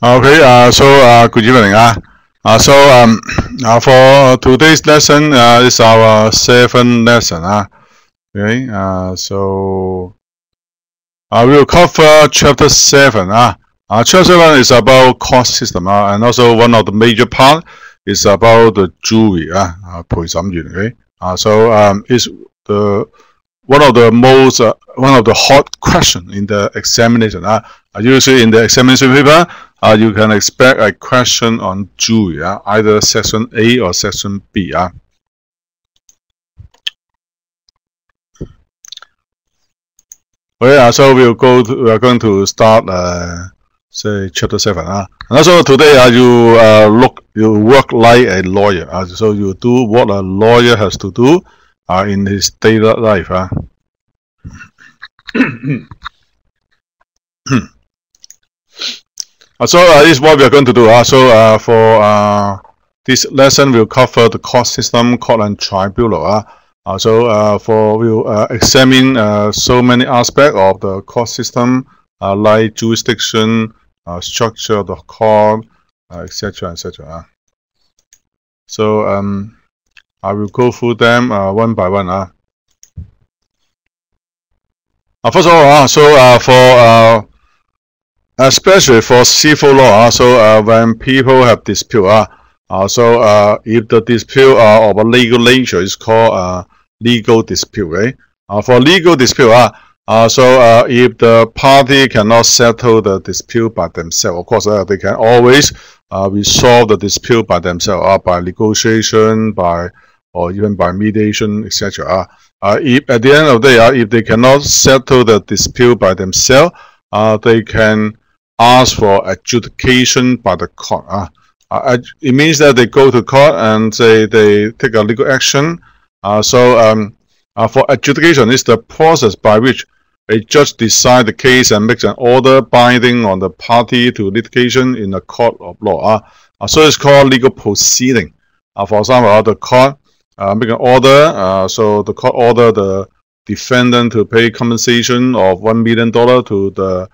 Okay, uh, so uh, good evening. Uh, uh, so um, uh, for today's lesson uh, is our seventh lesson. Uh, okay, uh, so uh, we will cover chapter seven. Uh, uh, chapter seven is about court system, uh, and also one of the major part is about the jury. Uh, uh, okay. Uh, so um, is the one of the most uh, one of the hot question in the examination. Uh, usually in the examination paper, uh, you can expect a question on jury, uh, either section A or section B. Okay, uh, so we'll go. To, we are going to start, uh, say, chapter seven. Uh. And also today, uh, you uh, look, you work like a lawyer. Uh, so you do what a lawyer has to do uh, in his daily life. Uh. so uh, this is what we are going to do. Uh, so uh, for uh, this lesson, we'll cover the court system, court and tribunal. Uh, uh, so uh, for we'll uh, examine uh, so many aspects of the court system, uh, like jurisdiction, uh, structure of the court, etc., etc. So um, I will go through them one by one. Uh. first of all, so for especially for civil law. Uh, so uh, when people have dispute, uh, uh, so uh, if the dispute uh, of a legal nature is called uh, legal dispute, right? Uh, for legal dispute, uh, uh, so uh, if the party cannot settle the dispute by themselves, of course, uh, they can always uh, resolve the dispute by themselves, uh, by negotiation, by or even by mediation, etc. Uh, if at the end of the day, uh, if they cannot settle the dispute by themselves, uh, they can ask for adjudication by the court. Uh, it means that they go to court and they, they take a legal action. Uh, so um, for adjudication is the process by which a judge decides the case and makes an order binding on the party to litigation in a court of law. So it's called legal proceeding. For example, the court make an order, so the court order the defendant to pay compensation of $1 million to the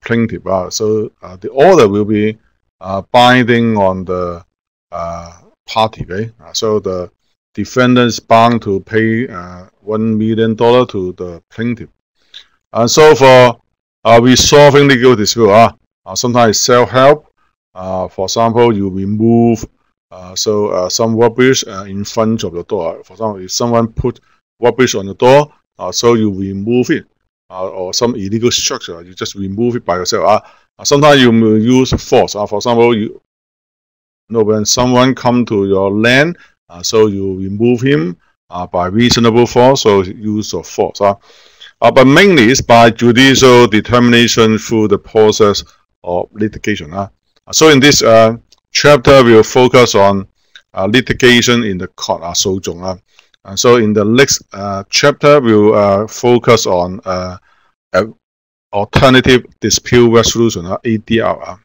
plaintiff. Uh, so uh, the order will be uh, binding on the uh, party, so the defendant is bound to pay one million dollar to the plaintiff. And so for resolving legal dispute, uh, sometimes self-help. For example, you remove uh, so uh, some rubbish uh, in front of the door. For example, if someone put rubbish on the door, so you remove it uh, or some illegal structure, you just remove it by yourself. Uh, sometimes you use force. Uh, for example, you, you know, when someone come to your land, uh, so you remove him uh, by reasonable force, so use of force. Uh. Uh, but mainly it's by judicial determination through the process of litigation. Uh. So in this uh, chapter, we'll focus on uh, litigation in the court, uh, 訴訟 uh. So in the next uh, chapter, we'll uh, focus on uh, alternative dispute resolution, or ADR.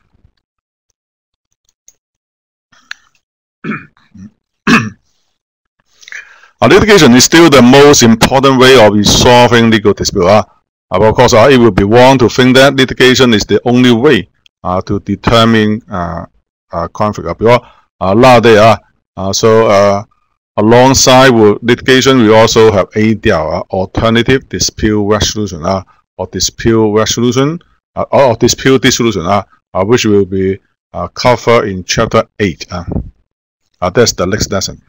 litigation is still the most important way of resolving legal dispute. Uh, of course, uh, it would be wrong to think that litigation is the only way uh, to determine uh, uh, conflict. Uh, uh, nowadays, uh, so uh, Alongside with litigation, we also have ADR, alternative dispute resolution, uh, or dispute resolution, uh, or dispute dissolution, uh, uh, which will be uh, covered in chapter 8. Uh. Uh, that's the next lesson.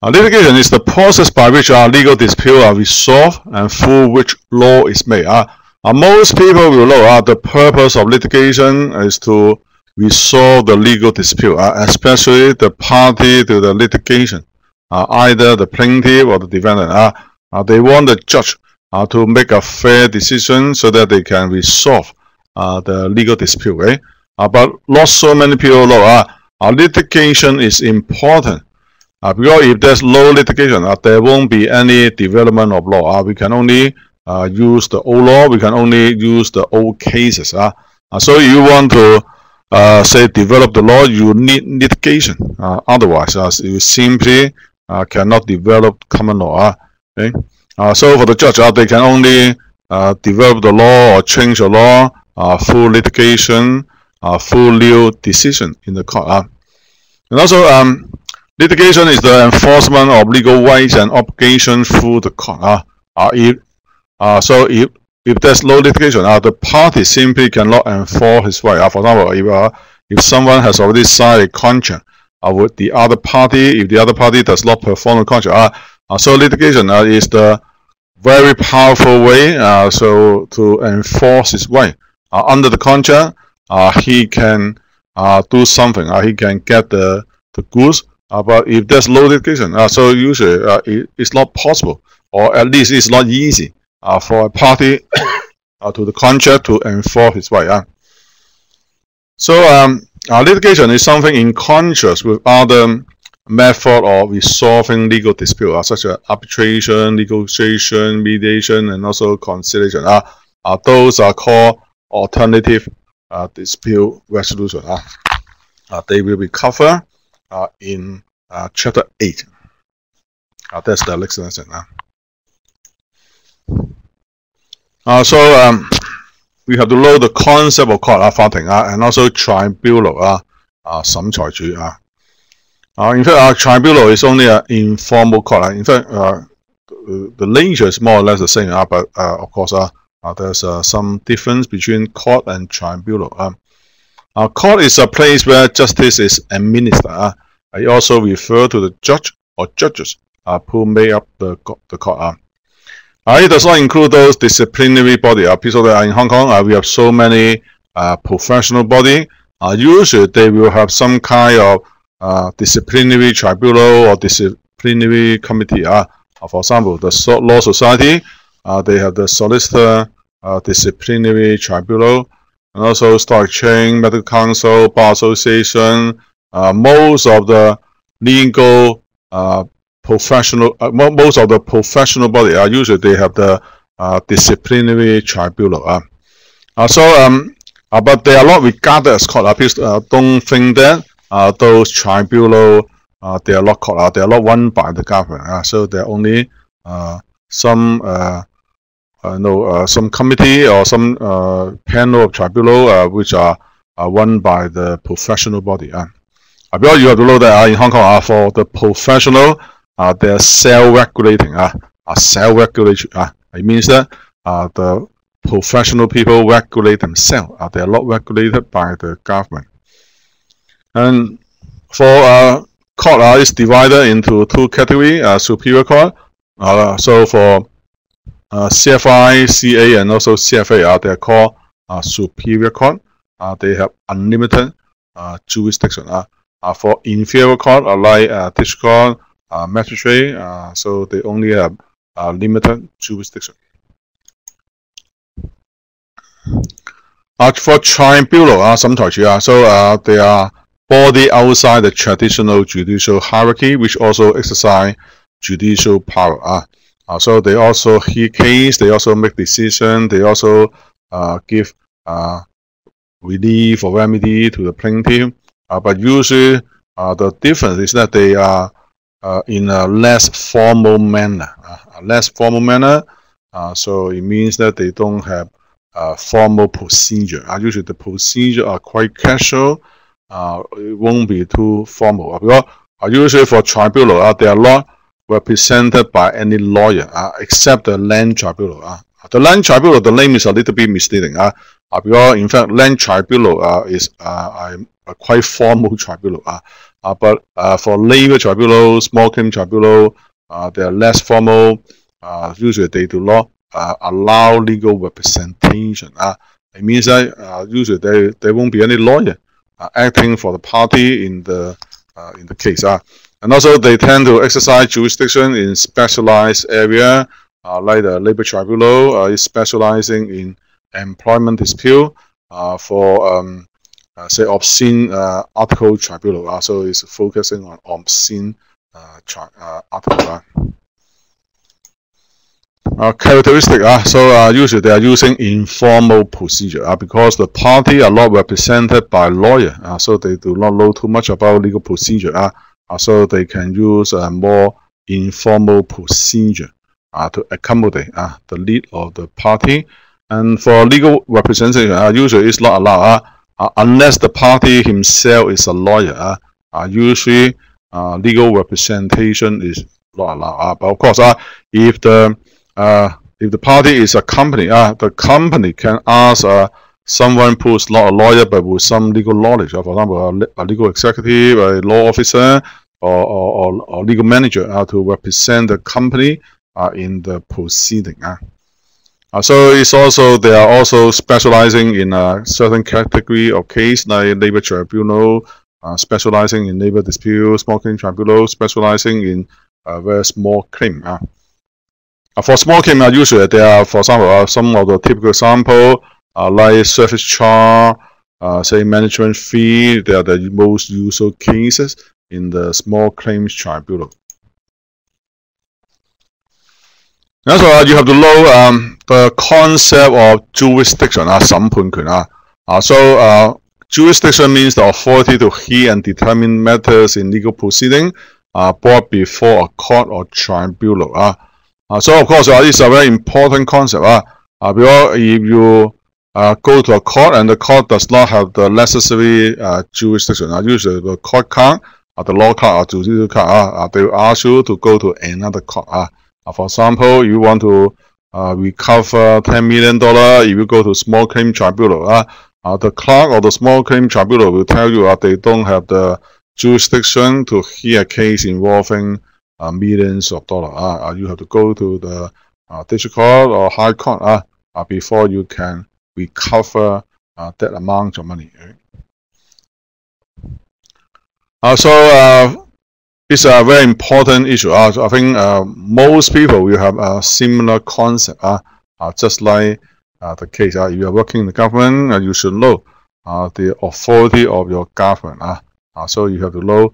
Uh, litigation is the process by which our legal dispute are resolved and through which law is made. Uh, uh, most people will know uh, the purpose of litigation is to resolve the legal dispute, uh, especially the party to the litigation, uh, either the plaintiff or the defendant. Uh, uh they want the judge uh, to make a fair decision so that they can resolve uh, the legal dispute. Right? But not so many people know litigation is important. Because if there's no litigation, there won't be any development of law. We can only use the old law. We can only use the old cases. So you want to uh, say develop the law, you need litigation. Uh, otherwise, uh, you simply uh, cannot develop common law. Uh, okay? Uh, so for the judge, they can only develop the law or change the law full litigation, full legal decision in the court. And also, um, litigation is the enforcement of legal rights and obligations through the court. If, so if, if there's no litigation, uh, the party simply cannot enforce his right. Uh, for example, if, uh, if someone has already signed a contract uh, with the other party, if the other party does not perform the contract, uh, uh, so litigation uh, is the very powerful way uh, so to enforce his right. Uh, under the contract, uh, he can uh, do something. Uh, he can get the, the goods. Uh, but if there's no litigation, uh, so usually uh, it, it's not possible, or at least it's not easy uh, for a party uh, to the contract to enforce his right. Uh. So um, uh, litigation is something in contrast with other method of resolving legal dispute, uh, such as arbitration, negotiation, mediation, and also conciliation. Uh, uh, those are called alternative uh, dispute resolution. Uh. Uh, they will be covered uh, in uh, chapter 8. Uh, that's the next lesson. Uh. Uh, so um, we have to know the concept of court uh, 法庭 uh, and also tribunal uh, uh, 审裁处 uh. Uh, in fact, our tribunal is only an informal court. Uh, in fact, uh, the nature is more or less the same, uh, but uh, of course, uh, uh, there's uh, some difference between court and tribunal. Uh, uh, court is a place where justice is administered. Uh, I also refer to the judge or judges uh, who make up the, the court. Uh. Uh, it does not include those disciplinary body. Uh, people that are in Hong Kong, uh, we have so many uh, professional body. Usually, they will have some kind of disciplinary tribunal or disciplinary committee. Uh, for example, the Law Society, they have the Solicitor Disciplinary Tribunal, and also Stock Exchange, Medical Council, Bar Association. Uh, most of the legal uh, professional, uh, most of the professional body, uh, usually they have the uh, disciplinary tribunal. Uh. Uh, so, um, uh, but they are not regarded as court. Uh, please uh, don't think that uh, those tribunal uh, they are not called, uh, they are not run by the government. Uh, so they're only uh, some uh, uh, no uh, some committee or some uh, panel of tribunal uh, which are, are run by the professional body. Uh. Uh, because you have to know that uh, in Hong Kong, uh, for the professional, uh, they're self-regulating. Uh, uh, self-regulation. Uh, it means that uh, the professional people regulate themselves. Uh, they are not regulated by the government. And for uh, court uh, is divided into two categories, uh, superior court. Uh, so for uh, CFI, CA, and also CFA, uh, they're called uh, superior court. Uh, they have unlimited uh, jurisdiction. Uh, uh, for inferior court, uh, like uh, district court, uh, magistrate, uh, so they only have uh, limited jurisdiction. for tribunal, uh, so uh, they are body outside the traditional judicial hierarchy, which also exercise judicial power. Uh, uh, so they also hear case, they also make decision, they also uh, give uh, relief or remedy to the plaintiff. Uh, but usually uh, the difference is that they are in a less formal manner. Uh, a less formal manner, uh, so it means that they don't have a formal procedure. Uh, usually the procedure are quite casual uh, it won't be too formal. Because uh, usually for tribunal, uh, they are not represented by any lawyer uh, except the land tribunal. Uh. The land tribunal, the name is a little bit misleading. Uh, uh, because in fact, land tribunal uh, is uh, a quite formal tribunal. Uh, uh, but uh, for labor tribunal, small claim tribunal, uh, they are less formal. Uh, usually they do not uh, allow legal representation. Uh, it means that usually there, there won't be any lawyer acting for the party in the in the case. And also they tend to exercise jurisdiction in specialized area, like the labor tribunal is specializing in employment dispute for um, say obscene uh, article tribunal. Uh, so it's focusing on obscene uh, uh, article. Uh. Uh, characteristic, uh, so uh, usually they are using informal procedure uh, because the party are not represented by lawyer, uh, so they do not know too much about legal procedure. Uh, uh, so they can use a more informal procedure uh, to accommodate uh, the lead of the party. And for legal representation, uh, usually it's not allowed uh, unless the party himself is a lawyer. Uh, usually, uh, legal representation is not allowed. But of course, uh, if the uh, if the party is a company, uh, the company can ask someone who's not a lawyer but with some legal knowledge, for example, a, legal executive, a law officer, or, or, or legal manager to represent the company in the proceeding. Uh. So it's also they are also specializing in a certain category of case like labor tribunal, uh, specializing in labor dispute, small claim tribunal, specializing in uh, very small claim. Uh. Uh, for small claim, uh, usually there are, for example, uh, some of the typical example uh, like service charge, say management fee. They are the most usual cases in the small claims tribunal. Also, uh, you have to know um, the concept of jurisdiction 啊，审判权啊。啊，so uh, jurisdiction means the authority to hear and determine matters in legal proceeding uh, brought before a court or tribunal 啊。uh, so of course, uh, it's a very important concept. Uh, uh, because if you uh, go to a court and the court does not have the necessary uh, jurisdiction, uh, usually the court can't, uh, the law court or judicial court, uh, uh, they will ask you to go to another court. Uh, uh, for example, you want to uh, recover $10 million if you go to small claim tribunal. Uh, uh, the clerk or the small claim tribunal will tell you uh, they don't have the jurisdiction to hear a case involving uh, millions of dollars. Uh, uh, you have to go to the uh, district court or high court uh, uh, before you can recover uh, that amount of money. Right? Uh, so uh, it's a very important issue. Uh, I think uh, most people will have a similar concept. Uh, uh, just like uh, the case, uh, you are working in the government, uh, you should know uh, the authority of your government. Uh, so you have to know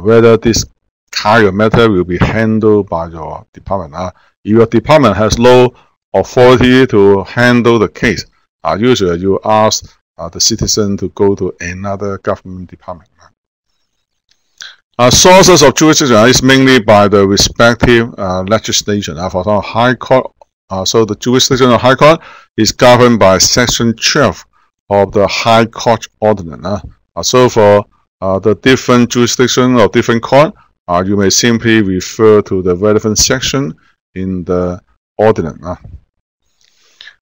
whether this kind of matter will be handled by your department. Uh, if your department has no authority to handle the case, usually you ask the citizen to go to another government department. Uh, sources of jurisdiction is mainly by the respective uh, legislation. Uh, for example, High Court. Uh, so the jurisdiction of High Court is governed by Section 12 of the High Court Ordinance. Uh, so for uh, the different jurisdiction of different court, uh, you may simply refer to the relevant section in the ordinance.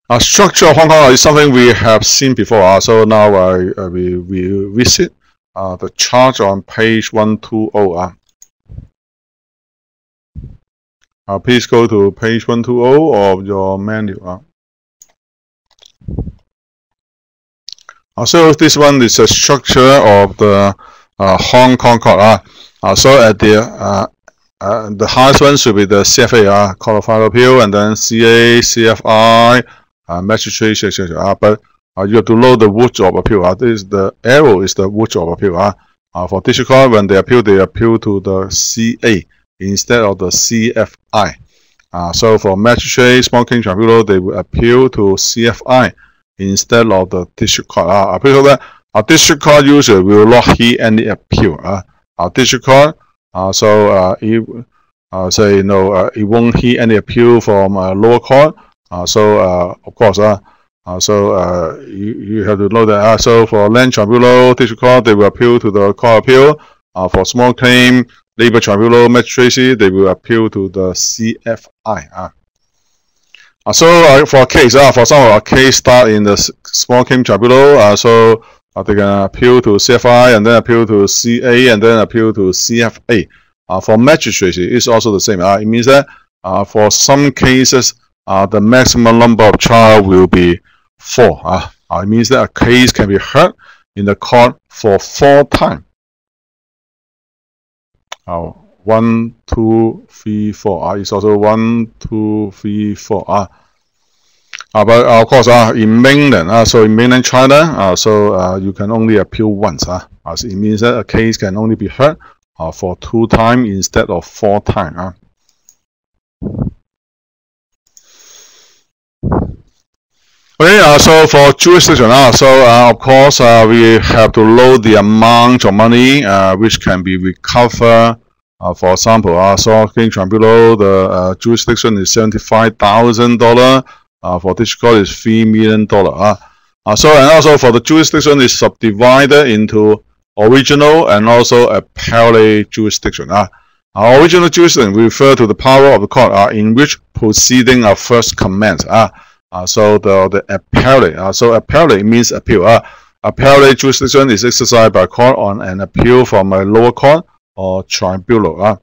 Uh. Structure of Hong Kong is something we have seen before. So now we, we visit uh, the chart on page 120. Uh. Uh, please go to page 120 of your menu. Uh. Uh, so this one is a structure of the uh, Hong Kong court. Uh. Uh, so at the uh, uh, the highest one should be the CFA, uh, Final Appeal, and then CA, CFI, uh, Magistrate, etc. Uh, but uh, you have to know the route of appeal. Uh, this is the arrow is the route of appeal. Uh, uh, for district court, when they appeal, they appeal to the CA instead of the CFI. Uh, so for magistrate, small claim tribunal, they will appeal to CFI instead of the district court. Uh, appeal that a district court usually will not hear any appeal. Uh, uh, district court. Uh, so uh, it, uh, say no, uh, it won't hear any appeal from uh, lower court. Uh, so uh, of course, uh, uh, so uh, you, you have to know that. Uh, so for land tribunal, district court, they will appeal to the court appeal. Uh, for small claim, labor tribunal, magistracy, they will appeal to the CFI. Uh. Uh, so uh, for a case, uh, for example, a case start in the small claim tribunal. Uh, so uh, they can appeal to CFI and then appeal to CA and then appeal to CFA. Uh, for magistracy, it's also the same. Uh, it means that uh, for some cases, uh, the maximum number of trial will be four. Uh, it means that a case can be heard in the court for four times. Uh, one, two, three, four. Uh, it's also one, two, three, four. Uh, uh, but of course, uh, in mainland, uh, so in mainland China, uh, so uh, you can only appeal once. Uh, so it means that a case can only be heard uh, for two times instead of four times. Uh. Okay, uh, so for jurisdiction, uh, so uh, of course uh, we have to load the amount of money uh, which can be recovered. Uh, for example, uh, so King Tribunal, the uh, jurisdiction is seventy-five thousand dollar uh, for this court is three million dollar. Uh, uh, so and also for the jurisdiction is subdivided into original and also appellate jurisdiction. Uh, original jurisdiction refer to the power of the court uh, in which proceeding are first commenced. Uh, uh, so the the appellate. Uh, so appellate means appeal. Uh, appellate jurisdiction is exercised by court on an appeal from a lower court or tribunal. Uh,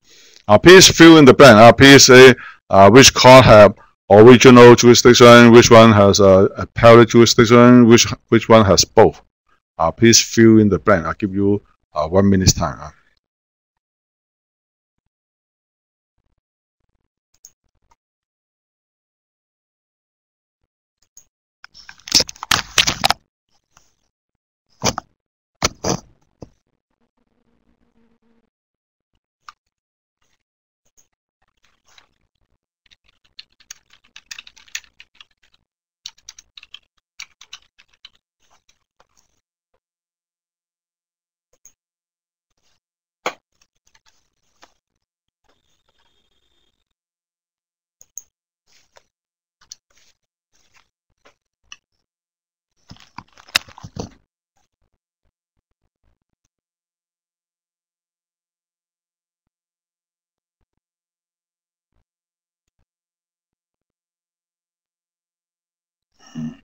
uh, please fill in the blank. Uh, please say uh, which court have original jurisdiction, which one has uh, appellate jurisdiction, which which one has both. Uh, please fill in the blank. I'll give you uh, one minute's time. Uh.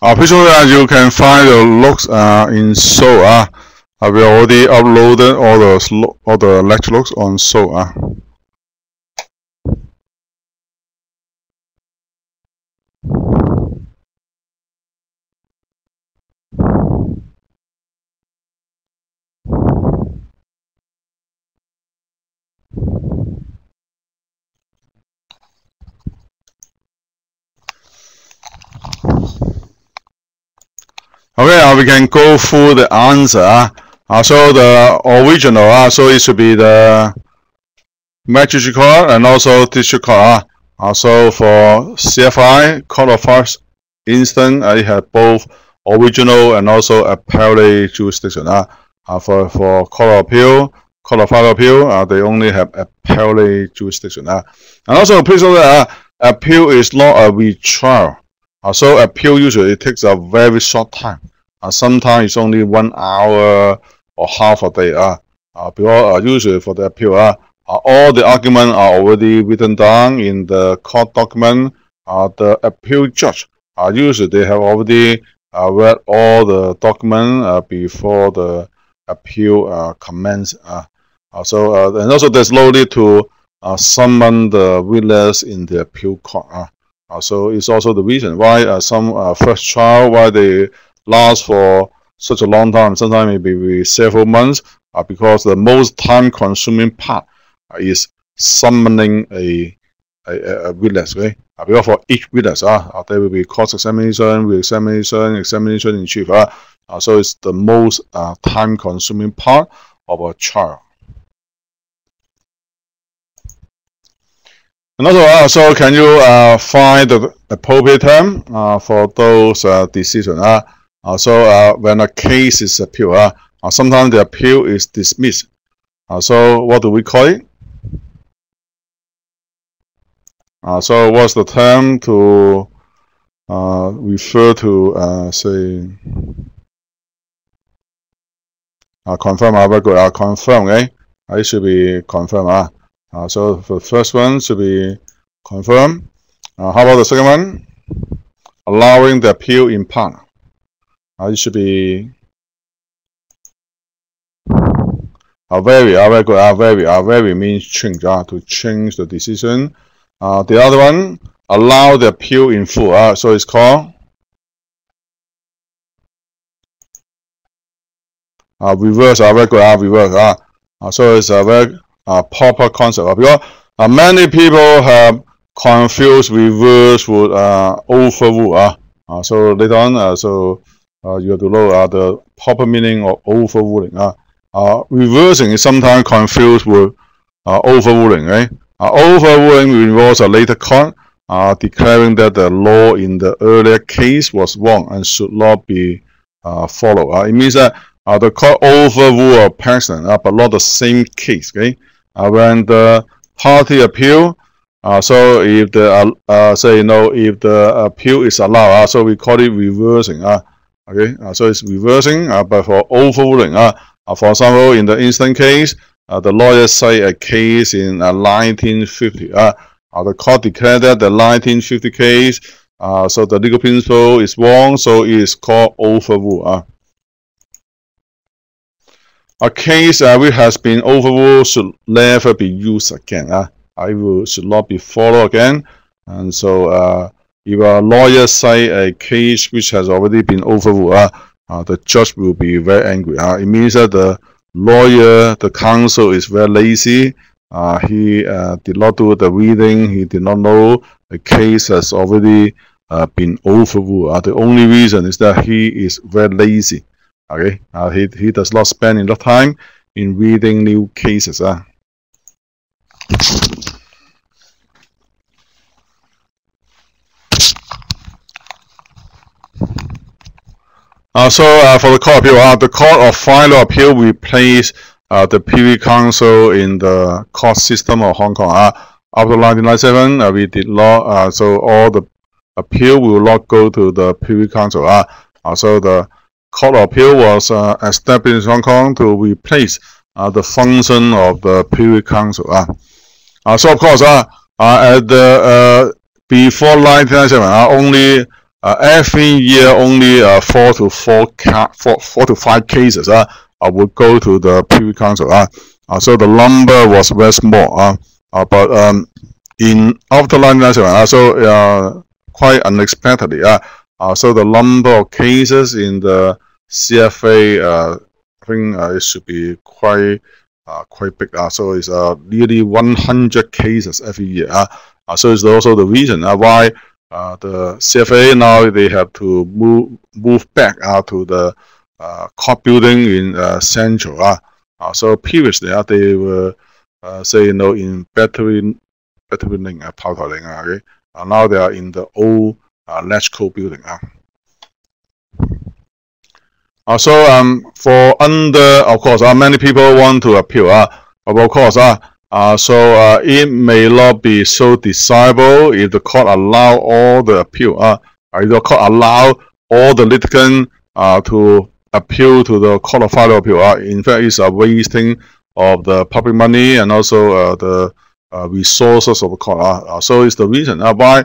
Visually, uh, you can find the logs uh, in Soul. Uh, uh, we already uploaded all the all the lecture logs on Soul. Uh. Okay, uh, we can go through the answer. Uh, so the original, uh, so it should be the magistrate court and also district court. Uh, so for CFI, court of first instance, I have both original and also appellate jurisdiction. Uh, uh, for, for court of appeal, court of final appeal, uh, they only have appellate jurisdiction. Uh, and also please note that uh, appeal is not a retrial. Uh, so appeal usually it takes a very short time. Uh, sometimes it's only one hour or half a day. Uh, uh, because uh, usually for the appeal, uh, uh, all the arguments are already written down in the court document. Uh, the appeal judge, uh, usually they have already uh, read all the document uh, before the appeal uh, commence. Uh, uh, so uh, and also there's no to uh, summon the witness in the appeal court. Uh, uh, so it's also the reason why uh, some uh, first trial why they last for such a long time, sometimes maybe several months, uh, because the most time-consuming part uh, is summoning a, a, a witness, okay? Uh, because for each witness, uh, uh, there will be cross-examination, re-examination, examination in chief. Uh, uh, so it's the most time-consuming part of a trial. Also, uh, so can you uh, find the appropriate term uh, for those uh, decisions? Uh, uh, so uh, when a case is appealed, uh, sometimes the appeal is dismissed. So what do we call it? So what's the term to refer to, say, confirm, very good, uh, confirm, okay? Uh, it should be confirm, uh. Uh, so the first one should be confirm. Uh, how about the second one? Allowing the appeal in part. Uh, it should be uh, very, uh, very good, uh, vary, uh, vary means change, uh, to change the decision. Uh, the other one, allow the appeal in full. Uh, so it's called uh, reverse. Uh, very good. Uh, reverse. Uh, uh, so it's a very uh, proper concept. Because uh, many people have confused reverse with uh, overrule. Uh, uh, so later on, uh, so uh, you have to know uh, the proper meaning of overruling. Uh, uh, reversing is sometimes confused with uh, overruling. Right? Uh, overruling involves a later court uh, declaring that the law in the earlier case was wrong and should not be uh, followed. Uh, it means that uh, the court overrule a person, uh, but not the same case. Okay, when the party appeal, uh, so if the uh, uh, say you know if the appeal is allowed, so we call it reversing. Okay, so it's reversing, but for overruling, for example, in the instant case, the lawyers say a case in uh, 1950. Uh, uh, the court declared that the 1950 case, uh, so the legal principle is wrong, so it is called overrule. Uh. A case uh, which has been overruled should never be used again. Uh. I will should not be followed again. And so, uh, if a lawyer say a case which has already been overruled, uh, uh, the judge will be very angry. Uh, it means that the lawyer, the counsel is very lazy. Uh, he uh, did not do the reading. He did not know the case has already uh, been overruled. Uh, the only reason is that he is very lazy. Okay, uh, he, he does not spend enough time in reading new cases. Uh. Uh, so uh, for the court appeal, uh, the court of final appeal replaced uh, the Privy Council in the court system of Hong Kong. Uh, after 1997, uh, we did not, uh, so all the appeal will not go to the Privy Council. Uh, uh, so the court of appeal was uh, established in Hong Kong to replace uh, the function of the Privy Council. Uh. Uh, so of course, uh, uh, at the, uh, before 1997, uh, only uh, every year only four to four, four, four to five cases uh, would go to the Privy Council. Uh, so the number was very small. Uh, uh, but um, in after 1997, uh, so quite unexpectedly, uh, so the number of cases in the CFA, uh, I think uh, it should be quite uh, quite big. Uh, so it's uh, nearly 100 cases every year. Uh, uh, so it's also the reason uh, why uh, the CFA now they have to move move back uh, to the uh, court building in uh, Central. Uh, uh, so previously uh, they were uh, say you know in battery battery link uh, power link. Uh, okay, uh, now they are in the old uh, electrical building. Uh. Uh, so um, for under, of course, uh, many people want to appeal. Uh, of course, uh, uh, so uh, it may not be so desirable if the court allow all the appeal. Uh, if the court allow all the litigant uh, to appeal to the court of final appeal. Uh, in fact, it's a wasting of the public money and also uh, the uh, resources of the court. Uh, uh, so it's the reason uh, why uh,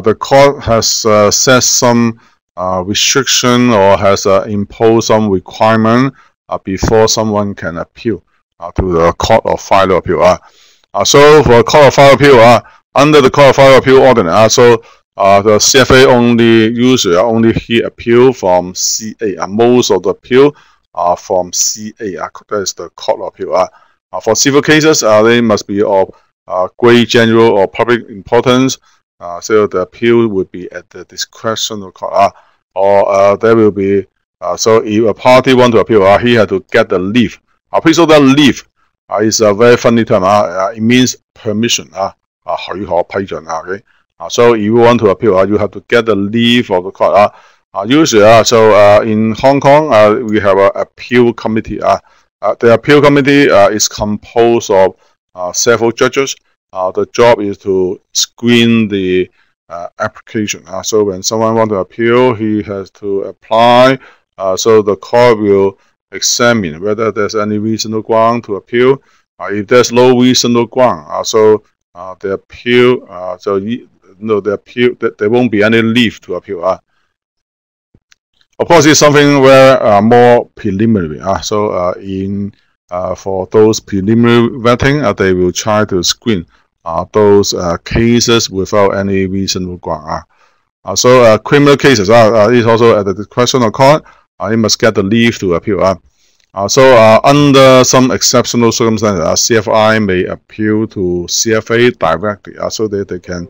the court has uh, set some uh, restriction or has uh, imposed some requirement uh, before someone can appeal uh, to the court of final appeal. Uh. Uh, so for court of final appeal, uh, under the court of final appeal ordinance, uh, so uh, the CFA only usually only hear appeal from CA. Uh, most of the appeal are from CA. Uh, that is the court of appeal. Uh. Uh, for civil cases, uh, they must be of uh, great general or public importance. Uh, so the appeal would be at the discretion of court. Uh, or uh, there will be uh, so if a party want to appeal, uh, he had to get the leave. Uh, please note that leave uh, is a very funny term. Uh, uh, it means permission. Uh, uh, 许可批准 uh, okay. Uh, so if you want to appeal, uh, you have to get the leave of the court. Uh, uh, usually, uh, so uh, in Hong Kong, uh, we have an appeal committee. Uh, uh, the appeal committee uh, is composed of uh, several judges. Uh, the job is to screen the uh, application. Uh, so when someone want to appeal, he has to apply. Uh, so the court will examine whether there's any reasonable ground to appeal. Uh, if there's no reasonable ground, uh, so the appeal, so no, the appeal, there won't be any leave to appeal. Uh. Of course, it's something where more preliminary. Uh, so in uh, for those preliminary vetting, uh, they will try to screen uh, those uh, cases without any reasonable ground. Uh. Uh, so uh, criminal cases uh, uh, is also at the discretion of court. You must get the leave to appeal. Uh. So under some exceptional circumstances, CFI may appeal to CFA directly so that they can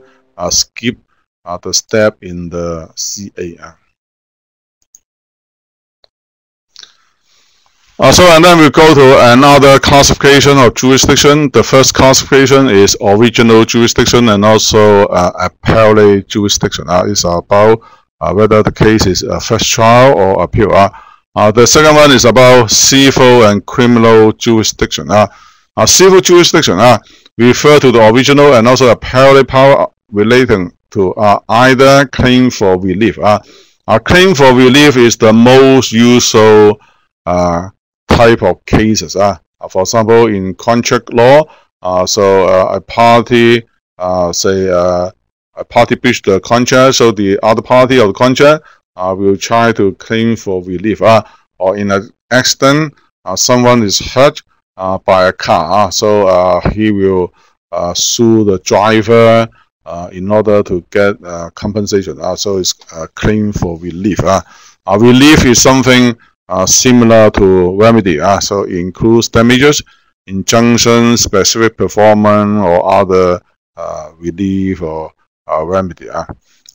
skip the step in the CA. Uh. So and then we go to another classification of jurisdiction. The first classification is original jurisdiction and also uh, appellate jurisdiction. Uh, it's about uh, whether the case is a first trial or appeal. Uh, uh, the second one is about civil and criminal jurisdiction. Uh, uh, civil jurisdiction uh, refer to the original and also appellate power relating to uh, either claim for relief. Uh, a claim for relief is the most usual type of cases. Uh, for example, in contract law, uh, so uh, a party, uh, say, uh, a party breached the contract, so the other party of the contract uh, will try to claim for relief. Uh, or in an accident, uh, someone is hurt uh, by a car, uh, so uh, he will uh, sue the driver uh, in order to get uh, compensation. Uh, so it's a claim for relief. Uh. Uh, relief is something uh, similar to remedy. Uh, so it includes damages, injunction, specific performance, or other uh, relief or uh, remedy. Uh.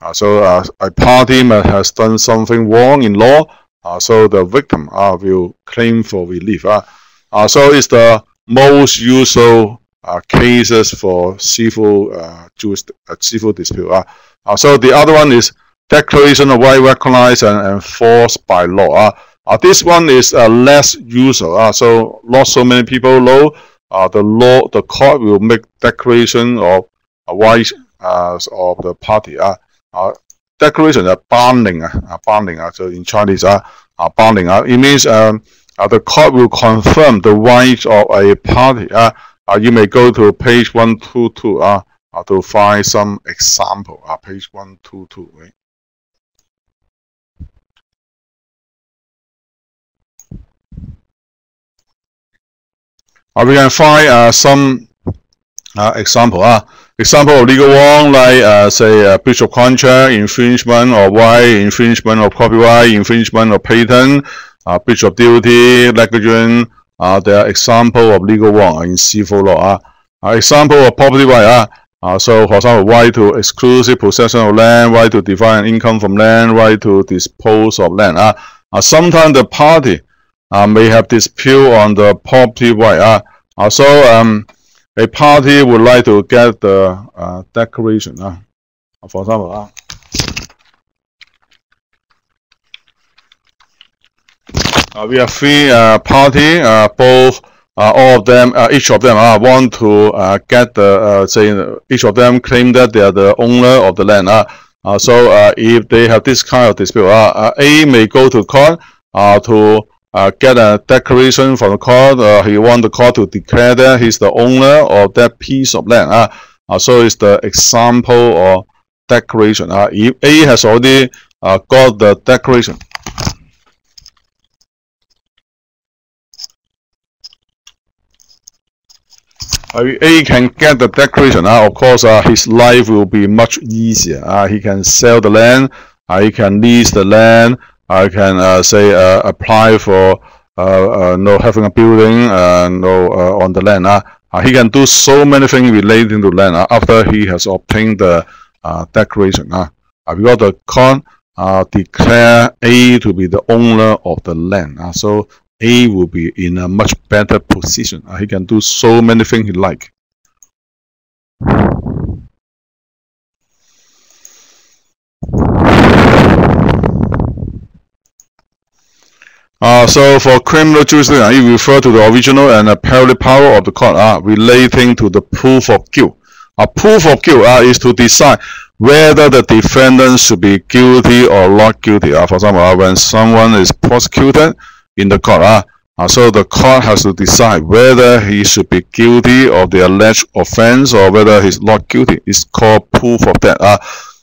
Uh, so uh, a party has done something wrong in law, uh, so the victim uh, will claim for relief. Uh. Uh, so it's the most usual uh, cases for civil uh, uh, civil dispute. Uh. Uh, so the other one is declaration of right recognized and enforced by law. Uh. Uh, this one is uh, less usual. Uh, so not so many people know. Uh, the law, the court will make declaration of uh, rights uh, of the party. Uh, uh, declaration uh, binding. Uh, binding. Uh, so in Chinese, uh, uh, binding. Uh, it means um, uh, the court will confirm the rights of a party. Uh, uh, you may go to page 122 uh, uh, to find some example. Uh, page 122. Right? Uh, we can find uh, some uh, example. Uh, example of legal wrong like uh, say breach of contract, infringement of right, infringement of copyright, infringement of patent, breach of duty, negligence. Uh, there are example of legal wrong in civil law. Uh, uh, example of property right. Uh, uh, so, for example, right to exclusive possession of land, right to define income from land, right to dispose of land. Uh, uh, sometimes the party uh, may have dispute on the property right. Uh, uh, so, um, a party would like to get the uh, declaration. Uh, for example, uh, uh, we have three uh, party, uh, both uh, all of them, uh, each of them uh, want to get the, say, each of them claim that they are the owner of the land. So if they have this kind of dispute, A may go to court to uh, get a declaration from the court. Uh, he want the court to declare that he's the owner of that piece of land. Uh, uh, so it's the example of declaration. Uh, if A has already uh, got the declaration, uh, A can get the declaration. Uh, of course, uh, his life will be much easier. Uh, he can sell the land. Uh, he can lease the land. I can uh, say uh, apply for uh, uh no having a building uh, no uh, on the land. he can do so many things relating to land after he has obtained the declaration. Uh, because the court declare A to be the owner of the land. so A will be in a much better position. he can do so many things he like. Uh, so for criminal jurisdiction, uh, you refer to the original and appellate power of the court uh, relating to the proof of guilt. A proof of guilt uh, is to decide whether the defendant should be guilty or not guilty. Uh, for example, uh, when someone is prosecuted in the court, uh, uh, so the court has to decide whether he should be guilty of the alleged offense or whether he's not guilty. It's called proof of that. Uh,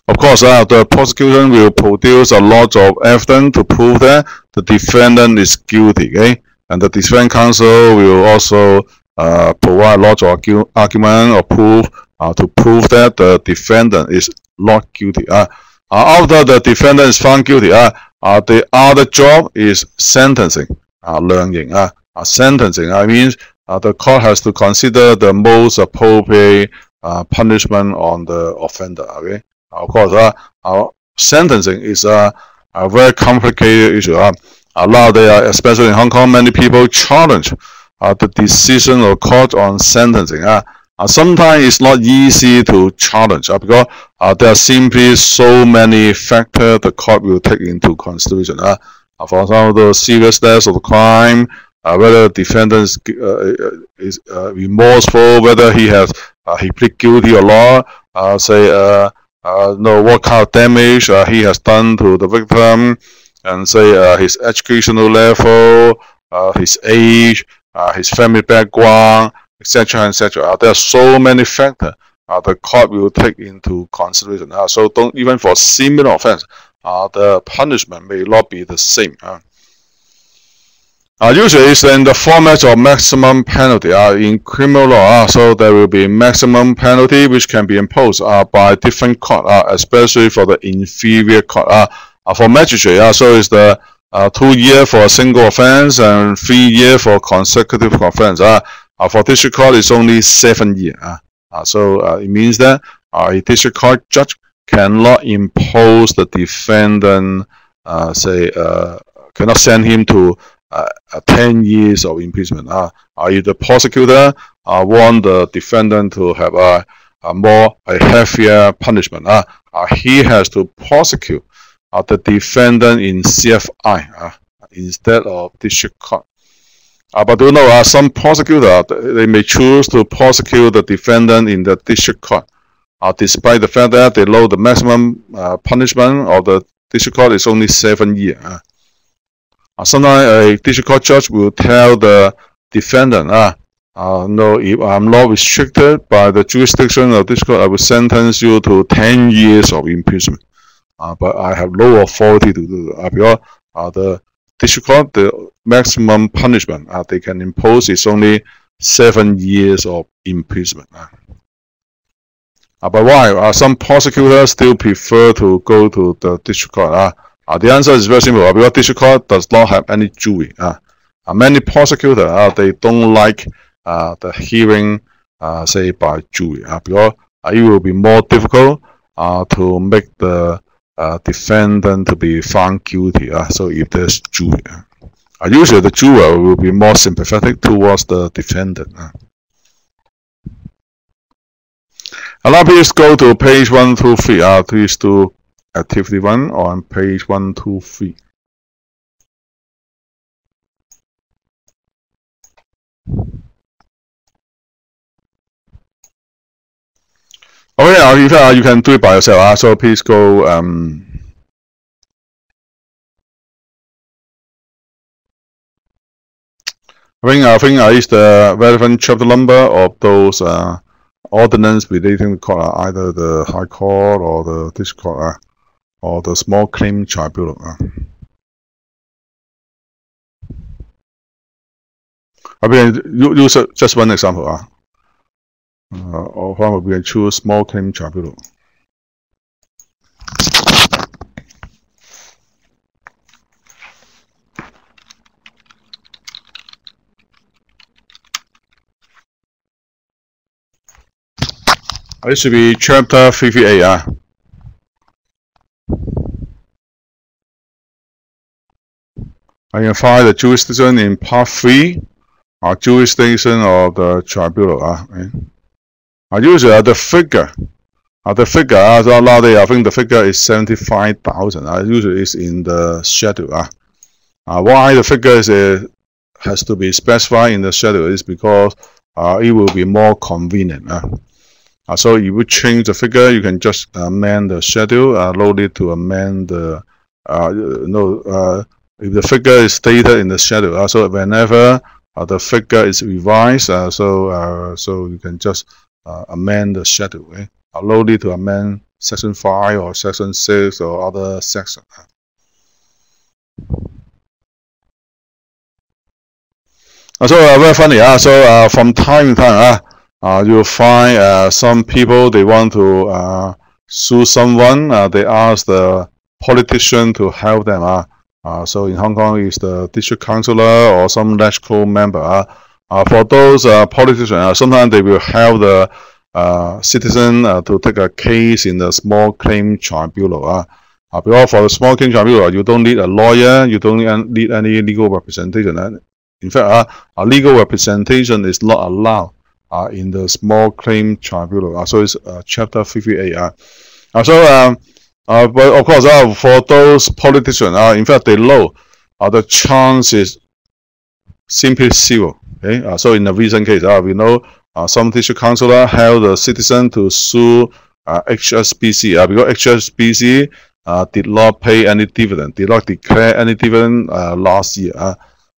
of course, uh, the prosecution will produce a lot of evidence to prove that the defendant is guilty. Okay, and the defense counsel will also uh, provide lots of argu argument or proof uh, to prove that the defendant is not guilty. Uh, uh, after the defendant is found guilty, uh, uh, the other job is sentencing. Uh, learning, uh, uh, sentencing. I mean, uh, the court has to consider the most appropriate uh, punishment on the offender. Okay, of course, uh, uh, sentencing is a, a very complicated issue. Uh, a lot there, especially in Hong Kong, many people challenge uh, the decision of court on sentencing. Uh, uh, sometimes it's not easy to challenge uh, because uh, there are simply so many factors the court will take into consideration. Uh, uh, for example, the seriousness of the crime, uh, whether the defendant is, uh, is uh, remorseful, whether he has uh, he plead guilty or not, uh, say uh, know what kind of damage uh, he has done to the victim, and say uh, his educational level, uh, his age, uh, his family background, etc., etc. Uh, there are so many factors the court will take into consideration. So don't even for similar offense, the punishment may not be the same. Uh. Usually it's in the format of maximum penalty uh, in criminal law, uh, so there will be maximum penalty which can be imposed uh, by different court, uh, especially for the inferior court. Uh, uh, for magistrate, uh, so it's the uh, two year for a single offense and three year for consecutive offense. Uh, uh, for district court, it's only seven year. Uh, uh, so uh, it means that uh, a district court judge cannot impose the defendant, uh, say, uh, cannot send him to uh, 10 years of imprisonment. Uh, if the prosecutor uh, want the defendant to have a, a more a heavier punishment, uh, uh, he has to prosecute uh, the defendant in CFI uh, instead of district court. But you know, some prosecutor they may choose to prosecute the defendant in the district court despite the fact that they know the maximum punishment of the district court is only seven years. Uh. sometimes a district court judge will tell the defendant, uh, uh, no, if I'm not restricted by the jurisdiction of this court, I will sentence you to 10 years of imprisonment. Uh, but I have no authority to do that because uh, the district court, the maximum punishment uh, they can impose is only seven years of imprisonment. Uh. Uh, but why? Uh, some prosecutors still prefer to go to the district court. Uh, uh, the answer is very simple. Uh, district court does not have any jury. Uh, uh, many prosecutors uh, they don't like uh, the hearing, uh, say by jury. Uh, because uh, it will be more difficult uh, to make the uh, defendant to be found guilty. Uh, so if there's jury, uh, usually the juror will be more sympathetic towards the defendant. Uh. Now please go to page 123. Uh, please do activity 1 on page 123. Okay, uh, if uh, you can do it by yourself, uh, so please go um, I think I think uh, is the relevant chapter number of those uh, ordinance relating to court, uh, either the High Court or the District Court, uh, or the Small Claim Tribunal. I mean, use just one example. Uh. Uh, or one we can choose Small Claim Tribunal. It should be chapter 58. Uh. I can find the jurisdiction in part 3, uh, jurisdiction of the tribunal. Uh, uh, usually uh, the figure, uh, the figure, uh, so I think the figure is 75,000. Uh, usually is in the schedule. Uh. Uh, why the figure is, uh, has to be specified in the schedule is because uh, it will be more convenient. Uh. Uh, so if you change the figure, you can just amend the schedule, uh, load it to amend the, uh, no, uh, if the figure is stated in the schedule. Uh, so whenever uh, the figure is revised, uh, so uh, so you can just uh, amend the schedule. Okay? Uh, load it to amend section 5 or section 6 or other section. Uh, so uh, very funny. Uh, so from time to time, uh, you'll find some people they want to sue someone. They ask the politician to help them. Uh, so in Hong Kong, is the district councillor or some LegCo member. Uh, uh, for those uh, politicians, uh, sometimes they will help the uh, citizen uh, to take a case in the small claim tribunal. Uh, uh, because for the small claim tribunal, you don't need a lawyer, you don't need any legal representation. Uh, in fact, uh, a legal representation is not allowed uh, in the small claim tribunal. Uh, so it's uh, chapter 58. Uh. Uh, so um, uh, but of course, uh, for those politicians, uh, in fact, they know uh, the chance is simply zero. Okay, uh, so in the recent case, uh, we know uh, some district councillor held a citizen to sue uh, HSBC uh, because HSBC uh, did not pay any dividend, did not declare any dividend uh, last year. Uh,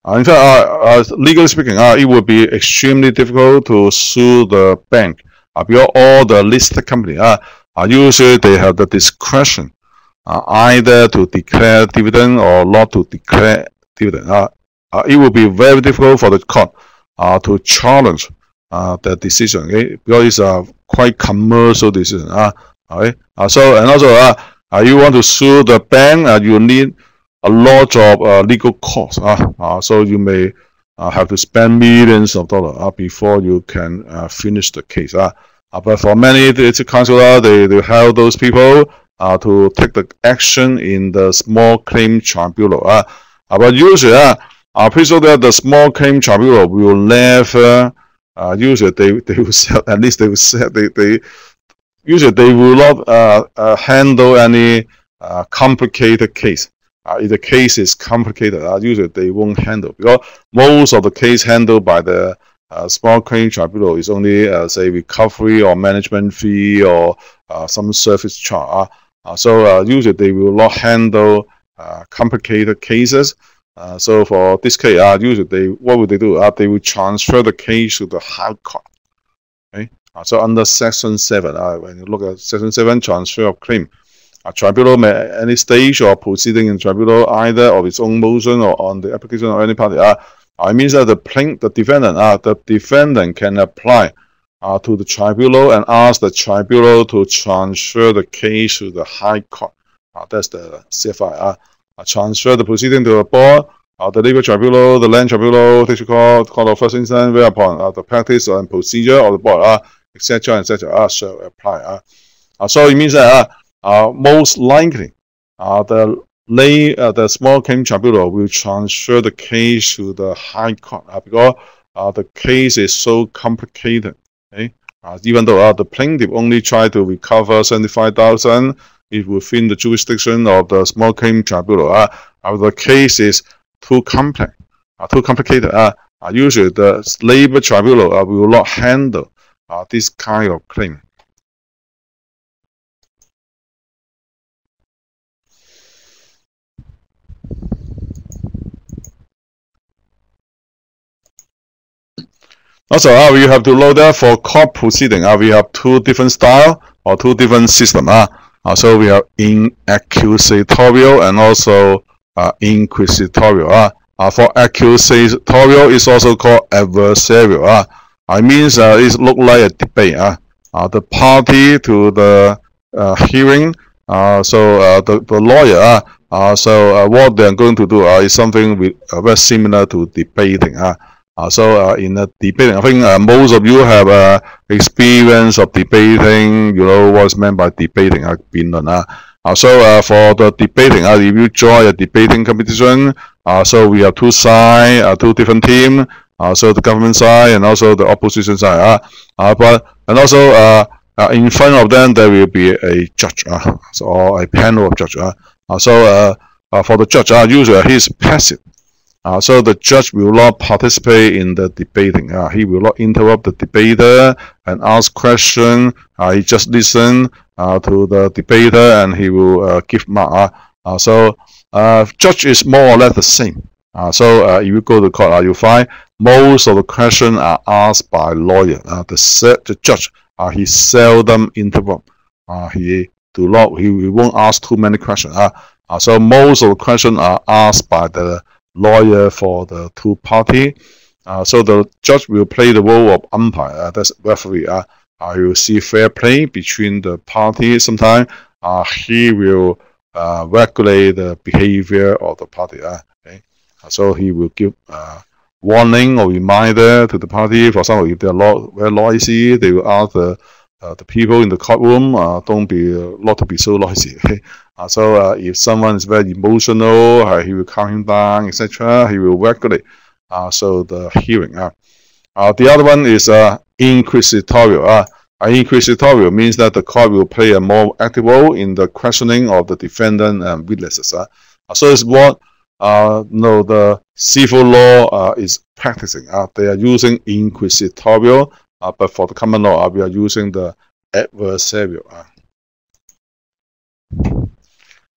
uh in fact, uh, uh, legally speaking, uh, it would be extremely difficult to sue the bank uh, because all the listed company, uh, uh, usually they have the discretion uh, either to declare dividend or not to declare dividend. Uh, uh, it will be very difficult for the court to challenge the decision okay? because it's a quite commercial decision. Uh, okay? so and also you want to sue the bank, you need a lot of uh, legal costs. Uh, uh, so you may have to spend millions of dollars before you can finish the case. Uh, but for many, it's a councillor, they, they help those people uh, to take the action in the small claim tribunal. Uh, but usually, uh, note that the small claim tribunal will never, usually they, they will set, at least they will set, they, they, usually they will not handle any complicated case. Uh, if the case is complicated, uh, usually they won't handle because most of the case handled by the uh, small claim tribunal is only uh, say recovery or management fee or uh, some service charge. Uh, so uh, usually they will not handle uh, complicated cases. Uh, so for this case, uh, usually they what would they do? Uh, they will transfer the case to the high court. Okay. So under section seven, uh, when you look at section seven, transfer of claim. A tribunal may at any stage or proceeding in tribunal either of its own motion or on the application of any party. Uh, I mean that the plaintiff, the defendant, uh, the defendant can apply uh, to the tribunal and ask the tribunal to transfer the case to the High Court. Uh, that's the CFI. Uh, uh, transfer the proceeding to the board, uh, the legal tribunal, the land tribunal, district court, court of first instance, whereupon uh, the practice and procedure of the board, uh, etc., etc., uh, shall apply. Uh. Uh, so it means that uh, uh, most likely uh, the uh, the small claim tribunal will transfer the case to the high court uh, because uh, the case is so complicated. Okay? Uh, even though uh, the plaintiff only tried to recover 75,000 if within the jurisdiction of the small claim tribunal, uh, uh, the case is too complex, too complicated. Usually the labor tribunal will not handle this kind of claim. Also, uh, we have to load that for court proceeding. Uh, we have two different style or two different system. Uh. Uh, so we have inaccusatorial and also uh, inquisitorial. Uh. Uh, for accusatorial it's also called adversarial. Uh. I means uh, it look like a debate. Uh. Uh, the party to the uh, hearing, uh, so uh, the, the lawyer, uh, so uh, what they're going to do uh, is something with, uh, very similar to debating. Uh. Uh, so uh, in the debating, I think uh, most of you have uh, experience of debating. You know what's meant by debating. Uh, 辩论啊。Uh, so uh, for the debating, uh, if you join a debating competition, uh, so we have two sides, uh, two different teams. Uh, so the government side and also the opposition side. Uh, uh, but and also uh, uh, in front of them there will be a judge, uh, so, or a panel of judges. Uh, uh, so uh, uh, for the judge, uh, usually he's passive. Uh, so the judge will not participate in the debating. Uh, he will not interrupt the debater and ask question. Uh, he just listen uh, to the debater and he will uh, give mark. Uh, so judge is more or less the same. so if you go to court, you find most of the questions are asked by lawyer. the, the judge, he seldom interrupt. he do not, he, he won't ask too many questions. so most of the questions are asked by the lawyer for the two party. Uh, so the judge will play the role of umpire, uh, that's referee. Uh, uh, you see fair play between the parties. Sometimes uh, he will uh, regulate the behavior of the party. Uh, okay? So he will give uh, warning or reminder to the party. For example, if they're lo very noisy, they will ask the uh, the people in the courtroom uh, don't be uh, not to be so noisy. Okay? Uh, so uh, if someone is very emotional, uh, he will calm him down, etc. He will regulate. so the hearing. the other one is inquisitorial. inquisitorial means that the court will play a more active role in the questioning of the defendant and witnesses. so it's what no the civil law is practicing. they are using inquisitorial uh, but for the common law, uh, we are using the adversarial. Uh.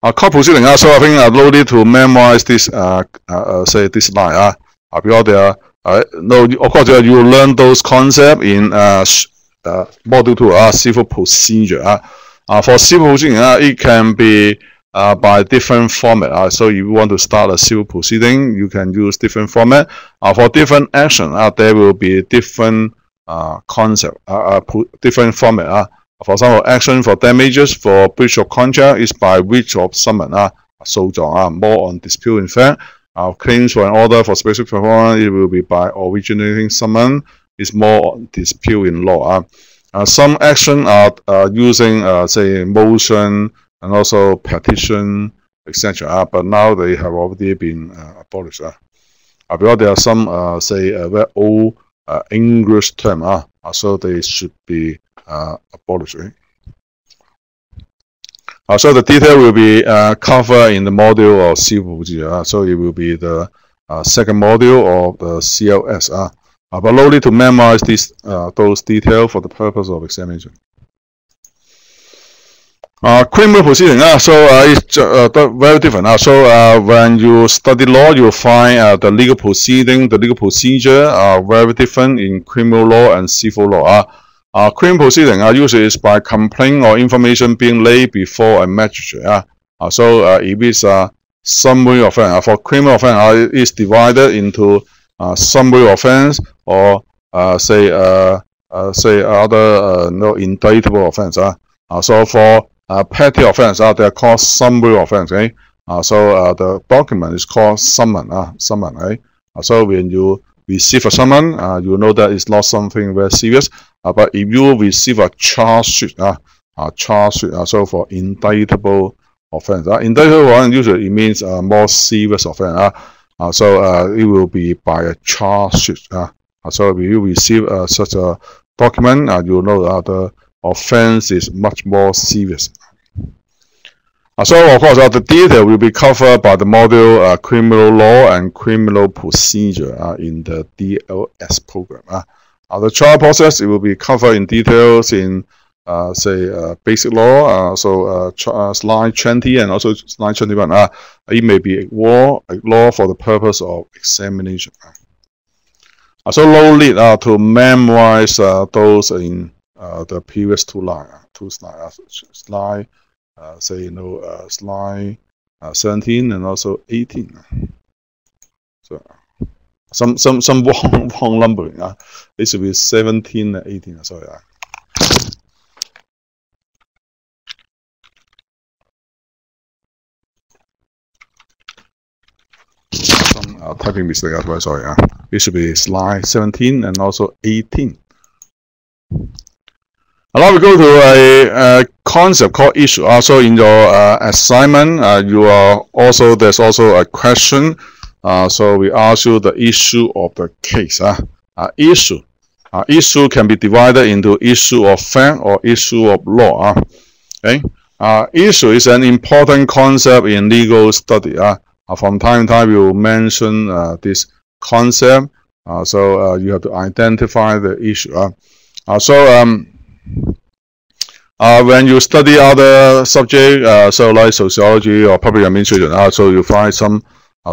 Uh, court proceeding, uh, so I think uh, no need to memorize this, uh, uh, uh say this line, uh, because they are, uh, no, of course, you learn those concepts in uh, module 2, uh, civil procedure. Uh, for civil proceeding, uh, it can be uh, by different format. Uh, so if you want to start a civil proceeding, you can use different format. Uh, for different action, uh, there will be different uh, concept, uh, different format. Uh. For example, action for damages for breach of contract is by writ of summon. Uh, so uh, more on dispute in fact. Uh, claims for an order for specific performance, it will be by originating summon. Is more on dispute in law. Uh. Uh, some action are uh, using, uh, say, motion and also petition, etc. Uh, but now they have already been abolished. Uh. Uh, because there are some, say, very old English term, uh, so they should be uh, abolished. Right? Uh, so the detail will be uh, covered in the module of civil uh, so it will be the uh, second module of the CLS. Uh, uh, but need to memorize these uh, those details for the purpose of examination. Uh, criminal proceeding, uh, so uh, it's uh, very different. Uh, so uh, when you study law, you'll find uh, the legal proceeding, the legal procedure are very different in criminal law and civil law. Uh, criminal proceeding uh, usually is by complaint or information being laid before a magistrate. Uh, uh, so uh, if it's a summary offense, uh, for criminal offense, uh, it's divided into uh, summary offense or uh, say uh, uh, say other uh, no indictable offense. Uh. Uh, so for uh, petty offense, uh, they're called summary offense, okay? Uh, so uh, the document is called summon, uh, summon, right? Uh, so when you receive a summon, uh, you know that it's not something very serious. Uh, but if you receive a charge sheet, uh, uh, charge sheet, uh, so for indictable offense, uh, indictable one usually it means uh, more serious offense. Uh, uh, so uh, it will be by a charge sheet. Uh, so if you receive uh, such a document, uh, you know that the offense is much more serious. Uh, so of course, uh, the detail will be covered by the module uh, criminal law and criminal procedure uh, in the DLS program. Uh. Uh, the trial process it will be covered in details in uh, say basic law, so slide 20 and also slide 21. it may be a law, a law for the purpose of examination. so no need to memorize those in uh, the previous two line, uh, two slide, uh, slide, uh, say you know, uh, slide uh, 17 and also 18. So some some some wrong wrong numbering. Uh, it should be 17 and 18. Sorry. Uh. Some uh, typing mistake as well. Sorry. Uh. It should be slide 17 and also 18. Now we go to a, a concept called issue. Also in your uh, assignment, uh, you are also there's also a question. Uh, so we ask you the issue of the case. Uh, uh issue. Uh, issue can be divided into issue of fact or issue of law. Uh, okay. Uh, issue is an important concept in legal study. Uh, uh, from time to time we will mention uh, this concept. Uh, so uh, you have to identify the issue. Uh, so um, when you study other subject, so like sociology or public administration, so you find some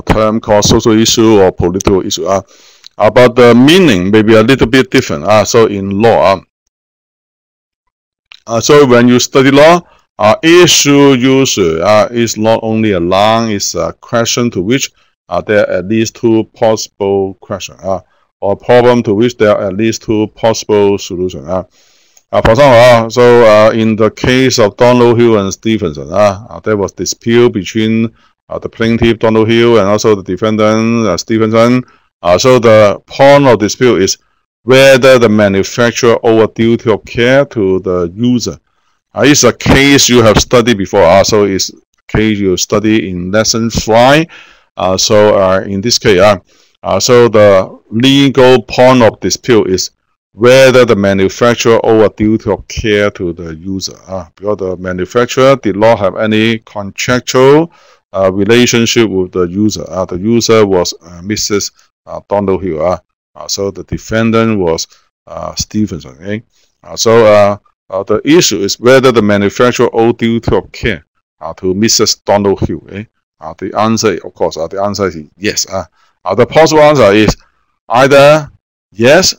term called social issue or political issue. but the meaning may be a little bit different. so in law, so when you study law, uh, issue usually uh, is not only a long, it's a question to which uh, there are at least two possible questions, uh, or problem to which there are at least two possible solutions. Uh. Uh, for example, uh, so uh, in the case of Donoghue and Stevenson, uh, uh, there was dispute between uh, the plaintiff Donoghue and also the defendant uh, Stevenson. Uh, so the point of dispute is whether the manufacturer owe a duty of care to the user uh, it's a case you have studied before. Uh, so it's a case you study in lesson five. Uh, so uh, in this case, uh, uh, so the legal point of dispute is whether the manufacturer owe a duty of care to the user. Uh, because the manufacturer did not have any contractual uh, relationship with the user. Uh, the user was uh, Mrs. Uh, Donoghue. Uh, uh, so the defendant was uh, Stevenson. Okay? Uh, so uh, uh, the issue is whether the manufacturer owed duty of care uh, to Mrs. Donoghue. Eh? Uh, the answer, of course, uh, the answer is yes. Uh, uh, the possible answer is either yes,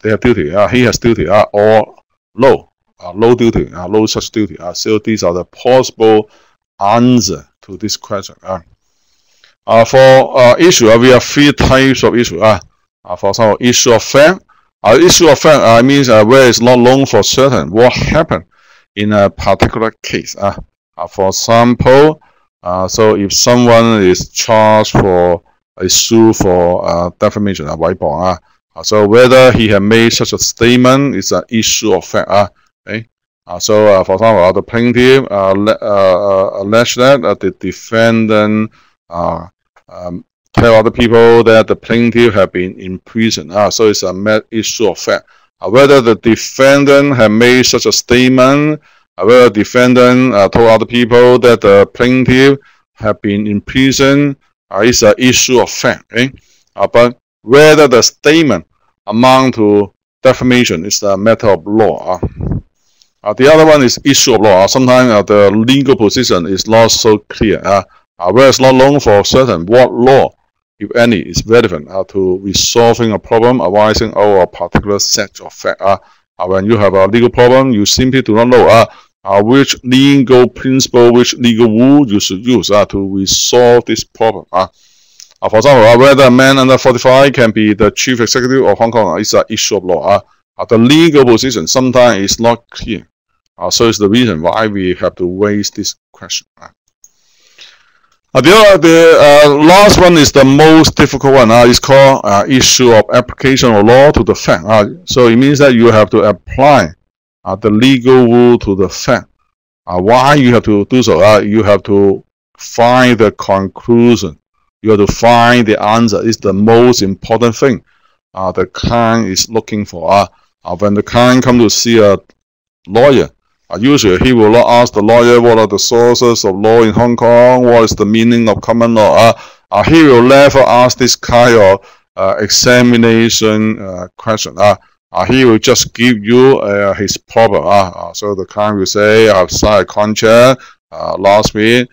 they have duty, uh, he has duty, uh, or no, uh, no duty, uh, no such duty. Uh, so these are the possible answer to this question. Uh. Uh, for uh, issue, uh, we have three types of issue. Uh, uh, for example, issue of fact, uh, issue of fact uh, means uh, where it's not known for certain what happened in a particular case. Uh, uh, for example, uh, so if someone is charged for a sue for uh, defamation, uh, uh, uh, so whether he had made such a statement is an issue of fact. Uh, okay? Uh, so, uh, for example, uh, the plaintiff uh, uh, uh, alleged that uh, the defendant uh, um, tell other people that the plaintiff have been in prison. Ah, so it's a issue of fact. Uh, whether the defendant have made such a statement, uh, whether the defendant uh, told other people that the plaintiff had been in prison, uh, is an issue of fact. Okay? Uh, but whether the statement amount to defamation is a matter of law. Uh. The other one is issue of law. Sometimes uh, the legal position is not so clear. Uh, uh, where it's not known for certain what law if any, is relevant uh, to resolving a problem arising over a particular set of facts. Uh, when you have a legal problem, you simply do not know which legal principle, which legal rule you should use to resolve this problem. For example, whether a man under 45 can be the chief executive of Hong Kong is an issue of law. Uh, the legal position sometimes is not clear. Uh, so it's the reason why we have to raise this question. Uh. The the uh, last one is the most difficult one. Uh, it's called uh, issue of application of law to the fact. Uh, so it means that you have to apply uh, the legal rule to the fact. Uh, why you have to do so? Uh, you have to find the conclusion. You have to find the answer. It's the most important thing. Uh, the client is looking for. Uh, uh, when the client come to see a lawyer, usually, he will not ask the lawyer what are the sources of law in Hong Kong, what is the meaning of common law. Uh, he will never ask this kind of uh, examination uh, question. Uh, he will just give you uh, his problem. Uh, uh, so the client will say, I've signed a contract uh, last week,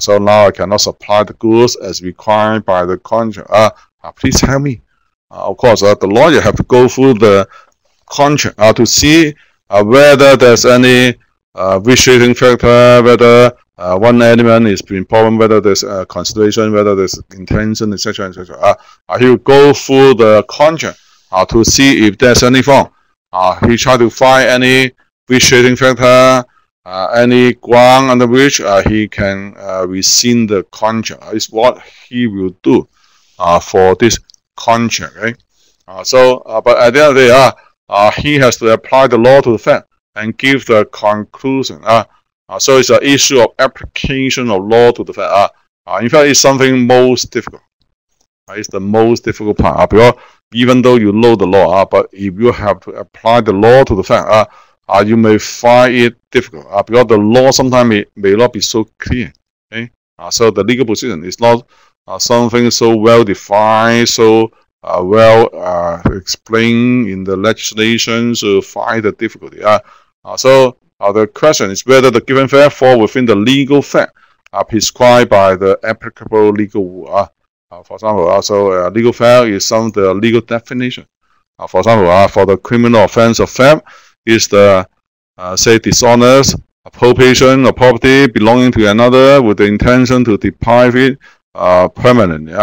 so now I cannot supply the goods as required by the contract. Please help me. Of course, the lawyer have to go through the contract to see whether there's any uh, vitiating factor, whether uh, one element is being problem, whether there's uh, consideration, whether there's intention, etc., etc. Uh, uh, he will go through the contract uh, to see if there's any form. Uh, he try to find any vitiating factor, uh, any ground under which uh, he can uh, rescind the contract. Uh, is what he will do uh, for this contract. Right? Uh, so, uh, but at the end of the day, uh, uh, he has to apply the law to the fact and give the conclusion. Uh, uh, so it's an issue of application of law to the fact. Uh, uh, in fact, it's something most difficult. Uh, it's the most difficult part. Uh, because even though you know the law, uh, but if you have to apply the law to the fact, uh, uh, you may find it difficult. Uh, because the law sometimes may, may not be so clear. Okay? Uh, so the legal position is not uh, something so well defined, so uh, well uh, explained in the legislation, so find the difficulty. Uh, uh, so uh, the question is whether the given fact fall within the legal fact prescribed by the applicable legal uh, uh, for example, also legal fact is some of the legal definition. For example, for the criminal offense of theft is the say dishonest appropriation of property belonging to another with the intention to deprive it permanently.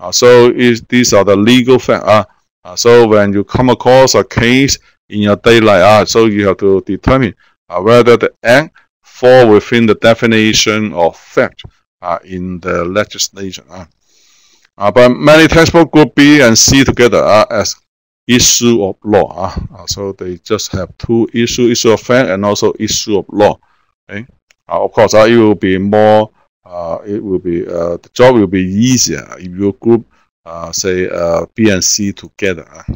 Uh, so is, these are the legal facts. Uh, uh, so when you come across a case in your daylight, uh, so you have to determine uh, whether the act fall within the definition of fact uh, in the legislation. Uh. Uh, but many textbook group B and C together uh, as issue of law. Uh, uh, so they just have two issue, issue of fact and also issue of law. Okay? Uh, of course, uh, it will be more, it will be, uh, the job will be easier if you group, uh, say, uh, B and C together. Uh.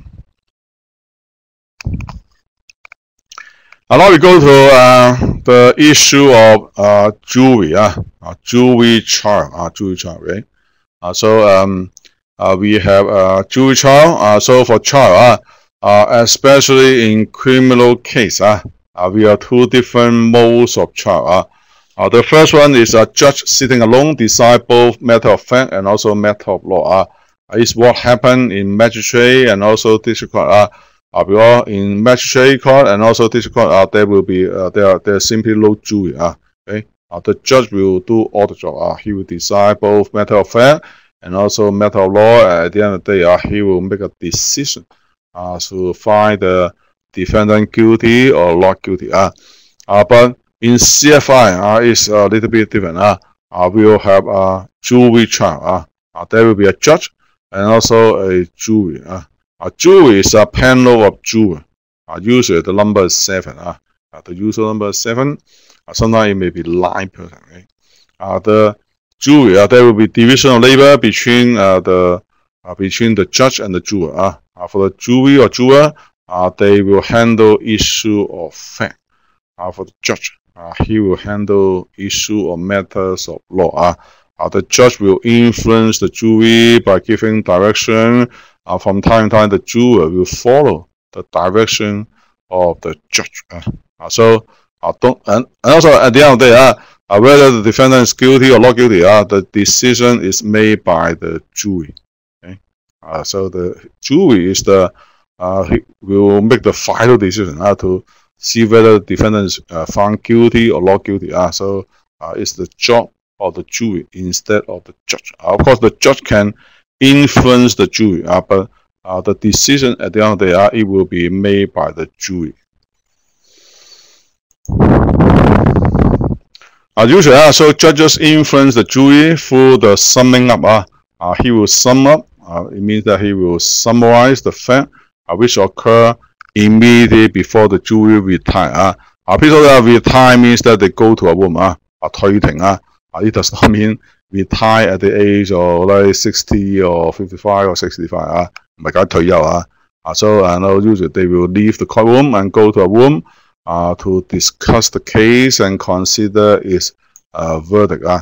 now we go to uh, the issue of uh, jury, uh, uh, jury trial, uh, jury trial, right? Uh, so um, uh, we have uh, jury trial. Uh, so for trial, uh, uh, especially in criminal case, uh, uh, we have two different modes of trial. Uh, uh, the first one is a judge sitting alone decide both matter of fact and also matter of law. Uh, is what happened in magistrate and also district court. Uh, uh, in magistrate court and also district court, uh, there will be uh, there there simply no jury. Uh, okay, uh, the judge will do all the job. Uh, he will decide both matter of fact and also matter of law. At the end of the day, uh, he will make a decision uh, to find the defendant guilty or not guilty. Uh, uh, but in CFI, uh, it's a little bit different. Uh, uh, we will have a jury trial. Uh, uh, there will be a judge and also a jury. Uh, a jury is a panel of jurors. Uh, usually the number is seven. Uh, uh, the usual number is seven. Uh, sometimes it may be nine person. Right? Uh, the jury, uh, there will be division of labor between uh, the uh, between the judge and the juror. Uh, uh, for the jury or juror, uh, they will handle issue of fact. Uh, for the judge, uh, he will handle issue or matters of law. Uh, uh, the judge will influence the jury by giving direction. Uh, from time to time, the juror will follow the direction of the judge. Uh, uh, so uh, don't, and, and also at the end of the day, uh, uh, whether the defendant is guilty or not guilty, uh, the decision is made by the jury. Okay? Uh, so the jury is the uh, will make the final decision uh, to see whether the defendant is uh, found guilty or not guilty. Uh, so uh, it's the job of the jury instead of the judge. Uh, of course, the judge can influence the jury, uh, but uh, the decision at the end of the day, uh, it will be made by the jury. Uh, usually, uh, so judges influence the jury through the summing up. Uh, uh, he will sum up. Uh, it means that he will summarize the fact uh, which occur immediately before the jury retire. Uh, uh, people that retire means that they go to a room. Uh, uh, 退庭 uh, uh, it does not mean retire at the age of like 60 or 55 or 65. Uh, 唔系讲退休啊。Uh, so uh, no, usually they will leave the courtroom and go to a room uh, to discuss the case and consider its uh, verdict. Uh.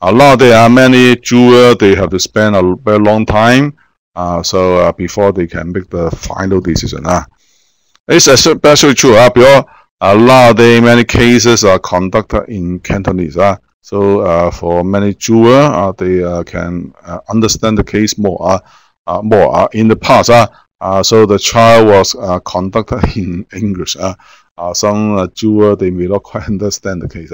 Uh, now there are many jurors, they have to spend a very long time uh, so uh, before they can make the final decision. Uh. It's especially true uh, because uh, nowadays many cases are conducted in Cantonese. Uh. So uh, for many jurors, uh, they uh, can uh, understand the case more. Uh, uh, more in the past. So the trial was conducted in English. Some uh, they may not quite understand the case.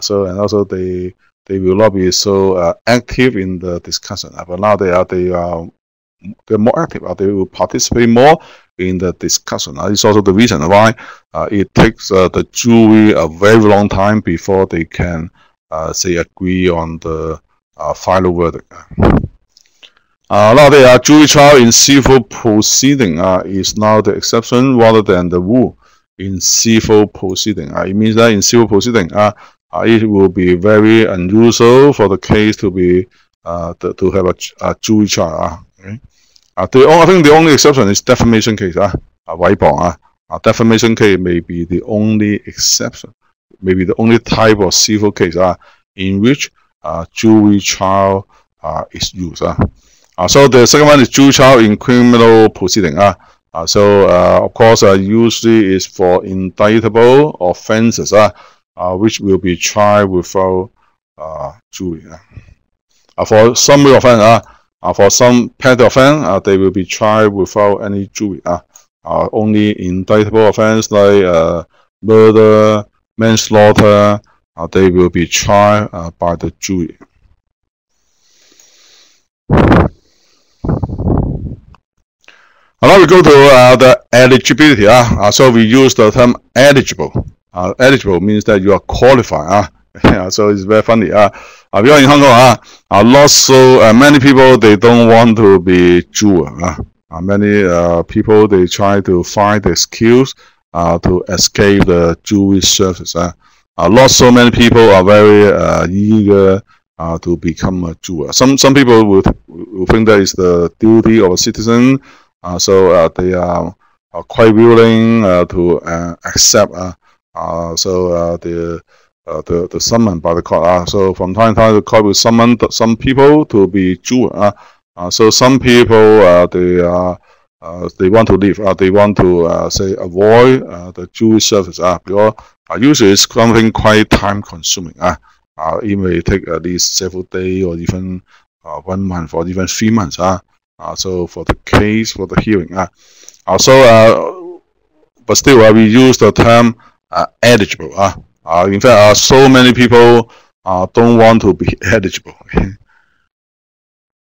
So and also they they will not be so active in the discussion. But now they are they are they're more active. They will participate more in the discussion. Uh, it's also the reason why uh, it takes uh, the jury a very long time before they can uh, say agree on the uh, final verdict. Uh, now the jury trial in civil proceeding is now the exception rather than the rule in civil proceeding. It means that in civil proceeding, it will be very unusual for the case to be to, to have a, a jury trial. Okay? Uh, the, I think the only exception is defamation case. Uh, uh, 毀謗, uh, uh, defamation case may be the only exception, maybe the only type of civil case uh, in which uh, jury trial uh, is used. Uh. Uh, so the second one is jury trial in criminal proceeding. Uh. Uh, so uh, of course, uh, usually is for indictable offenses, uh, uh, which will be tried without uh, jury. Uh. Uh, for offense, uh, uh, for some petty offense, uh, they will be tried without any jury. Uh, uh, only indictable offense like uh, murder, manslaughter, uh, they will be tried uh, by the jury. Now we go to uh, the eligibility. Uh, uh, so we use the term eligible. Uh, eligible means that you are qualified. Uh. Yeah, so it's very funny. Uh, uh, in Hong Kong, uh, uh, lots so uh, many people they don't want to be Jew. Uh, uh, many uh, people they try to find excuse uh, to escape the jury service. Uh. Uh, not so many people are very uh, eager uh, to become a Jew. Some some people would, would think that is the duty of a citizen uh, so uh, they are, are quite willing uh, to accept so the uh, the the summon by the court. Uh, so from time to time, the court will summon some people to be Jew. Uh, uh, so some people uh, they uh, uh, they want to leave. Uh, they want to uh, say avoid uh, the jury service. Uh, because uh, usually it's something quite time consuming. Uh, uh, it may take at least several days or even uh, one month or even three months. Uh, uh, so for the case for the hearing. Uh, also, uh, but still, uh, we use the term uh, eligible. Uh, uh, in fact, uh, so many people uh, don't want to be eligible.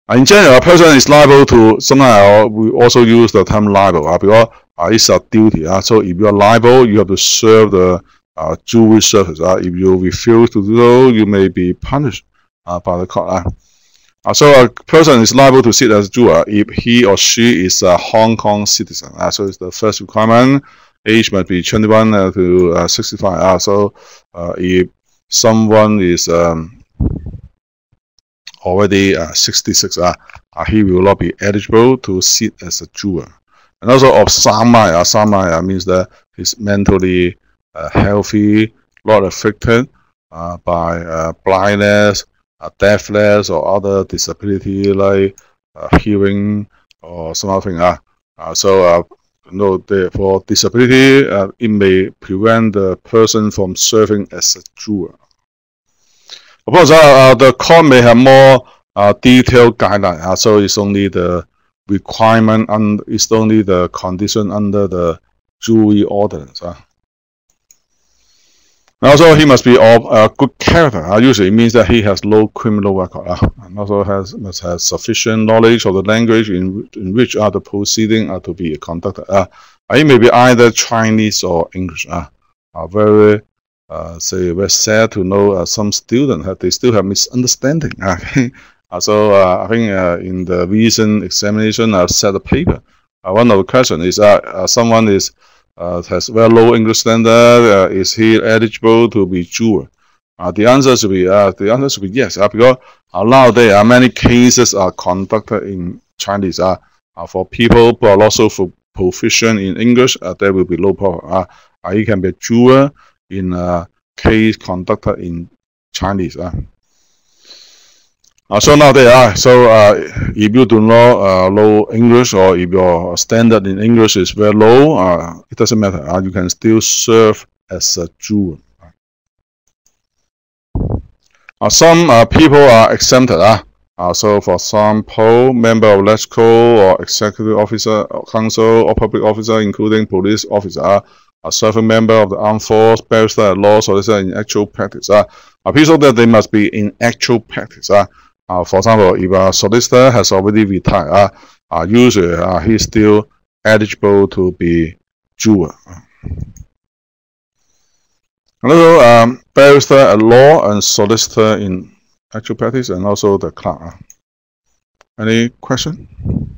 in general, a person is liable to, somehow we also use the term liable uh, because uh, it's a duty. Uh, so if you are liable, you have to serve the uh, jury service. Uh, if you refuse to do so, you may be punished uh, by the court. Uh. Uh, so a person is liable to sit as Jew uh, if he or she is a Hong Kong citizen. Uh, so it's the first requirement. Age must be 21 uh, to uh, 65. Uh, so if someone is um, already uh, 66, uh, uh, he will not be eligible to sit as a juror. And also of sound mind, uh, sound mind uh, means that he's mentally healthy, not affected by blindness, deafness or other disability like hearing or something. Uh, uh, so no, the, for disability, uh, it may prevent the person from serving as a juror. Of course, uh, uh, the court may have more uh, detailed guidelines. Uh, so it's only the requirement and it's only the condition under the jury ordinance. Uh. Also, he must be of a good character. Uh, usually, it means that he has low criminal record, uh, and also has must have sufficient knowledge of the language in, in which uh, the proceeding are to be conducted. Uh, it may be either Chinese or English. Uh, uh, very, uh, say, very sad to know uh, some students have they still have misunderstanding. Uh, uh, so uh, I think uh, in the recent examination, I've set a paper. Uh, one of the questions is uh, uh, someone is uh, has very low English standard. Uh, is he eligible to be juror? Uh, the answer should be uh, the answer should be yes. Uh, because uh, nowadays uh, many cases are conducted in Chinese. For people who are also for proficient in English, there will be no problem. He can be a juror in a case conducted in Chinese. Uh. So now they are. So uh, if you do not uh, know English or if your standard in English is very low, uh, it doesn't matter. Uh, you can still serve as a juror. Uh, some uh, people are exempted. Uh, uh, so for example, member of electrical or executive officer, or council or public officer, including police officer, uh, a serving member of the armed force, barrister at law, solicitor in actual practice. Uh, note that they must be in actual practice. Uh, uh, for example, if a solicitor has already retired, uh, uh, usually uh, he's still eligible to be juror. Another um, barrister at law and solicitor in actual practice, and also the clerk. Any question?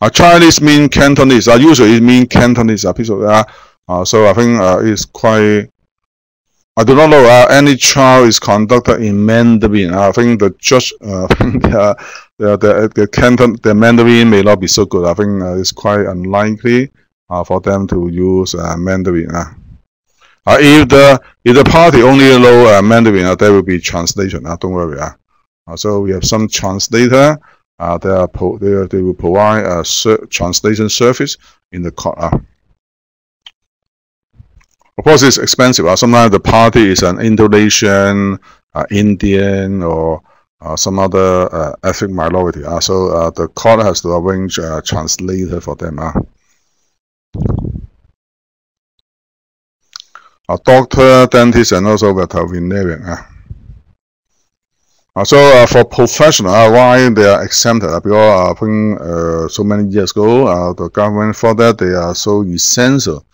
Uh, Chinese mean Cantonese. Uh, usually it mean Cantonese. Uh, uh, so I think uh, it's quite I do not know uh, any trial is conducted in Mandarin. I think the judge, uh, the, the, the, the Canton, the Mandarin may not be so good. I think uh, it's quite unlikely uh, for them to use uh, Mandarin. Uh. If the if the party only know Mandarin, there will be translation. Don't worry. So we have some translator. They, are they, they will provide a translation service in the court. Of course, it's expensive. Uh. Sometimes the party is an Indonesian, uh, Indian, or uh, some other uh, ethnic minority. Uh, so uh, the court has to arrange a translator for them. Uh. A doctor, dentist, and also veterinarian. Uh. Uh, so for professional, why they are exempted? Because so many years ago, the government thought that they are so essential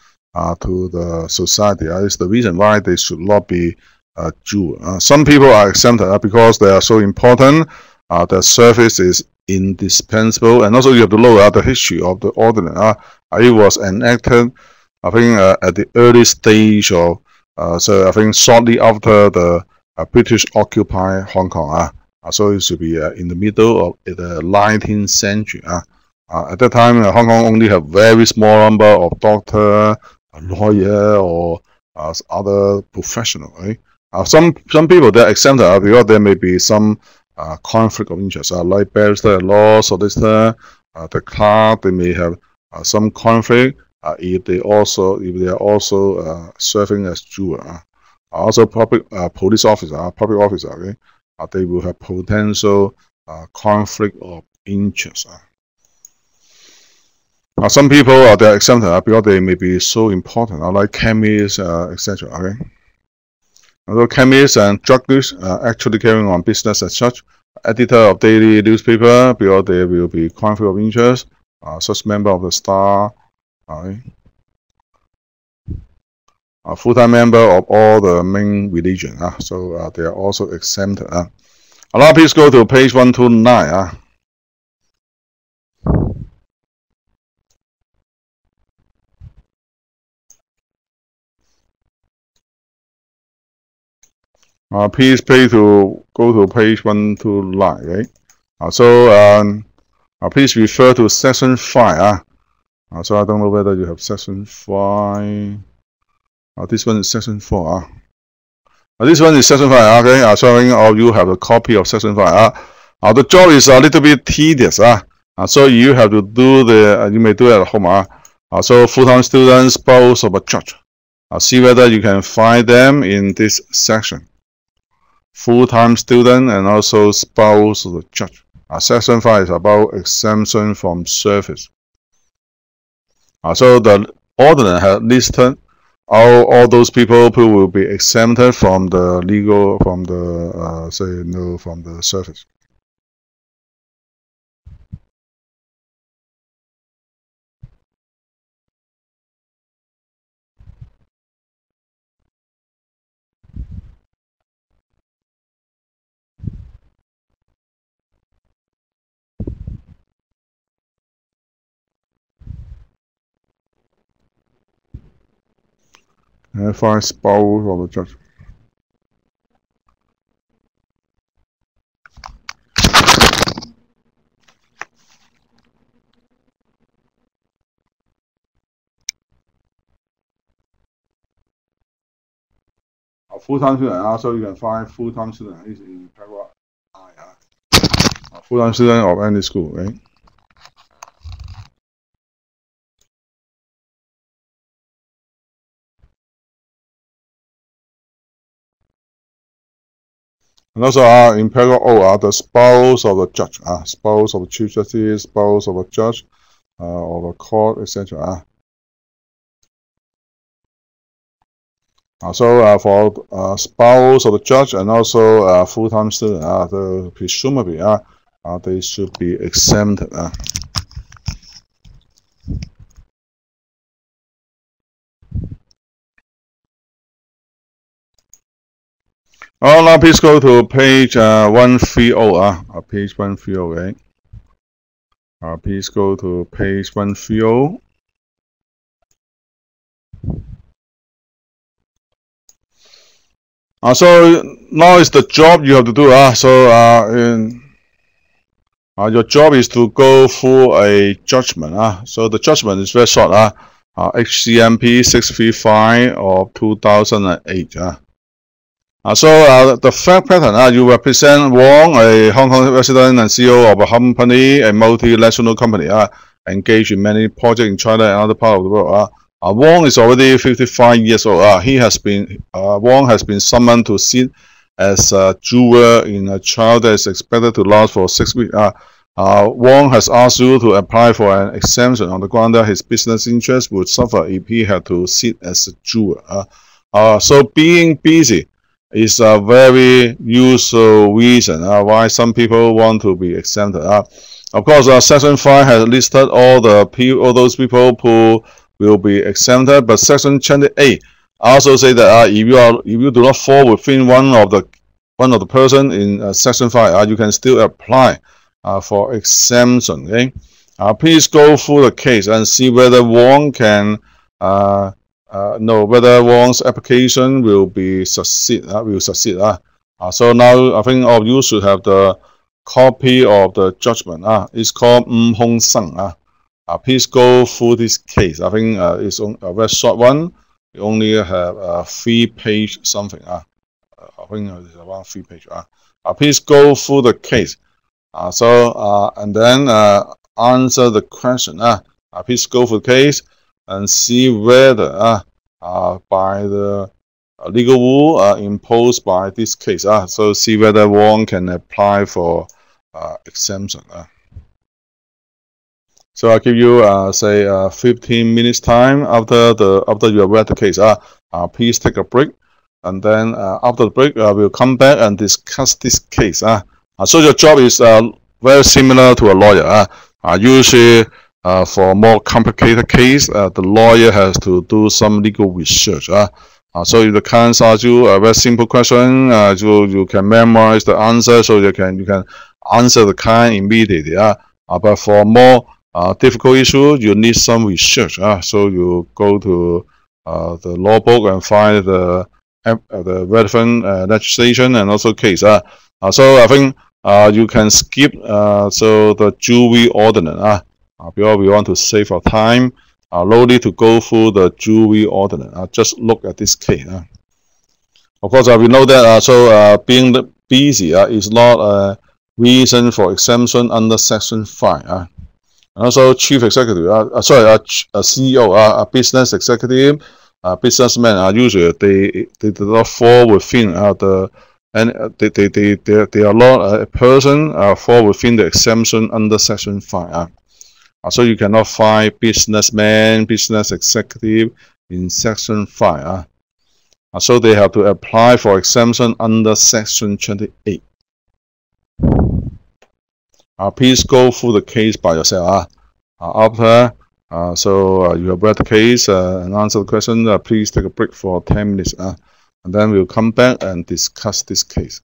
to the society. Uh, is the reason why they should not be uh, Jew. Uh, some people are exempted uh, because they are so important. Uh, their service is indispensable, and also you have to know uh, the history of the ordinance. Uh, it was enacted, I think, uh, at the early stage of, uh, so I think shortly after the uh, British occupy Hong Kong. Uh, uh, so it should be uh, in the middle of the 19th century. Uh, uh, at that time, uh, Hong Kong only have very small number of doctor, lawyer, or uh, other professional. Right? Uh, some some people they're exempted uh, because there may be some uh, conflict of interest, uh, like barrister, law, solicitor, uh, the clerk. They may have uh, some conflict uh, if they also if they are also serving as juror. Also, public police officer, public officer, okay, they will have potential conflict of interest. Uh. Some people are exempted uh, because they may be so important, uh, like chemists, uh, etc. Okay. Although chemists and druggists are actually carrying on business as such, editor of daily newspaper because there will be conflict of interest, uh, such member of the star, right? a full-time member of all the main religion. Uh, so they are also exempted. Uh. Now please go to page 129. Uh. Uh, please pay to go to page 129, right? Uh, so um, uh, please refer to section 5. Uh. Uh, so I don't know whether you have section 5. Uh, this one is section 4. Uh. Uh, this one is section 5. Okay, uh, showing all you have a copy of section 5. Uh. Uh, the job is a little bit tedious. Uh. Uh, so you have to do the, uh, you may do it at home. Uh. Uh, so full-time students, spouse of a judge. Uh, see whether you can find them in this section. Full-time student and also spouse of the judge. Uh, section 5 is about exemption from service. Uh, so the ordinance has listed all, all those people who will be exempted from the legal from the uh, say no from the service. If I spouse of the judge. A full-time student, also you can find full-time student is in paragraph I. Uh, full-time student of any school, right? And also in paragraph O are uh, the spouse of the judge, uh, spouse of the chief justice, spouse of a judge, uh, of a court, etc. Uh. Uh, so uh, for uh, spouse of the judge and also uh, full-time student, uh, the presumably uh, uh, they should be exempted. Uh. Oh, now please go to page uh, 130, uh, uh, page 130, okay? Uh, please go to page 130. Uh, so now is the job you have to do. Uh, so uh, in, uh, your job is to go through a judgment. Uh, so the judgment is very short. Uh, uh, HCMP 635 of 2008. Uh. Uh, so uh, the fact pattern, uh, you represent Wong, a Hong Kong resident and CEO of a company, a multinational company, uh, engaged in many projects in China and other parts of the world. Uh. Uh, Wong is already 55 years old. Uh, he has been, uh, Wong has been summoned to sit as a juror in a trial that is expected to last for six weeks. Uh, Wong has asked you to apply for an exemption on the ground that his business interests would suffer if he had to sit as a uh, so being busy is a very useful reason uh, why some people want to be exempted. Uh, of course, uh, Section 5 has listed all the people, all those people who will be exempted, but Section 28 also say that uh, if you are if you do not fall within one of the one of the person in uh, Section 5, uh, you can still apply uh, for exemption. Okay, please go through the case and see whether one can uh, uh, know whether Wong's application will be succeed. Uh, will succeed. Uh. Uh, so now I think all of you should have the copy of the judgment. Uh. It's called M Hong Seng. Uh. Uh, please go through this case. I think uh, it's a very short one. We only have a three page something. Uh. I think it's around three page. Uh. Uh, please go through the case. Uh, so uh, and then uh, answer the question. Uh, uh, please go through the case and see whether uh, uh, by the uh, legal rule uh, imposed by this case. Uh, so see whether one can apply for exemption. Uh. So I'll give you uh, say uh, 15 minutes time after the after you have read the case. Uh, uh, please take a break, and then uh, after the break uh, we'll come back and discuss this case. Uh. so your job is uh, very similar to a lawyer. Uh, usually uh, for more complicated case, uh, the lawyer has to do some legal research. Uh, uh, so if the client asks you a very simple question, uh, you, you can memorize the answer so you can you can answer the client immediately. Uh, uh, but for more difficult issue, you need some research. Uh, so you go to the law book and find the the relevant legislation and also case. Uh, so I think you can skip so the jury ordinance. Uh, uh, because we want to save our time, uh, no need to go through the jury ordinance. Uh, just look at this case. Uh. Of course, uh, we know that uh, so uh, being busy uh, is not a reason for exemption under Section 5. Uh. And also, chief executive, uh, uh, sorry, uh, uh, CEO, uh, a business executive, uh, businessman, are usually they they do not fall within uh, the and uh, they, they, they, they, they are not a person uh, fall within the exemption under Section 5. Uh. So you cannot find businessman, business executive in section 5. Uh. Uh, so they have to apply for exemption under section 28. Uh, please go through the case by yourself. Uh. Uh, after uh, so you have read the case and answer the question, please take a break for 10 minutes. And then we'll come back and discuss this case.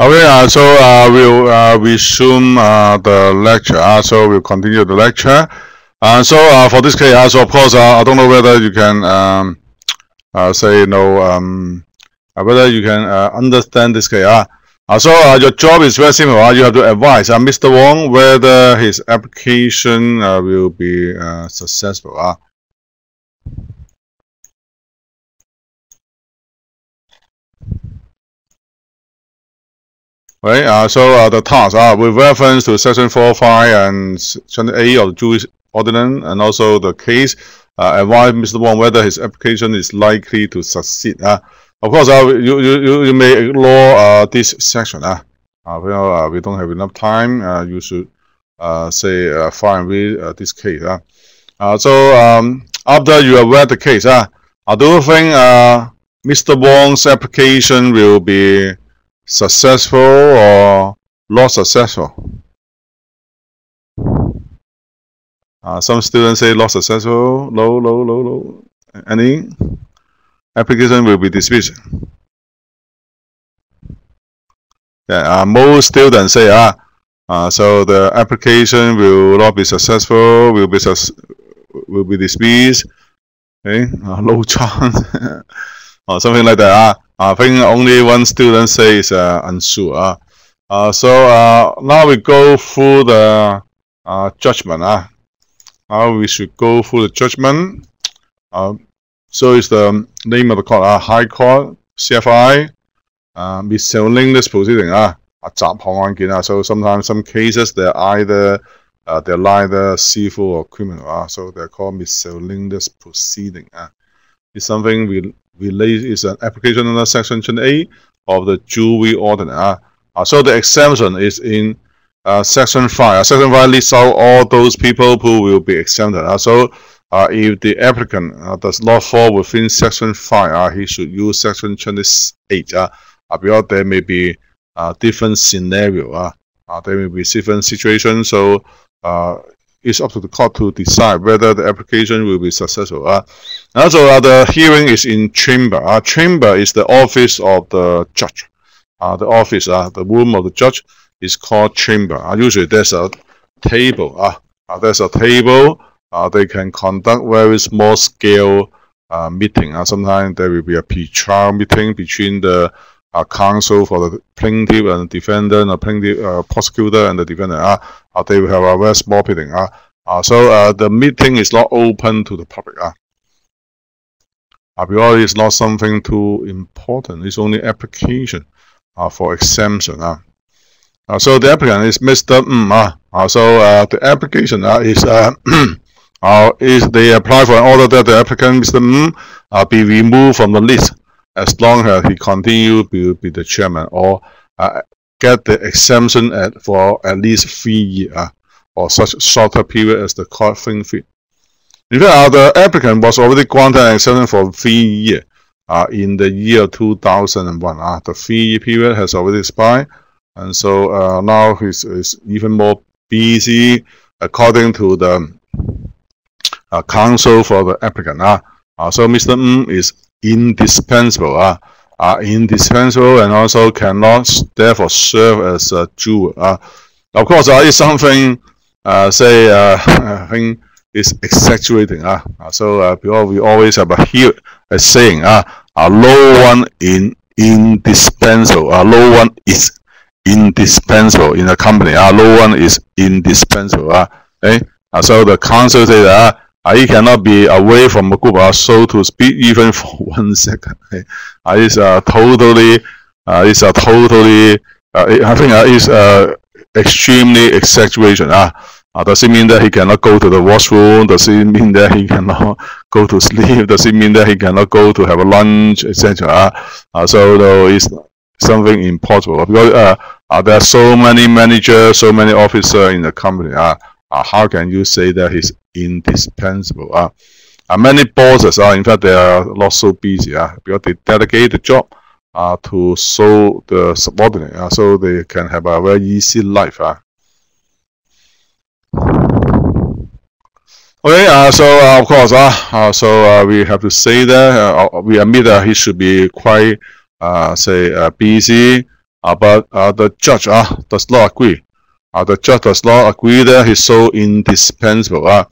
Okay, uh, so uh, we'll uh, resume uh, the lecture. Uh, so we'll continue the lecture. Uh, so for this case, so of course, I don't know whether you can um, say you know um, whether you can understand this case. Uh, so your job is very simple. You have to advise Mr. Wong whether his application will be successful. Right, uh, so uh, the task uh, with reference to section 4, 5 and section 8 of the Jury ordinance and also the case, uh, advise Mr. Wong whether his application is likely to succeed. Uh, of course, uh, you, you, you may ignore uh, this section. Uh, uh, well, uh, we don't have enough time. Uh, you should uh, say uh, fine read uh, this case. Uh. Uh, so um, after you have read the case, uh, I do think uh, Mr. Wong's application will be successful or not successful? Uh, some students say not successful, low, low, low, low. Any application will be dismissed. Yeah, uh, most students say, ah, uh, so the application will not be successful, will be sus will be dismissed. Okay, uh, low chance, or something like that. Ah. I think only one student says uh, unsure. Uh, uh, so uh, now we go through the uh, judgment. Uh. Now we should go through the judgment. Uh, so it's the name of the court, uh, High Court, CFI, uh, miscellaneous proceeding. Uh, 集项案件啊，so sometimes some cases they're either uh, they're either civil or criminal. Uh, so they're called miscellaneous proceeding. Uh. It's something we relate is an application under section 28 of the Jury Ordinance. Uh, so the exemption is in uh, section 5. Uh, section 5 lists out all those people who will be exempted. So if the applicant does not fall within section 5, uh, he should use section 28 uh, uh, because there may be different scenario. There may be different situations. So it's up to the court to decide whether the application will be successful. Uh, also, uh, the hearing is in chamber. Uh, chamber is the office of the judge. Uh, the office, uh, the room of the judge is called chamber. Uh, usually there's a table. Uh, uh, there's a table. Uh, they can conduct very small scale uh, meeting. Uh, sometimes there will be a pre-trial meeting between the uh, counsel for the plaintiff and defendant, the plaintiff, uh, prosecutor and the defendant. Uh, uh, they will have a very small meeting. Uh, uh, so uh, the meeting is not open to the public. Uh. Uh, because it's not something too important. It's only application uh, for exemption. Uh. Uh, so the applicant is Mr. Mm, uh, uh, so uh, the application uh, is uh, uh, is they apply for an order that the applicant Mr. Mm, uh, be removed from the list as long as he continue to be the chairman or uh, get the exemption at, for at least three years uh, or such shorter period as the court think fit. In fact, the applicant was already granted an exemption for three years uh, in the year 2001. Uh, the three-year period has already expired, and so uh, now he's, he's even more busy according to the uh, counsel for the applicant. Uh, uh, so Mr. M is indispensable, uh, are indispensable and also cannot therefore serve as a juror. Uh, of course, uh, it's something, uh, say, uh, I think is exaggerating. Uh, so uh, because we always have a here a saying, uh, uh, no one in indispensable, uh, no one is indispensable in a company. Uh, no one is indispensable. Uh, okay? uh, so the counsel says he cannot be away from a group, uh, so to speak, even for one second. Okay? Uh, it's uh, totally, uh, it's a totally, uh, I think uh, uh, extremely exaggeration. Uh, uh, does it mean that he cannot go to the washroom? Does it mean that he cannot go to sleep? Does it mean that he cannot go to have a lunch, etc.? Uh, so though it's something impossible because uh, uh, there are so many managers, so many officers in the company. Uh, uh, how can you say that he's indispensable? Uh, uh, many bosses are, uh, in fact, they are not so busy uh, because they delegate the job uh, to so the subordinate, uh, so they can have a very easy life. Uh. Okay, uh, so uh, of course, uh, uh, so uh, we have to say that uh, we admit that he should be quite, uh, say, uh, busy. uh, but uh, the judge uh, does not agree. Uh, the judge does not agree that he's so indispensable. Uh,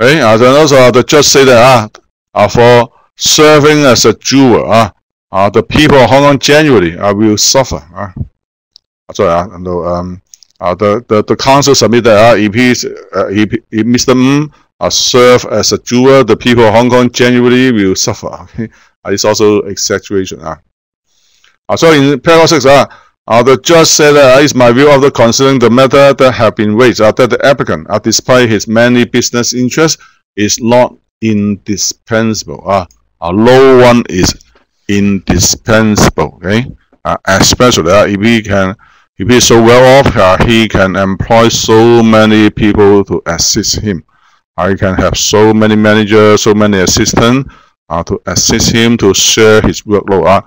okay? then also uh, the judge say that uh, for serving as a juror, uh, uh, the people of Hong Kong generally uh, will suffer. Uh. Sorry, uh, no, um, uh, the, the, the council submitted uh, if, he's, uh, if, if Mr. M uh, serve as a juror, the people of Hong Kong generally will suffer. Okay? Uh, it's also exaggeration. Uh. Uh, so in paragraph 6, uh, uh, the judge said uh, it's my view after considering the matter that have been raised uh, that the applicant, uh, despite his many business interests, is not indispensable. Uh, uh, no one is indispensable. Okay, uh, especially uh, if he can, if he's so well off, uh, he can employ so many people to assist him. Uh, he can have so many managers, so many assistants uh, to assist him to share his workload. Uh,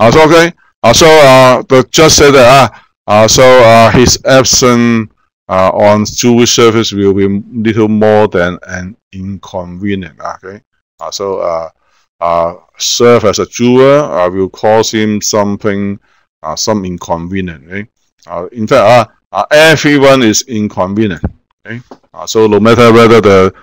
uh, so okay, uh, so uh, the judge said that uh, uh, so uh, his absence uh, on jury service will be little more than an inconvenience. Okay, uh, so serve as a uh, will cause him something, some inconvenience. Okay? In fact, uh, everyone is inconvenient. Okay? So no matter whether the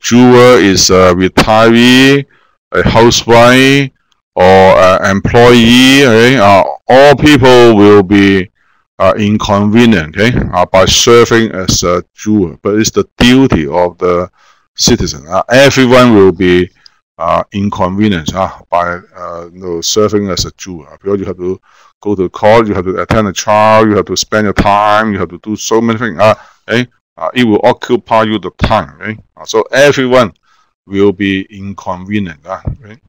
juror is a retiree, a housewife, or uh, employee, okay? uh, all people will be uh, inconvenient okay? uh, by serving as a juror. But it's the duty of the citizen. Uh, everyone will be uh, inconvenience uh, by uh, you know, serving as a juror. Because you have to go to court, you have to attend a trial, you have to spend your time, you have to do so many things. Uh, okay? uh, it will occupy you the time. Okay? Uh, so everyone will be inconvenient. Uh, okay?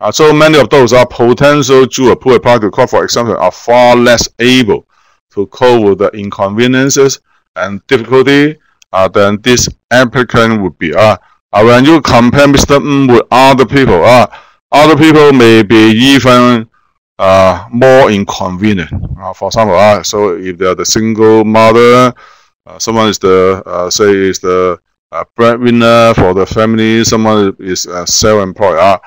Uh, so many of those are potential apply to court, for example, are far less able to cope with the inconveniences and difficulty uh, than this applicant would be. Uh, uh, when you compare Mr. M with other people, uh, other people may be even uh, more inconvenient. Uh, for example, uh, so if they are the single mother, uh, someone is the uh, say is the uh, breadwinner for the family, someone is uh, self-employed. Uh,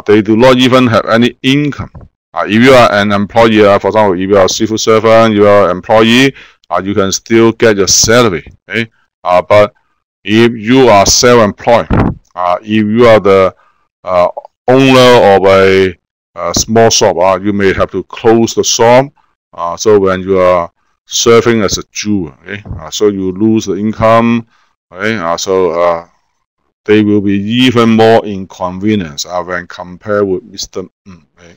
they do not even have any income. If you are an employee, uh, for example, if you are a civil servant, you are an employee, uh, you can still get your salary. Okay? Uh, but if you are self-employed, uh, if you are the uh, owner of a, a small shop, uh, you may have to close the shop. So when you are serving as a Jew, okay, so you lose the income. Okay, so they will be even more inconvenienced uh, when compared with Mr. Mm, okay.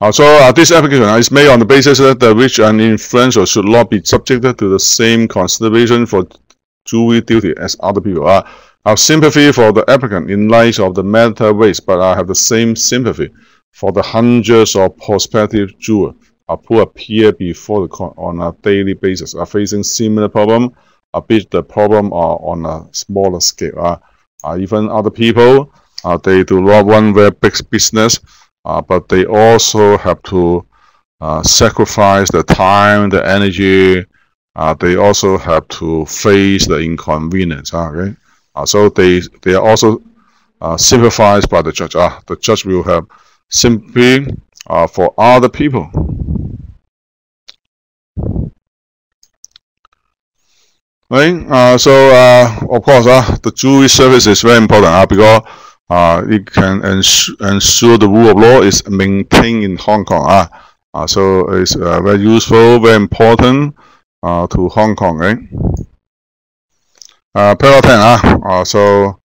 Uh, so uh, this application is made on the basis that the rich and influential should not be subjected to the same consideration for jury duty as other people. Uh, I have sympathy for the applicant in light of the matter raised, but I have the same sympathy for the hundreds of prospective jurors who appear before the court on a daily basis are facing similar problem, albeit the problem are on a smaller scale. Uh, uh, even other people, uh, they do not run very big business, uh, but they also have to uh, sacrifice the time, the energy. Uh, they also have to face the inconvenience. Uh, okay, uh, so they they are also uh, sympathized by the judge. Uh, the judge will have sympathy uh, for other people. Right. Uh, so uh, of course, uh, the jury service is very important uh, because uh, it can ensure, the rule of law is maintained in Hong Kong. Uh, uh, so it's uh, very useful, very important uh, to Hong Kong. Right. Uh, paragraph 10. Uh, uh, so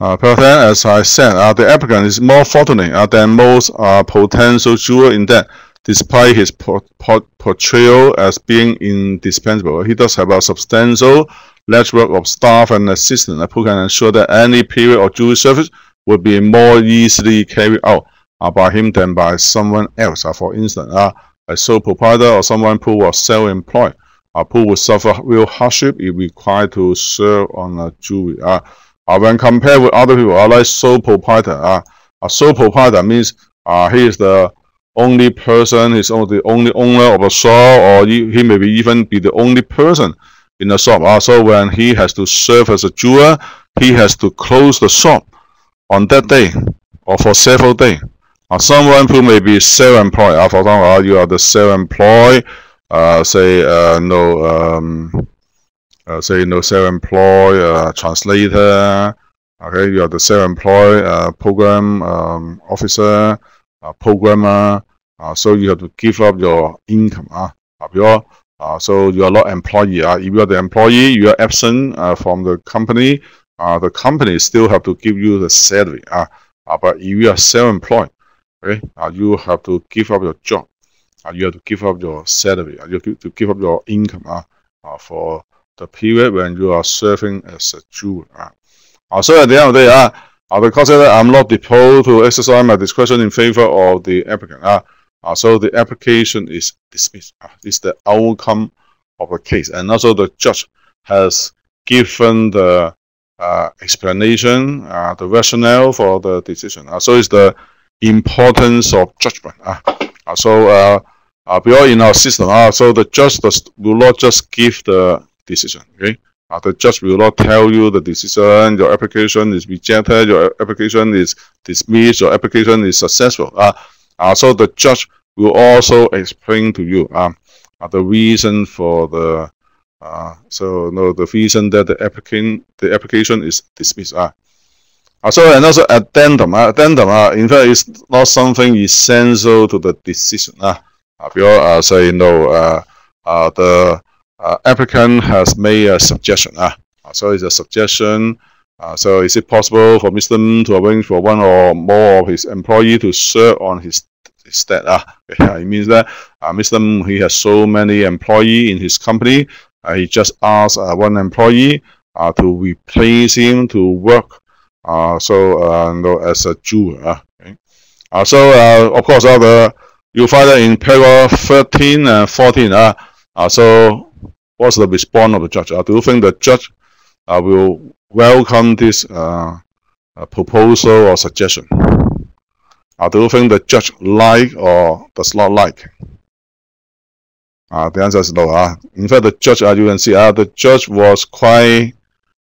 uh, paragraph 10, as I said, uh, the applicant is more fortunate uh, than most uh, potential jurors in that despite his portrayal as being indispensable, he does have a substantial network of staff and assistants who can ensure that any period of jury service would be more easily carried out by him than by someone else. Uh, for instance, uh, a sole proprietor or someone who was self-employed, uh, who would suffer real hardship if required to serve on a jury. Uh, uh, when compared with other people, uh, like sole proprietor, uh, a sole proprietor means uh, he is the only person, he's the only owner of a shop, or he, may be even be the only person in the shop. Also, when he has to serve as a juror, he has to close the shop on that day. or for several days. Uh, someone who may be self-employed, uh, for example, uh, you are the self-employed, uh, say uh, no, um, uh, say no self-employed uh, translator, okay, you are the self-employed uh, program um, officer, uh, programmer, uh, so you have to give up your income, uh, of your, uh, so you are not employee, uh, if you are the employee, you are absent uh, from the company, uh, the company still have to give you the salary, uh, uh, but if you are self-employed, okay, uh, you have to give up your job, uh, you have to give up your salary, uh, you have to give up your income uh, uh, for the period when you are serving as a Jew. Uh. Uh, so at the end of the uh, uh, because I'm not deposed to exercise my discretion in favor of the applicant. Uh, uh, so the application is dismissed. Uh, it's the outcome of the case. And also the judge has given the uh, explanation, uh, the rationale for the decision. Uh, so it's the importance of judgment. Uh, so uh, uh, we are in our system. Uh, so the judge does, will not just give the decision. Okay. Uh, the judge will not tell you the decision, your application is rejected, your application is dismissed, your application is successful. Uh, uh, so the judge will also explain to you um, uh, the reason for the uh, so no the reason that the applicant the application is dismissed. Uh. Uh, so another addendum. Uh, addendum, uh, in fact, is not something essential to the decision. Uh, uh, uh say no, uh, uh, the uh, applicant has made a suggestion. Uh, so it's a suggestion. Uh, so is it possible for Mr. M to arrange for one or more of his employee to serve on his stead? Uh, it means that uh, Mr. M, he has so many employee in his company. Uh, he just asks uh, one employee uh, to replace him to work uh, so no, as a Jew. Uh, okay. so of course, uh, the, you find that in paragraph 13 and 14. Uh, uh, so what's the response of the judge? Uh, do you think the judge uh, will welcome this uh, proposal or suggestion? Do you think the judge like or does not like? Uh, the answer is no. Uh. In fact, the judge, uh, you can see, uh, the judge was quite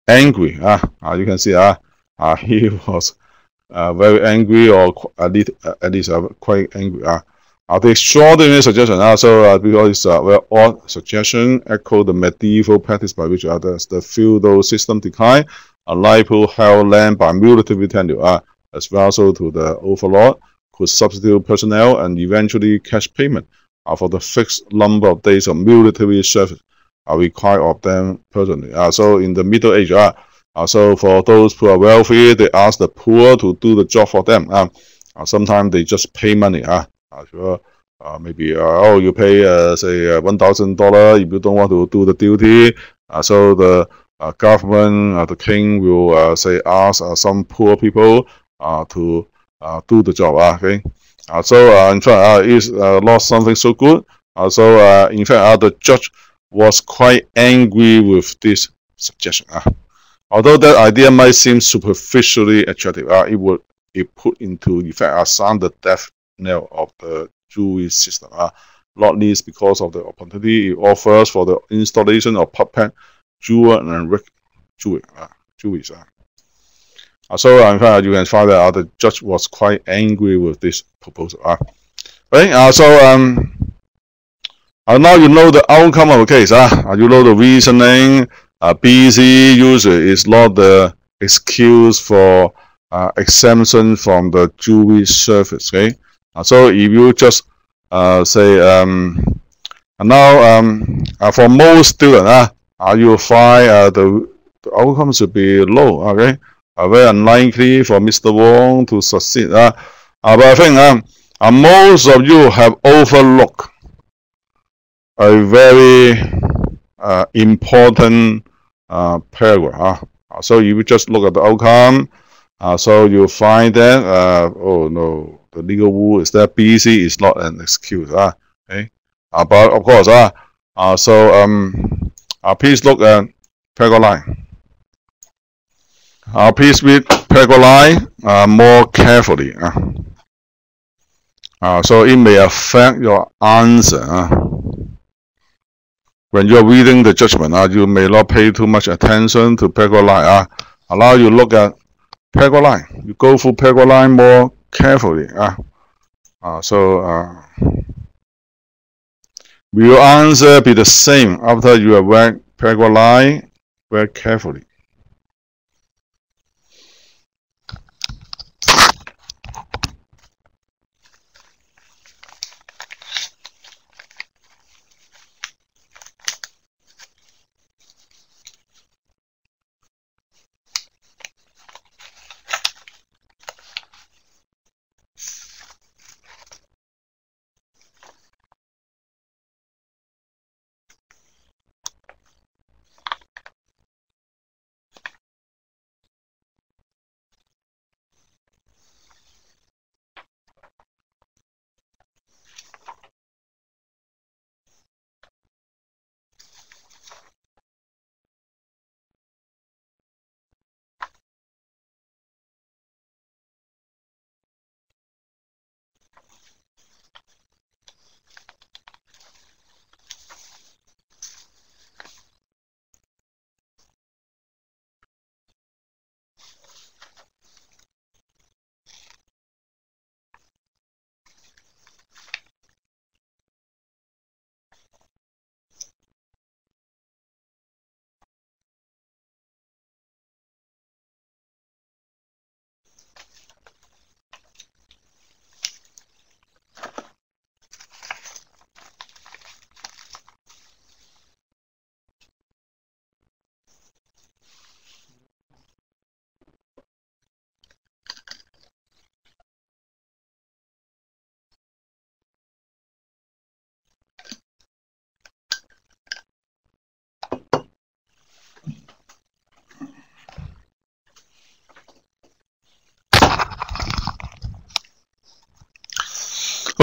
angry. Uh, uh, you can see, uh, uh, he was uh, very angry or at least, at least uh, quite angry. Uh. Uh, the extraordinary suggestion also uh, because it's a very odd suggestion echo the medieval practice by which others the feudal system decline, a liable held land by military tenure, uh, as well so to the overlord could substitute personnel and eventually cash payment uh, for the fixed number of days of military service are required of them personally. Uh, so in the Middle Age, uh, uh, so for those who are wealthy, they ask the poor to do the job for them. Uh, uh, sometimes they just pay money. Uh, uh, sure, uh, maybe uh, oh you pay uh, say one thousand dollar if you don't want to do the duty. So the government, the king will say ask some poor people to do the job. Okay. So in fact, it's not something so good. So in fact, the judge was quite angry with this suggestion. Although that idea might seem superficially attractive, it would it put into effect a sound the death knell of the jury system, uh, not least because of the opportunity it offers for the installation of puppet Jew and Rick Jewish. Uh, Jewish uh. Uh, so in fact, you can find that uh, the judge was quite angry with this proposal. Uh. Right? Uh, so um, uh, now you know the outcome of the case. Uh, uh you know the reasoning. Uh, BC usually is not the excuse for uh, exemption from the jury service. Okay. Uh, so if you just uh, say um, now um, uh, for most students, uh, uh, you find uh, the, the outcome should be low. Okay, very unlikely for Mr. Wong to succeed. Uh, uh, but I think um, most of you have overlooked a very uh, important uh, paragraph. Uh, so you just look at the outcome. So you find that, oh no, the legal rule is that BC is not an excuse. Uh, okay? Uh, but of course, uh, uh, so um, uh, please look at paragraph line. Uh, please read paragraph line uh, more carefully. Uh. Uh, so it may affect your answer. Uh. When you're reading the judgment, uh, you may not pay too much attention to paragraph line. Uh. Allow you look at pegward line. You go for pegward line more carefully. Uh, uh, so uh, will answer be the same after you have read pegward line very carefully.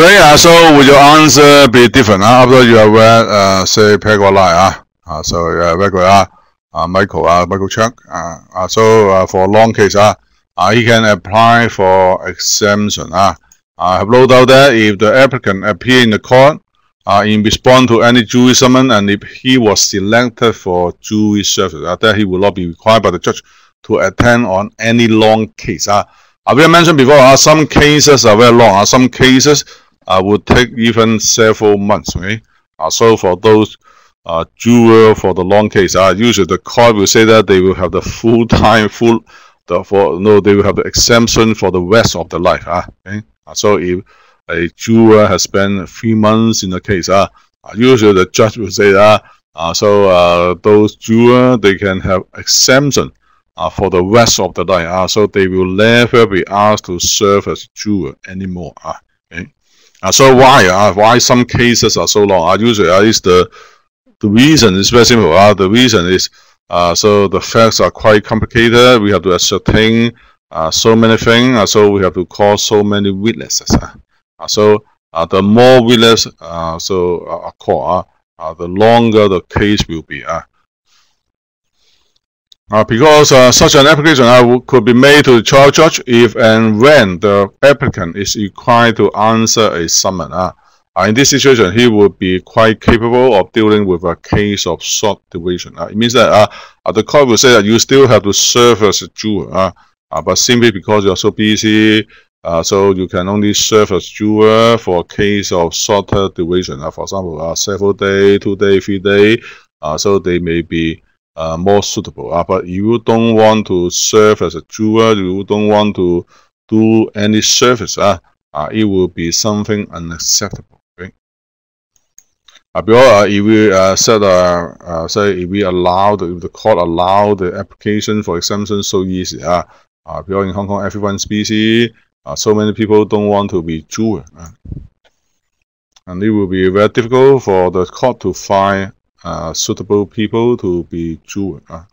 So will your answer be different uh, after you have read, uh, say, pegward line? Uh, uh, so, uh, regular, uh, Michael, uh, Michael Chuck. Uh, uh, so, uh, for a long case, uh, uh, he can apply for exemption. Uh, I have no doubt that if the applicant appear in the court uh, in response to any jury summons and if he was selected for jury service, uh, that he will not be required by the judge to attend on any long case. Uh, we have mentioned before, uh, some cases are very long. Uh, some cases uh, would take even several months. Okay, uh, so for those uh, juror for the long case, uh, usually the court will say that they will have the full time, full the for no, they will have the exemption for the rest of the life. Uh, okay, uh, so if a juror has spent three months in the case, uh, uh usually the judge will say that. Uh, so uh, those jurors they can have exemption uh, for the rest of the life. Uh, so they will never be asked to serve as juror anymore. Uh? Uh, so why? Uh, why some cases are so long? Uh, usually uh, is the the reason is very simple. Uh, the reason is uh, so the facts are quite complicated. We have to ascertain uh, so many things. Uh, so we have to call so many witnesses. Uh, uh so uh, the more witnesses uh, so uh, called, uh, uh, the longer the case will be. Uh, uh, because uh, such an application uh, could be made to the trial judge if and when the applicant is required to answer a summons. Uh, uh, in this situation, he would be quite capable of dealing with a case of short duration. Uh, it means that uh, the court will say that you still have to serve as a juror, but simply because you're so busy, so you can only serve as juror for a case of shorter duration. For example, several day, two day, three day. So they may be uh, more suitable. Uh, but you don't want to serve as a jeweler, you don't want to do any service, uh, uh, it will be something unacceptable. Okay? Uh, because uh, if we uh, said, uh, uh, say if we allow the, if the court allow the application for exemption so easy, uh, uh, because in Hong Kong everyone's busy, uh, so many people don't want to be juror. Uh, and it will be very difficult for the court to find uh, suitable people to be juror. Uh.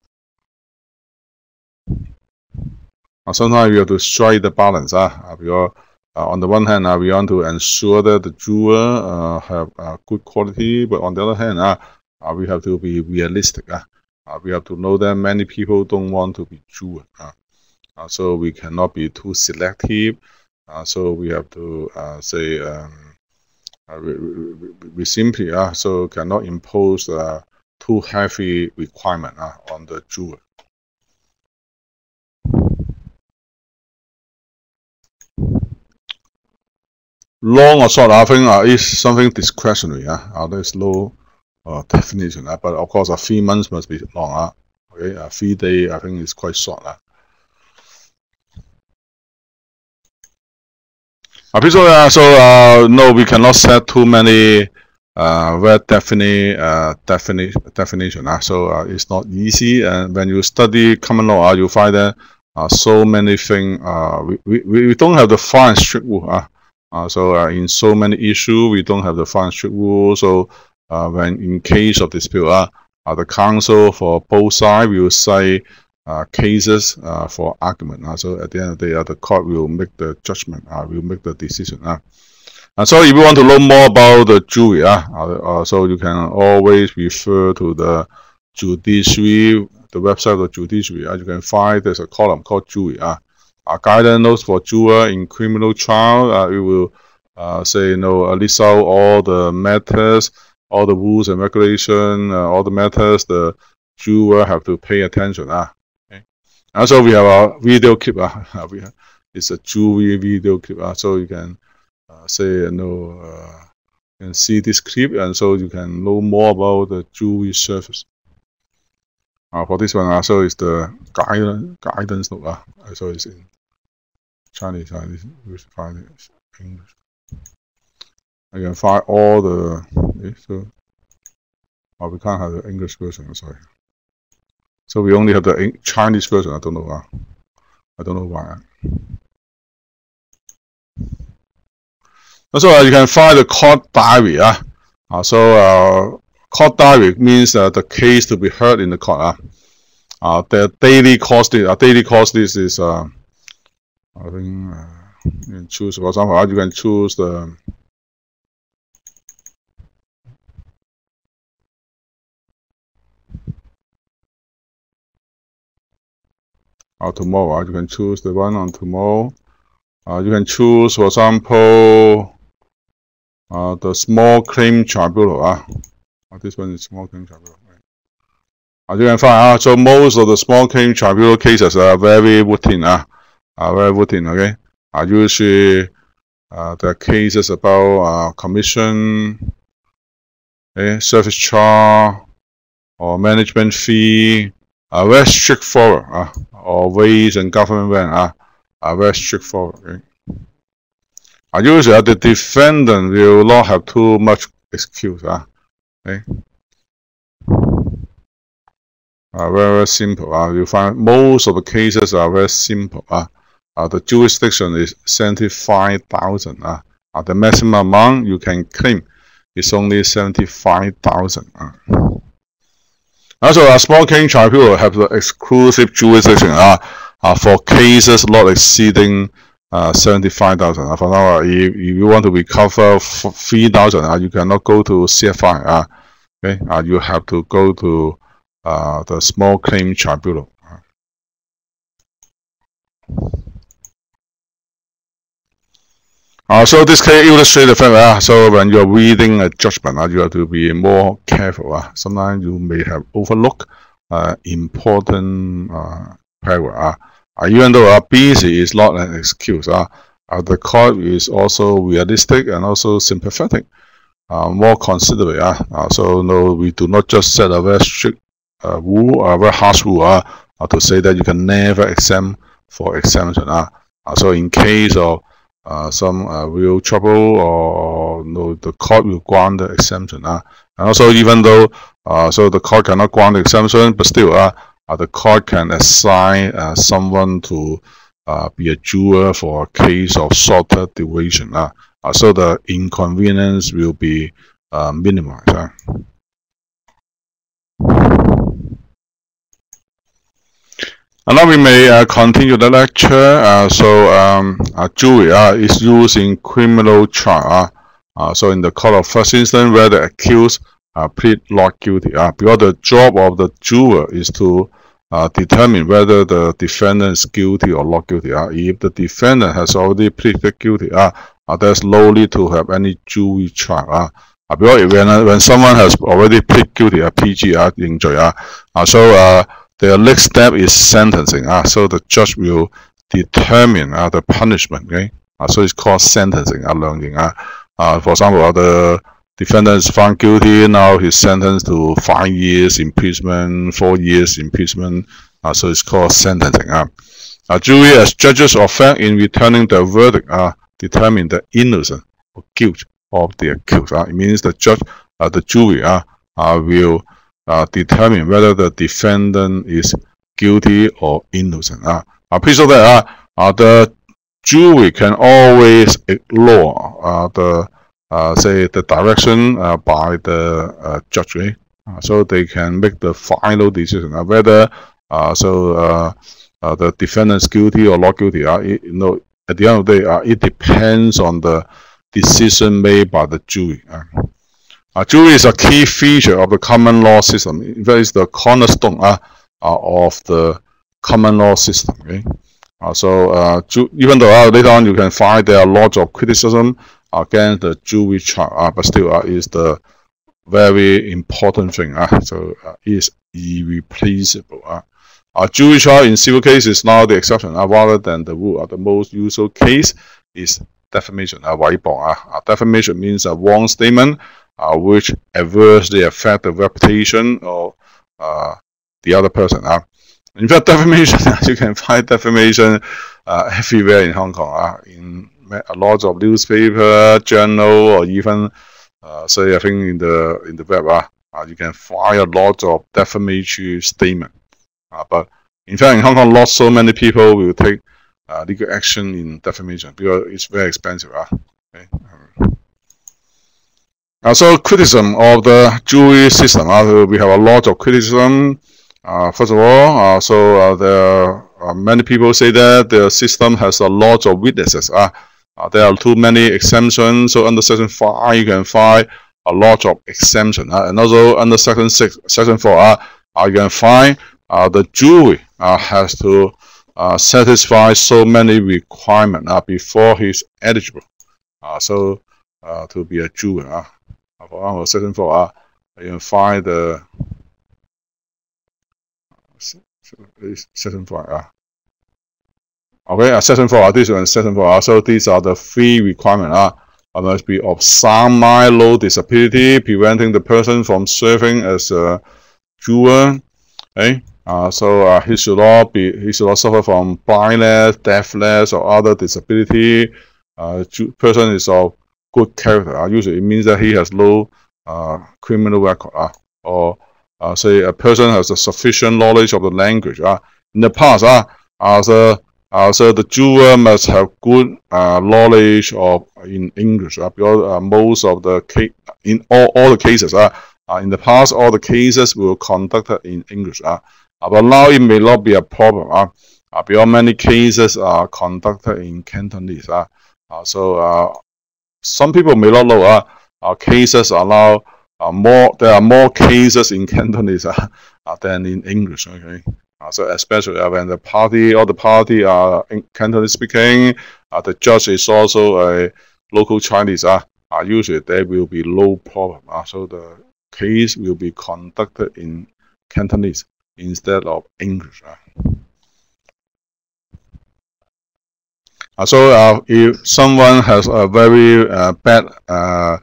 Uh, sometimes you have to strike the balance. Uh, because uh, on the one hand, uh, we want to ensure that the juror uh, have uh, good quality, but on the other hand, uh, we have to be realistic. Uh. We have to know that many people don't want to be. Uh, so we cannot be too selective. So we have to say um, uh, we, we, simply uh, so cannot impose uh, too heavy requirement uh, on the jeweler. Long or short, I think uh, is something discretionary. Uh, uh, there's no uh, definition. Uh, but of course, a uh, months must be long. Uh, okay, a uh, days, I think is quite short. Uh. Uh, so, uh, so uh, no, we cannot set too many uh, very definite uh, defini definition. Uh, so uh, it's not easy. And when you study common law, uh, you find that uh, so many things. Uh, we, we, we don't have the fine strict rule. Uh, uh, so uh, in so many issues, we don't have the fine strict rule. So uh, when in case of dispute, uh, uh, the counsel for both sides will say cases uh, for argument. Uh, so at the end of the day, uh, the court will make the judgment, uh, will make the decision. Uh. And so if you want to know more about the jury, uh, uh, so you can always refer to the judiciary, the website of the judiciary. Uh, you can find there's a column called jury. Uh, uh, guidance notes for juror in criminal trial. Uh, it will uh, say, you know, list out all the matters, all the rules and regulation, uh, all the matters the juror have to pay attention. Uh. Also, we have a video clip. We have, it's a jury video clip. So you can say you know uh, can see this clip and so you can know more about the jury service. Uh, for this one also is the guidance guidance note. Uh, so it's in Chinese, Chinese, find it English. I can find all the so oh, we can't have the English version, sorry. So we only have the Chinese version, I don't know why. I don't know why. So uh, you can find the court diary. Uh. Uh, so uh, court diary means uh, the case to be heard in the court. Uh. Uh, the daily cost, uh, daily cost this is, uh, I think, uh, you can choose, for example, you can choose the uh, tomorrow. Uh, you can choose the one on tomorrow. Uh, you can choose, for example, uh, the small claim tribunal. Uh, uh, this one is small claim tribunal. Right? Uh, you can find uh, so most of the small claim tribunal cases are very routine. Uh, are very routine. Okay. Uh, usually uh, the cases about uh, commission, okay, service charge, or management fee are very straightforward. Uh, or ways and government uh, are very straightforward. Okay? usually the defendant will not have too much excuse. Uh, okay? Uh, very, very simple. Uh, you find most of the cases are very simple. Uh, uh, the jurisdiction is 75,000. Uh, uh, the maximum amount you can claim is only 75,000. Uh. Also, a small claim tribunal have the exclusive jurisdiction uh, uh, for cases not exceeding uh, 75,000. Uh, for now, uh, if, if you want to recover 3,000, uh, you cannot go to CFI. Uh, okay, uh, you have to go to uh, the small claim tribunal. Uh, so this can illustrate the fact uh, so when you're reading a judgment, uh, you have to be more careful. Uh. Sometimes you may have overlooked uh, important uh, paragraph. Uh. Even though uh, busy is not an excuse, uh, uh, the court is also realistic and also sympathetic, uh, more considerate. Uh, uh, so no, we do not just set a very strict uh, rule, a very harsh rule uh, to say that you can never exempt for exemption. Uh, so in case of uh, some uh, real trouble or no, the court will grant the exemption. Uh, and also even though uh, so the court cannot grant the exemption, but still uh, uh, the court can assign uh, someone to be a juror for a case of shorter duration. Uh, so the inconvenience will be minimized. And now we may uh, continue the lecture. Uh, so um, uh, jury uh, is used in criminal trial. Uh, so in the court of first instance where the accused uh, plead not guilty. Uh, because the job of the juror is to uh, determine whether the defendant is guilty or not guilty. Uh, if the defendant has already pleaded guilty, uh, uh, there's no need to have any jury trial. Uh, uh, because when, uh, when someone has already pleaded guilty, uh, PG, uh, 認罪, uh, uh, so the next step is sentencing. Uh, so the judge will determine uh, the punishment. Okay, Uh, so it's called sentencing, uh, learning. Uh, uh, for example, uh, the defendant is found guilty, now he's sentenced to five years imprisonment, four years imprisonment. Uh, so it's called sentencing. Uh. A jury as judges of fact in returning the verdict uh, determine the innocence or guilt of the accused. Uh. It means the judge, uh, the jury uh, uh, will uh, determine whether the defendant is guilty or innocent. Uh. Uh, please note that uh, uh, the jury can always ignore uh, the uh, say the direction uh, by the uh, judge, right? Uh, so they can make the final decision uh, whether uh, so uh, uh, the defendant is guilty or not guilty. Uh, it, you know, at the end of the day, uh, it depends on the decision made by the jury. Uh. Uh, jury is a key feature of the common law system. In fact, it's the cornerstone uh, uh, of the common law system. Okay? Uh, so uh, even though later on you can find there are lots of criticism against the jury uh, but still uh, is the very important thing. Uh, so uh, is irreplaceable. Uh. A jury trial in civil case is now the exception uh, rather than the rule. Uh, the most usual case is defamation. Uh, uh, defamation means a wrong statement which adversely affect the reputation of uh, the other person. Uh. In fact, defamation, you can find defamation uh, everywhere in Hong Kong. Uh, in a lot of newspaper, journal, or even uh, say I think in the in the web, uh, uh, you can find a lot of defamatory statement. Uh, but in fact, in Hong Kong, not so many people will take uh, legal action in defamation because it's very expensive. Uh, okay? Uh, so criticism of the jury system. Uh, we have a lot of criticism. Uh, first of all, so there many people say that the system has a lot of weaknesses. There are too many exemptions. So under section 5, you can find a lot of exemption. Uh, and also under section 6, section 4, uh, uh, you can find the uh, has to satisfy so many requirements before he's eligible. So to be a juror. Uh, for example, section 4, uh, you can find the section 4. Uh, Okay, uh, section 4, uh, this one, section 4. Uh, so these are the three requirements. Uh, uh, must be of sound mind, low disability, preventing the person from serving as a juror. Okay, uh, so uh, he should not be, he should not suffer from blindness, deafness, or other disability. Uh, person is of good character. Usually, it means that he has low uh, criminal record. Uh, or uh, say a person has a sufficient knowledge of the language. In the past, uh, as a the juror must have good uh, knowledge of in English uh, because most of the case in all, all the cases uh, in the past all the cases were conducted in English uh, but now it may not be a problem uh, because many cases are conducted in Cantonese uh, so some people may not know uh, uh, cases are now uh, more there are more cases in Cantonese uh, than in English okay uh, so especially when the party or the party are Cantonese speaking, uh, the judge is also a local Chinese. Uh, uh, usually there will be no problem. Uh, so the case will be conducted in Cantonese instead of English. Uh. Uh, so uh, if someone has a very uh, bad uh,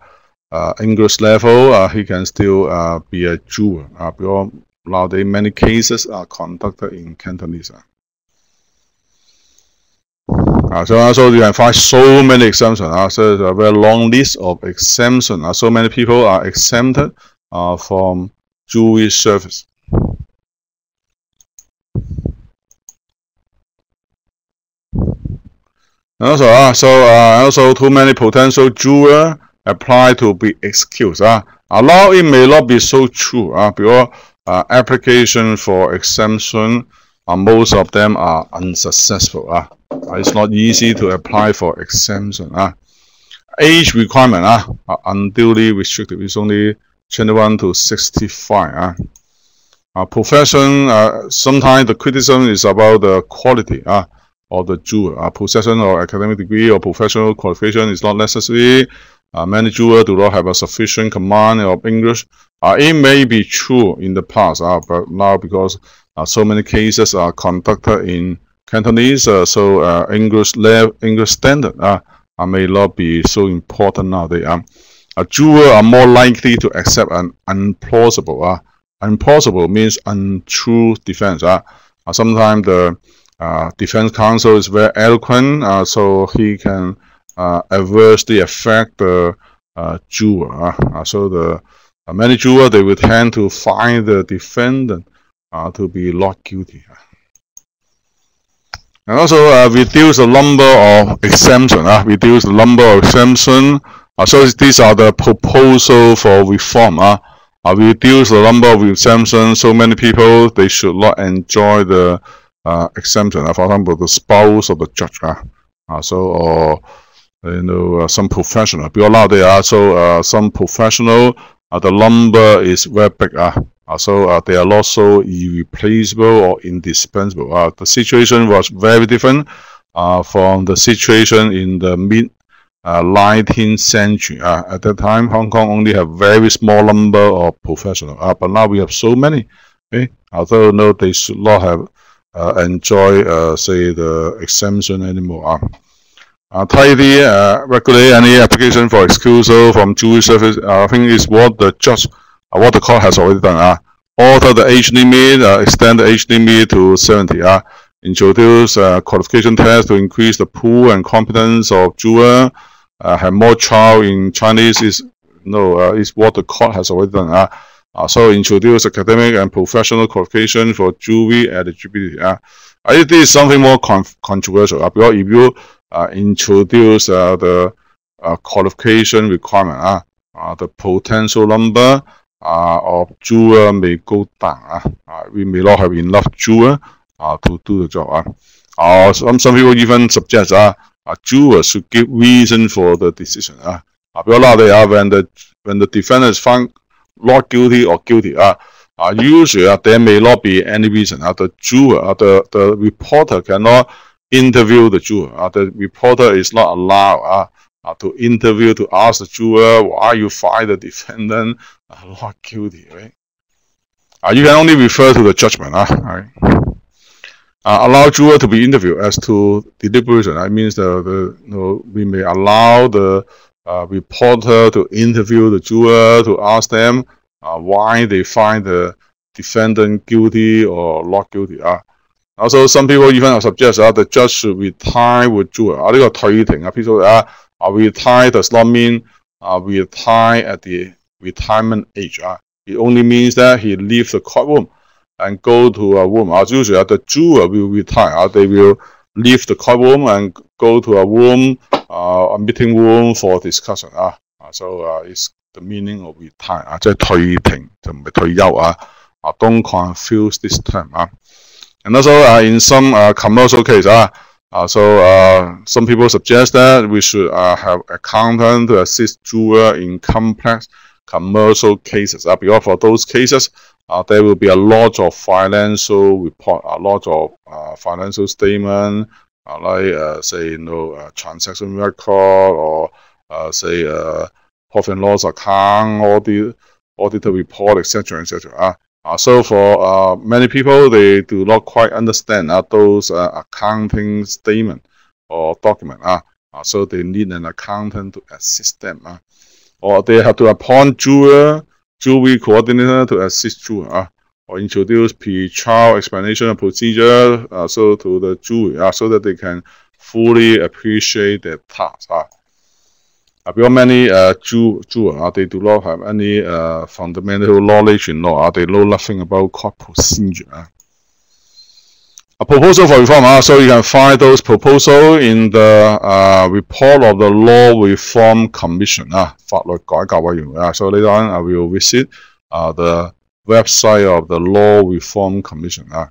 uh, English level, uh, he can still uh, be a juror. Uh, because Nowadays, many cases are conducted in Cantonese. Uh, so also you can find so many exemptions. Uh, so it's a very long list of exemptions. Uh, so many people are exempted uh, from jury service. Also, uh, so uh, also too many potential jurors apply to be excused. Uh, now it may not be so true uh, because uh, application for exemption, uh, most of them are unsuccessful. Uh. It's not easy to apply for exemption. Uh. Age requirement uh, are unduly restricted. It's only 21 to 65. Uh. Uh, profession, uh, sometimes the criticism is about the quality uh, of the juror. Uh, possession or academic degree or professional qualification is not necessary. Uh, many jurors do not have a sufficient command of English uh, it may be true in the past, uh, but now because uh, so many cases are conducted in Cantonese, uh, so uh, English level, English standard uh, may not be so important nowadays. Um, a juror are more likely to accept an implausible. Uh, implausible means untrue defense. Uh, sometimes the uh, defense counsel is very eloquent, uh, so he can uh, adversely affect the uh, juror. Uh, so the uh, many jurors they will tend to find the defendant uh, to be not guilty. And also uh, reduce the number of exemption. Uh, reduce the number of exemption. Uh, so these are the proposal for reform. Uh, uh, reduce the number of exemptions. So many people they should not enjoy the uh, exemption. For example, the spouse of the judge. Uh, uh, so or you know uh, some professional. Because now they are so uh, some professional. The number is very big. Uh, so they are not so irreplaceable or indispensable. The situation was very different from the situation in the mid uh, 19th century. Uh, at that time, Hong Kong only have very small number of professionals, uh, but now we have so many. Okay? Although no, they should not have enjoy, uh, say, the exemption anymore. Uh, uh, uh, regulate any application for excusal from jury service. Uh, I think is what the judge uh, what the court has already done. Uh, alter the age limit, uh, extend the age limit to 70. Uh, introduce uh, qualification test to increase the pool and competence of juror. Uh, have more trial in Chinese is no uh, is what the court has already done. So introduce academic and professional qualification for jury eligibility. Uh, I think is something more con controversial uh, because if you uh, introduce uh, the uh, qualification requirement, uh, uh, the potential number uh, of juror may go down. We may not have enough juror to do the job. Uh. Some, some people even suggest uh, a juror should give reason for the decision. Uh. Because nowadays, when the when the defendant is found not guilty or guilty, uh, uh, usually uh, there may not be any reason. Uh, the juror, uh, the, the reporter cannot interview the juror. Uh, the reporter is not allowed uh, uh, to interview, to ask the juror why you find the defendant uh, not guilty, right? Uh, you can only refer to the judgment. Uh, right? uh, allow juror to be interviewed as to deliberation. That means the, the you know, we may allow the uh, reporter to interview the juror to ask them uh, why they find the defendant guilty or not guilty. Uh. Also, some people even suggest uh, the judge should retire with juror. 啊，呢个退庭啊，譬如啊，啊 retire does not mean uh, retire at the retirement age. Uh. It only means that he leaves the courtroom and go to a room. As usual, the juror will retire. They will leave the courtroom and go to a room, a meeting room for discussion ah, ah, 啊，啊，so uh, it's the meaning of retire ah, don't confuse this term 啊。And also uh, in some 啊 commercial case 啊，啊，so some people suggest that we should 啊 have accountant to assist juror in complex commercial cases 啊，because for those cases。Uh, there will be a lot of financial report, a lot of uh, financial statement, like uh, say you know uh, transaction record or uh, say profit and loss account, all the auditor report, etc., etc. Uh, uh, so for uh, many people, they do not quite understand uh, those uh, accounting statement or document. Uh, uh, so they need an accountant to assist them. Uh, or they have to appoint juror Jury coordinator to assist uh, or introduce pre-trial explanation of procedure uh, so to the jury uh, so that they can fully appreciate their task. Uh. Uh, because many uh, Jew, Jew uh, they do not have any uh, fundamental knowledge in law. Uh, they know nothing about court procedure. Uh. A proposal for reform. Uh, so you can find those proposals in the uh, report of the Law Reform Commission. Uh, 法律改革委员会. Uh, so later on, I will visit uh, the website of the Law Reform Commission. Uh,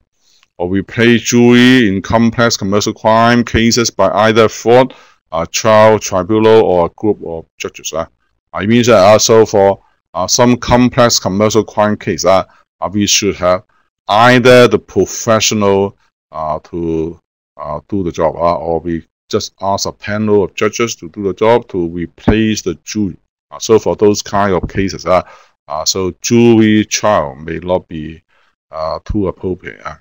or replace jury in complex commercial crime cases by either fraud, uh, trial tribunal, or a group of judges. Uh. It means that also for uh, some complex commercial crime case, uh, uh, we should have either the professional uh, to uh, do the job, uh, or we just ask a panel of judges to do the job to replace the jury. Uh, so for those kind of cases, uh, uh, so jury trial may not be uh, too appropriate. Uh.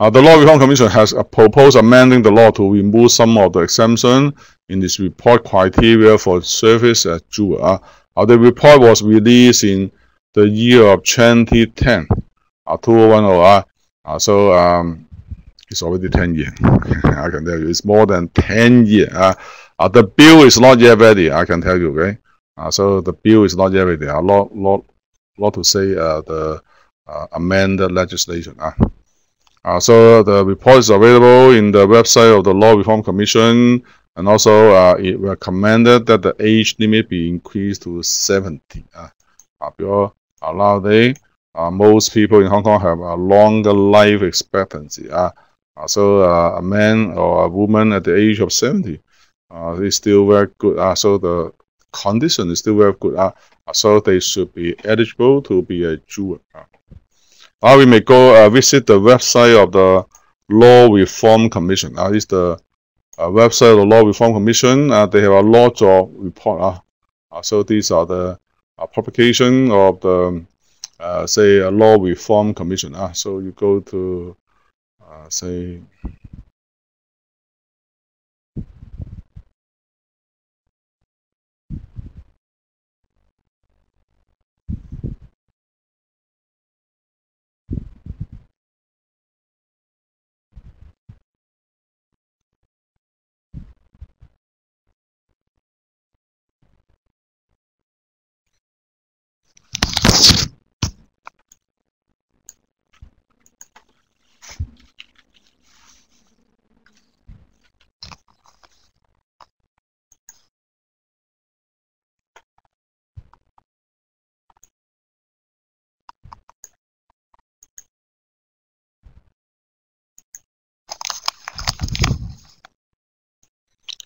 Uh, the Law Reform Commission has uh, proposed amending the law to remove some of the exemption in this report criteria for service as juror. Uh, uh, the report was released in the year of 2010, uh, 2010. Uh, uh, so um, it's already 10 years. I can tell you, it's more than 10 years. Uh, the bill is not yet ready, I can tell you, okay? Uh, so the bill is not yet ready. A lot, lot, lot to say uh, the uh, amended legislation. Uh. Uh, so the report is available in the website of the Law Reform Commission, and also uh, it recommended that the age limit be increased to 70. Uh, uh because uh, nowadays, uh, most people in Hong Kong have a longer life expectancy. Uh, uh, so uh, a man or a woman at the age of 70 uh, is still very good. Uh, so the condition is still very good. Uh, so they should be eligible to be a juror. Uh. Uh, we may go uh, visit the website of the Law Reform Commission. Uh, it's the uh, website of the Law Reform Commission. Uh, they have a lot of report. Uh, uh, so these are the uh, publication of the uh, say a Law Reform Commission. Uh, so you go to uh, say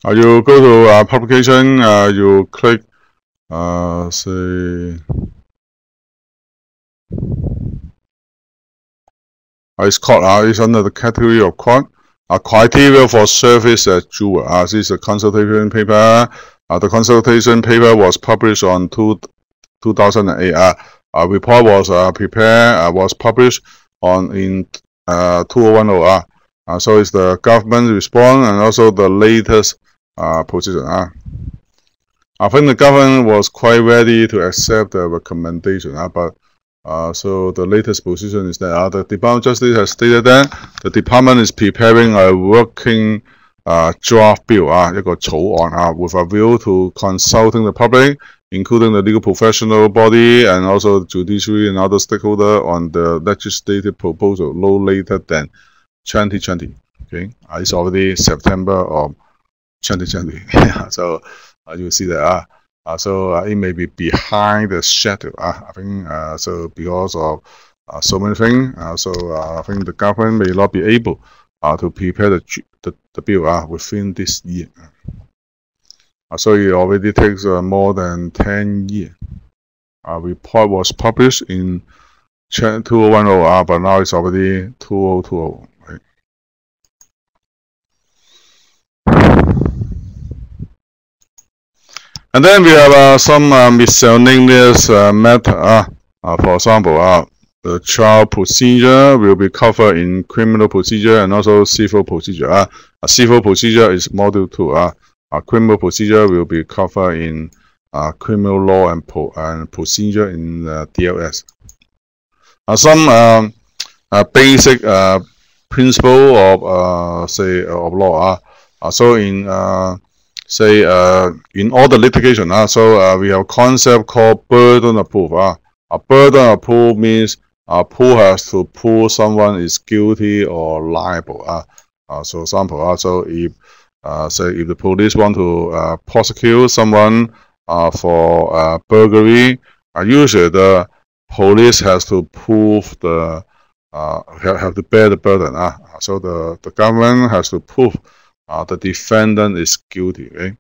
Uh, you go to uh, publication, uh, you click, uh, say, it's called, uh, it's under the category of court. Uh, criteria for service as juror. Uh, this is a consultation paper. Uh, the consultation paper was published on two, 2008. Uh, a report was uh, prepared, uh, was published on in uh, 2010. Uh, uh, so it's the government response and also the latest uh, position. Uh. I think the government was quite ready to accept the recommendation, uh, but uh, so the latest position is that uh, the Department of Justice has stated that the department is preparing a working uh, draft bill, uh, 一个草案 uh, with a view to consulting the public, including the legal professional body and also the judiciary and other stakeholders on the legislative proposal no later than 2020. Okay, uh, it's already September or 2020. so uh, you see that uh, uh, so uh, it may be behind the shadow. Uh, I think uh, so because of uh, so many things. Uh, so uh, I think the government may not be able uh, to prepare the the, the bill uh, within this year. Uh, so it already takes uh, more than 10 years. A report was published in 2010, uh, but now it's already 2020. And then we have uh, some uh, miscellaneous uh, matter. Uh, uh, for example, uh, the trial procedure will be covered in criminal procedure and also civil procedure. Uh, civil procedure is module 2. Uh, a criminal procedure will be covered in uh, criminal law and, pro and procedure in uh, DLS. Uh, some um, uh, basic uh, principle of uh, say of law. Uh, so in uh, say uh, in all the litigation, uh, so uh, we have a concept called burden of proof. Uh. A burden of proof means uh, who has to prove someone is guilty or liable. Uh. Uh, so example, uh, so if uh, say if the police want to uh, prosecute someone uh, for uh, burglary, uh, usually the police has to prove the uh, have to bear the burden. Uh. So the, the government has to prove uh, the defendant is guilty. Right?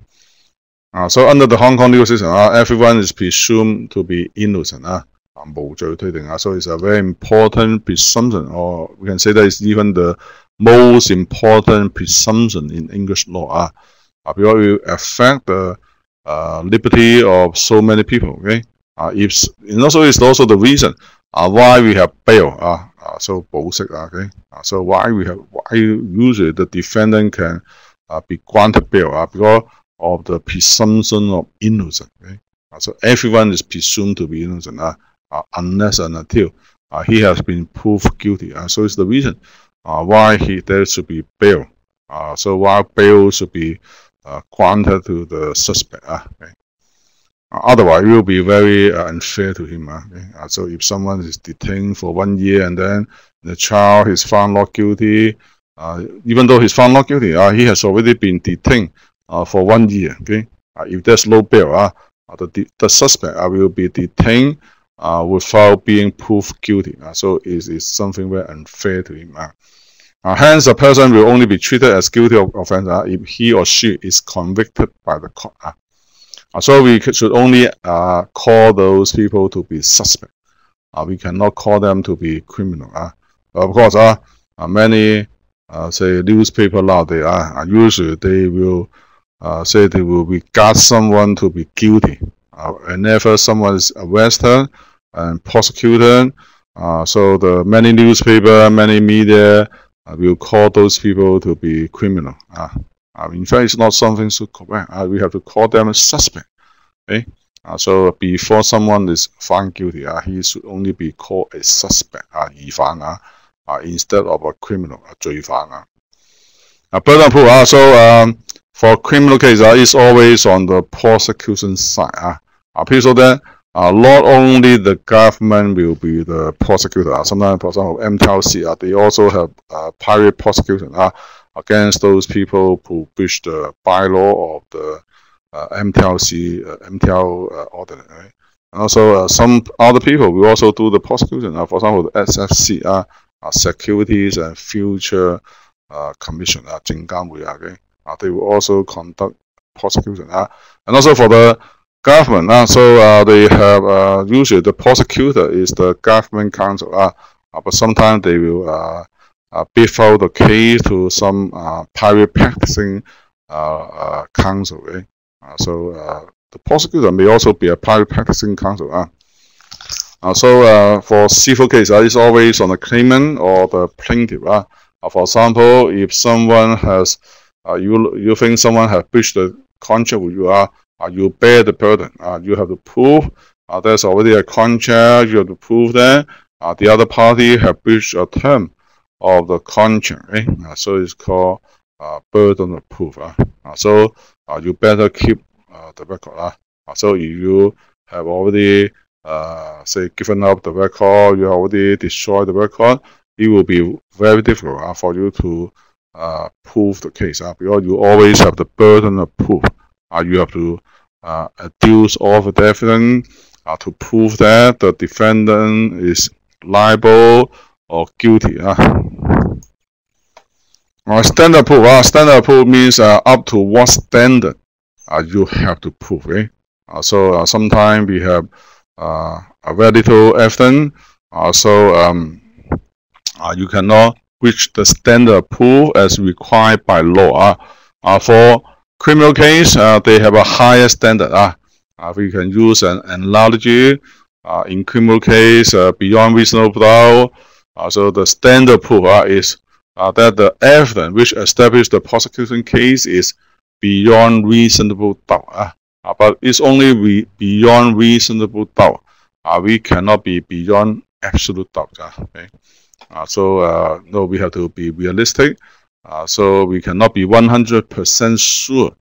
Uh, so under the Hong Kong legal system, uh, everyone is presumed to be innocent. Uh, so it's a very important presumption, or we can say that it's even the most important presumption in English law. Uh, uh, because it will affect the uh, liberty of so many people. Okay, uh, if and also it's also the reason uh, why we have bail. Uh, uh, so uh, so why we have why usually the defendant can uh, be granted bail uh, because of the presumption of innocence okay? Uh, so everyone is presumed to be innocent uh, uh, unless and until he has been proved guilty so it's the reason why he there should be bail so why bail should be granted to the suspect okay otherwise, it will be very uh, unfair to him. Okay? uh, so if someone is detained for one year and then the child is found not guilty, uh, even though he's found not guilty, uh, he has already been detained uh, for one year. Okay, uh, if there's no bail, uh, the the suspect will be detained without being proved guilty. So it is something very unfair to him. Hence, a person will only be treated as guilty of offense if he or she is convicted by the court. Uh. Uh, so we should only uh, call those people to be suspect. Uh, we cannot call them to be criminal. Uh. Of course, uh, uh many uh, say newspaper nowadays, uh, usually they will uh, say they will regard someone to be guilty. Uh, whenever someone is arrested and prosecuted, uh, so the many newspaper, many media uh, will call those people to be criminal. Uh, uh, in fact, it's not something so correct. Uh, we have to call them a suspect. Okay. Uh, so before someone is found guilty, uh, he should only be called a suspect, uh, 疑犯, uh, uh, instead of a criminal, uh, 罪犯. Uh. Uh, burden proof. Uh, so um, for criminal case, uh, it's always on the prosecution side. Uh. Uh, so then, uh, not only the government will be the prosecutor. Uh, sometimes, for example, MTRC, uh, they also have uh, private prosecution. Uh, against those people who push the bylaw of the uh, MTRC, uh, MTR uh, ordinance. Right? And also, uh, some other people we also do the prosecution. Uh, for example, the SFC, uh, Securities and Future uh, Commission, uh, okay? they will also conduct prosecution. And also for the government, uh, so they have usually the prosecutor is the government counsel, but sometimes they will before the case to some uh, private practicing uh, uh, counsel. Right? Uh, so uh, the prosecutor may also be a private practicing counsel. Uh. Uh, so uh, for civil case, uh, it's always on the claimant or the plaintiff. Uh. Uh, for example, if someone has, uh, you you think someone has breached the contract with you, uh, uh, you bear the burden. Uh, you have to prove uh, there's already a contract. You have to prove that uh, the other party have breached a term of the contract. Right? Uh, so it's called uh, burden of proof. Uh. So you better keep the record. So if you have already say given up the record, you already destroyed the record, it will be very difficult for you to uh, prove the case uh, because you always have the burden of proof. Uh, you have to uh, adduce all the evidence uh, to prove that the defendant is liable or guilty. Uh. Uh, standard proof. Uh, standard proof means uh, up to what standard uh, you have to prove. Eh? Uh, so uh, sometimes we have uh, a very little evidence. Uh, so um, uh, you cannot reach the standard proof as required by law. Uh, uh, for criminal case, uh, they have a higher standard. Uh, uh, we can use an analogy. Uh, in criminal case, uh, beyond reasonable doubt, so the standard proof uh, is uh, that the evidence which establishes the prosecution case is beyond reasonable doubt. Uh, uh, but it's only re beyond reasonable doubt. Uh, we cannot be beyond absolute doubt. Uh, okay? Uh, so uh, no, we have to be realistic. Uh, so we cannot be 100% sure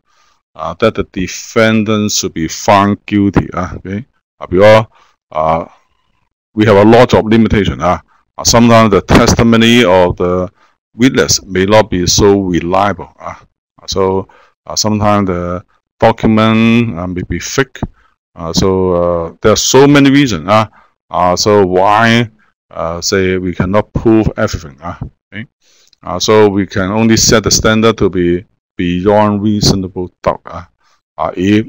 uh, that the defendant should be found guilty. Uh, okay? Uh, because uh, we have a lot of limitation. Uh, uh, sometimes the testimony of the witness may not be so reliable. Uh, so uh, sometimes the document uh, may be fake. Uh, so uh, there are so many reasons. Uh, uh, so why uh, say we cannot prove everything? Uh, okay? uh, so we can only set the standard to be beyond reasonable doubt. Uh, uh, if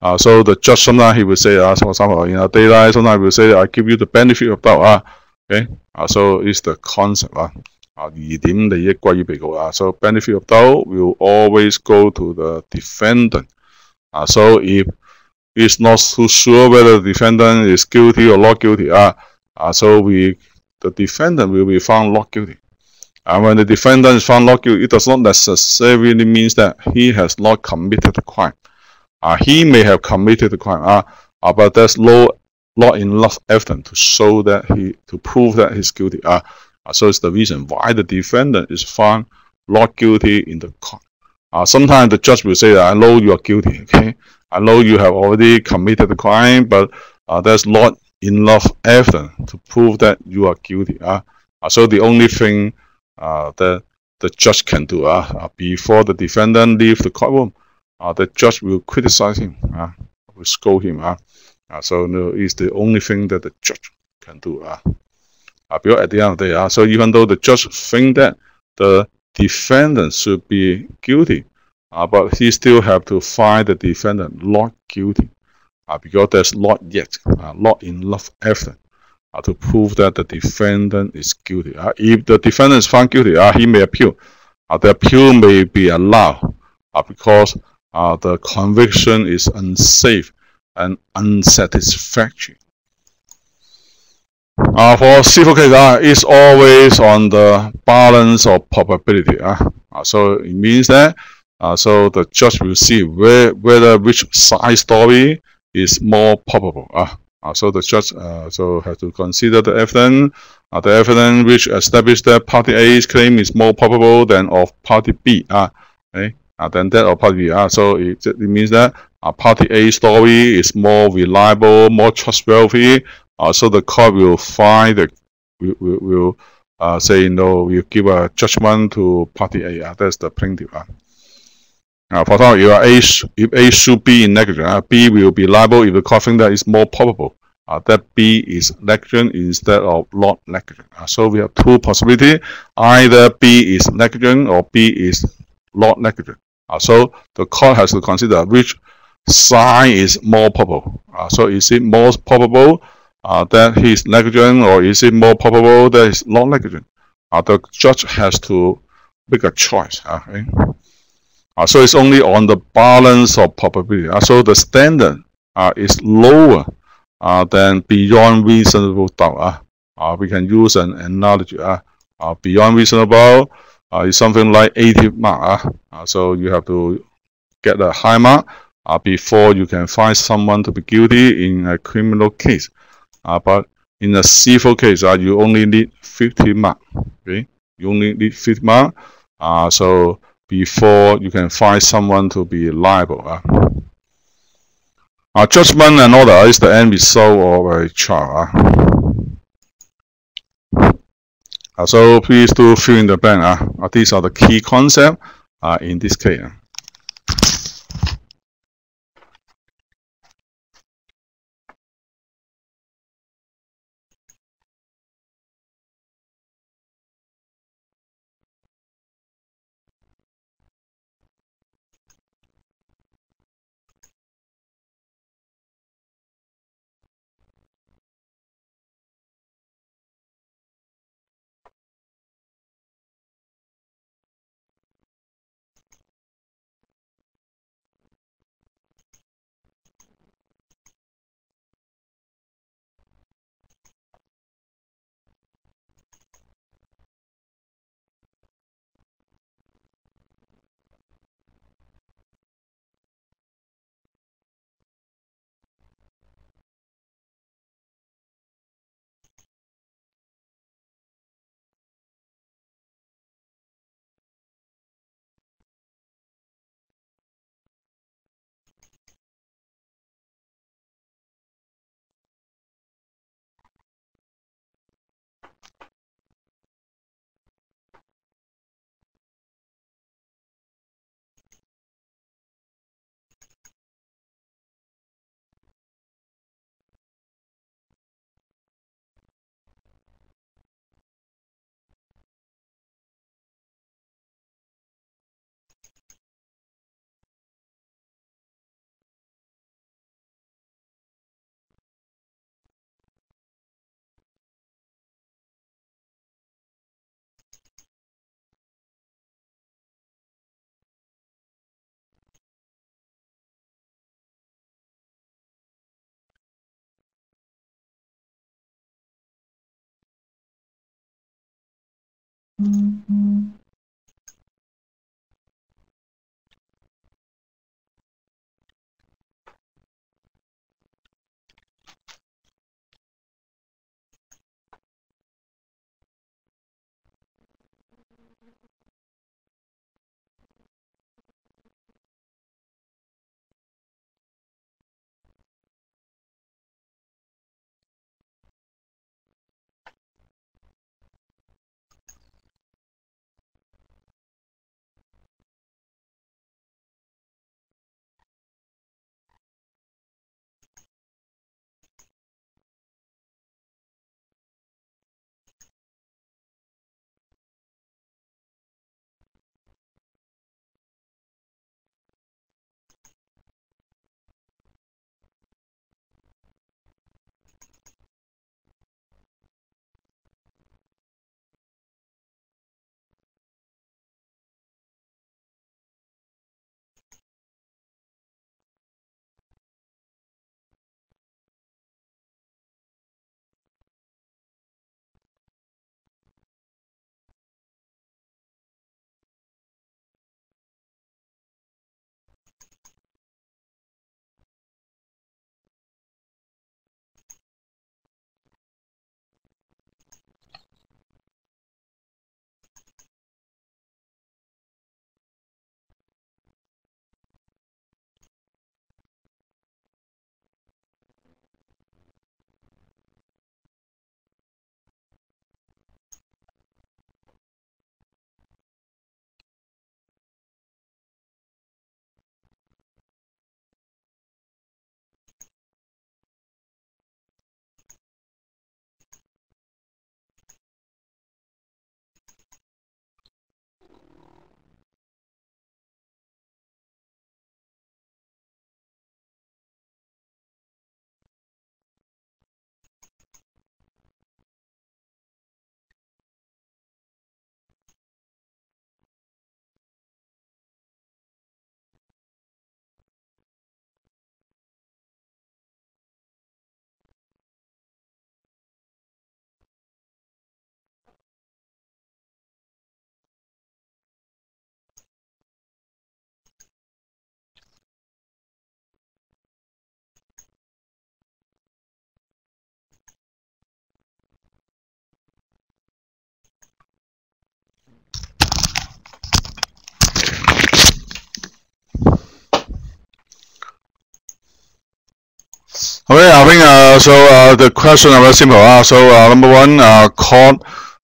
uh, so the judge sometimes he will say, uh, for example, in a daylight, sometimes he will say, I give you the benefit of doubt. Uh, so it's the concept. So benefit of doubt will always go to the defendant. So if it's not so sure whether the defendant is guilty or not guilty, uh, uh, so we the defendant will be found not guilty. And when the defendant is found not guilty, it does not necessarily means that he has not committed the crime. Uh, he may have committed the crime, uh, uh, but there's no not enough evidence to show that he to prove that he's guilty. Uh, uh, so it's the reason why the defendant is found not guilty in the court. Uh, sometimes the judge will say that I know you are guilty. Okay, I know you have already committed the crime, but uh, there's not enough evidence to prove that you are guilty. Uh, uh so the only thing uh, that the judge can do uh, uh, before the defendant leave the courtroom, uh, the judge will criticize him, uh, will scold him. Uh, uh, so no, it's the only thing that the judge can do. Uh, uh, because at the end of the day, uh, so even though the judge think that the defendant should be guilty, uh, but he still have to find the defendant not guilty uh, because there's not yet uh, not enough evidence uh, to prove that the defendant is guilty. Uh, if the defendant is found guilty, uh, he may appeal. Uh, the appeal may be allowed uh, because uh, the conviction is unsafe and unsatisfactory. Uh, for civil case, uh, it's always on the balance of probability. Uh. Uh, so it means that uh, so the judge will see where, whether which side story is more probable. Uh. Uh, so the judge uh, so has to consider the evidence, uh, the evidence which established that party A's claim is more probable than of party B. Uh, okay? uh, than that of party B. Uh, so it, it means that uh, party A story is more reliable, more trustworthy. Uh, so the court will find the will, will, will uh, say no, will give a judgment to party A. Uh, that's the plaintiff. Uh. Uh, for example, if A, if A should be negligent, uh, B will be liable if the court thinks that is more probable uh, that B is negligent instead of not negligent. Uh, so we have two possibilities. Either B is negligent or B is not negligent. Uh, so the court has to consider which side is more probable. Uh, so is it more probable uh, that he is negligent or is it more probable that he's not negligent? Uh, the judge has to make a choice. Okay? Uh, so it's only on the balance of probability. Uh, so the standard uh, is lower uh, than beyond reasonable doubt. Uh, uh, we can use an analogy. Uh, uh, beyond reasonable uh, is something like 80 mark. Uh, uh, so you have to get a high mark uh, before you can find someone to be guilty in a criminal case. Uh, but in a civil case, uh, you only need 50 mark. Okay, you only need 50 mark. Uh, so before you can find someone to be liable. Uh. Uh, judgment and order is the end result of a trial. Uh, so please do fill in the blank. Uh. Uh, these are the key concepts uh, in this case. Mm-hmm. Okay, I think uh, so. Uh, the question are very simple. Uh, so uh, number one, uh, court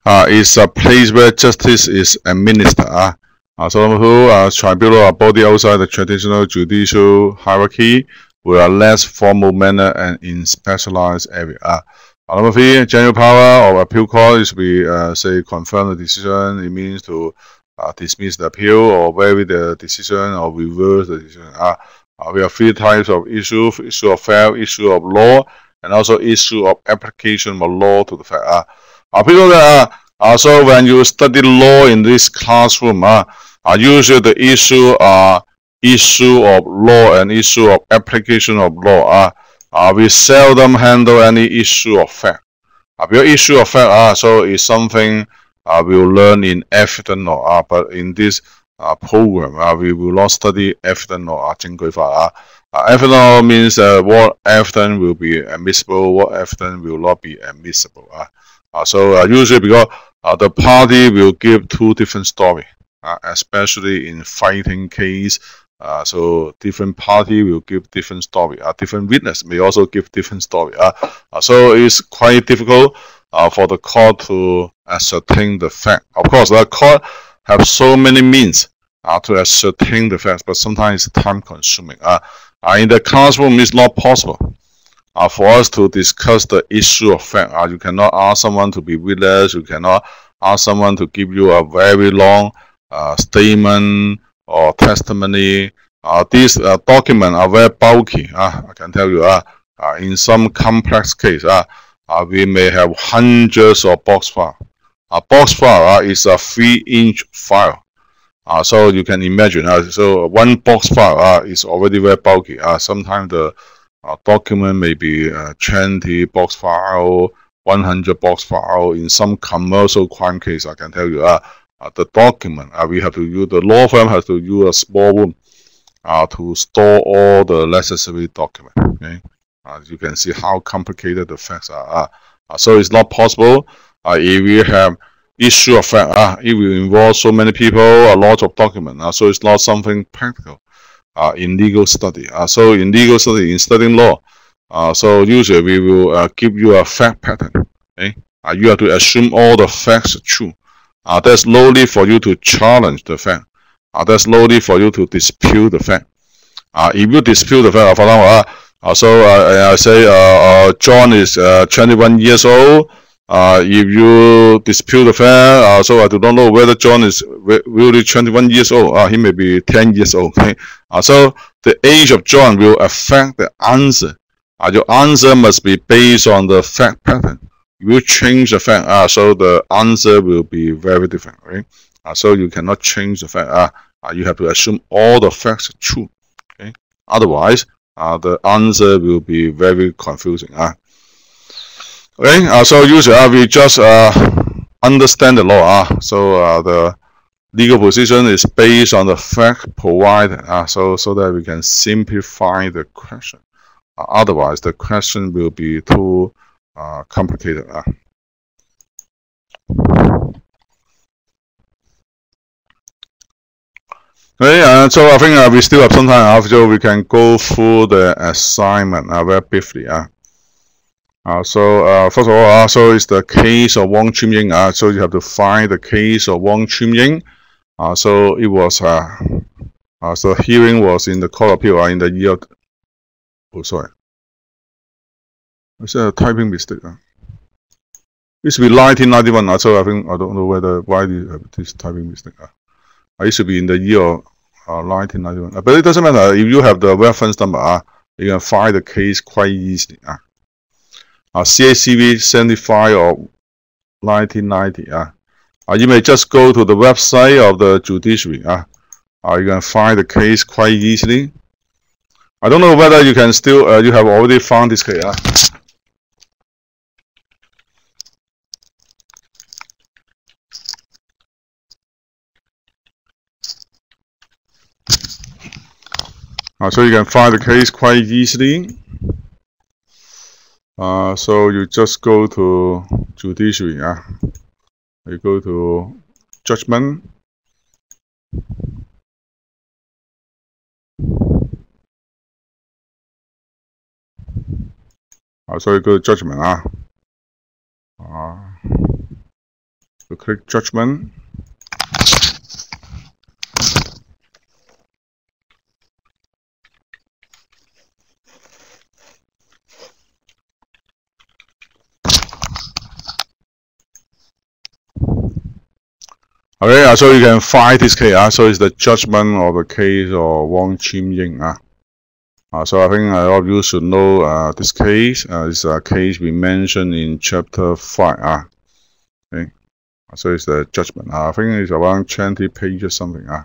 uh, is a place where justice is administered. Uh, uh, so number two, uh, tribunal are body outside the traditional judicial hierarchy with a less formal manner and in specialized area. Uh, number three, general power of appeal court is be uh, say confirm the decision. It means to uh, dismiss the appeal or vary the decision or reverse the decision. Uh, uh, we have three types of issue, issue of fact, issue of law, and also issue of application of law to the fact. Uh, uh, people that, uh, so when you study law in this classroom, uh, uh, usually the issue uh, issue of law and issue of application of law. Uh, uh, we seldom handle any issue of fact. Uh, because issue of fact, uh, so is something uh, we'll learn in evidence law, uh, but in this uh, program. Uh, we will not study everything or Jingguifar. Uh, uh everything means uh, what everything will be admissible, what everything will not be admissible. Uh. Uh, so uh, usually because uh, the party will give two different story, uh, especially in fighting case. Uh, so different party will give different story. Uh, different witness may also give different story. Uh, uh so it's quite difficult uh, for the court to ascertain the fact. Of course, the court have so many means uh, to ascertain the facts, but sometimes it's time consuming. Uh, uh, in the classroom, it's not possible uh, for us to discuss the issue of fact. Uh, you cannot ask someone to be witness, you cannot ask someone to give you a very long uh, statement or testimony. Uh, these uh, documents are very bulky. Uh, I can tell you, uh, uh, in some complex case, uh, uh, we may have hundreds of box files. A box file uh, is a three inch file. Uh, so you can imagine, uh, so one box file uh, is already very bulky. Uh, sometimes the uh, document may be uh, 20 box file 100 box file in some commercial crime case. I can tell you, uh, uh the document uh, we have to use the law firm has to use a small room uh, to store all the necessary document. Okay, as you can see how complicated the facts are. Uh, so it's not possible if we have issue of. Uh, it will involve so many people, a lot of document. Uh, so it's not something practical uh, in legal study. Uh, so in legal study, in studying law, uh, so usually we will uh, give you a fact pattern. Okay? Uh, you have to assume all the facts true. Uh, that's slowly for you to challenge the fact. Uh, that's slowly for you to dispute the fact. Uh, if you dispute the fact, for example, uh, uh, so uh, I say uh, uh, John is uh, 21 years old. Uh, if you dispute the fact, uh, so I do not know whether John is really 21 years old. Uh, he may be 10 years old. Okay? Uh, so the age of John will affect the answer. Uh, your answer must be based on the fact pattern. You change the fact, uh, so the answer will be very different. Right? Uh, so you cannot change the fact. Uh, uh, you have to assume all the facts are true. Okay? Otherwise, uh, the answer will be very confusing. Uh. Okay, uh, so usually uh, we just uh, understand the law. Uh, so uh, the legal position is based on the fact provided. Uh, so so that we can simplify the question. Uh, otherwise, the question will be too uh, complicated. Uh. Okay, uh, so I think uh, we still have some time after we can go through the assignment uh, very briefly. Uh. Uh, so uh, first of all, uh, so it's the case of Wang Chunming. Uh, so you have to find the case of Wang Chunming. Uh, so it was uh, uh, so hearing was in the court appeal uh, in the year. Oh, sorry. It's a typing mistake. Uh. It should be 1991. Uh, so I think I don't know whether why you have this typing mistake. Uh. It should be in the year uh, 1991. Uh, but it doesn't matter if you have the reference number. Uh, you can find the case quite easily. Uh uh, CACV 75 or 1990. Uh, uh, you may just go to the website of the judiciary. Uh, uh, you can find the case quite easily. I don't know whether you can still, uh, you have already found this case. Uh. Uh, so you can find the case quite easily. Uh, so you just go to judiciary. You go to judgment. Uh, so you go to judgment. Uh, uh, you click judgment. Okay, uh, so you can find this case. Uh, so it's the judgment of the case of Wang Chunming. Uh. Uh, so I think uh, all of you should know uh, this case. Uh, it's a case we mentioned in chapter 5. Uh. Okay. So it's the judgment. Uh, I think it's around 20 pages something. Uh.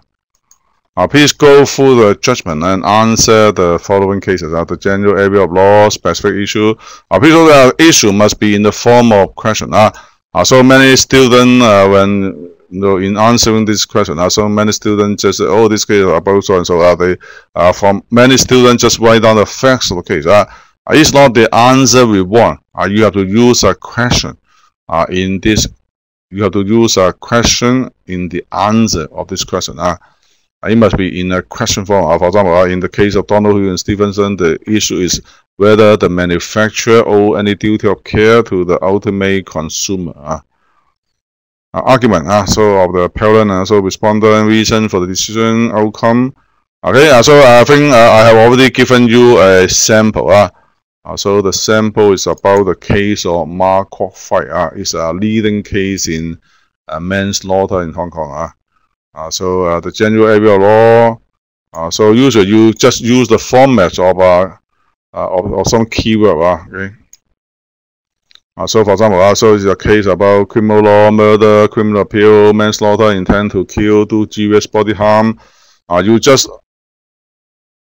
Uh, please go through the judgment and answer the following cases. Uh, the general area of law, specific issue. Uh, please know the issue must be in the form of question. Uh, uh, so many students, uh, when you know, in answering this question, uh, so many students just, oh, this case about so and so, uh, they, uh, from many students just write down the facts of the case. Uh, it's not the answer we want. Uh, you have to use a question uh, in this. You have to use a question in the answer of this question. Uh, it must be in a question form. Uh, for example, uh, in the case of Donoghue and Stevenson, the issue is whether the manufacturer owe any duty of care to the ultimate consumer. Uh, uh, argument. Uh, so of the appellant and also respondent reason for the decision outcome. Okay, uh, so I think uh, I have already given you a sample. Uh, uh, so the sample is about the case of Ma Kwok Fai. Uh, it's a leading case in uh, manslaughter in Hong Kong. Uh. Uh, so uh, the general area of law. Uh, so usually you just use the format of, uh, uh, of, of some keyword. Uh, okay. Uh, so, for example, uh, so it's a case about criminal law, murder, criminal appeal, manslaughter, intent to kill, do grievous body harm. Uh, you just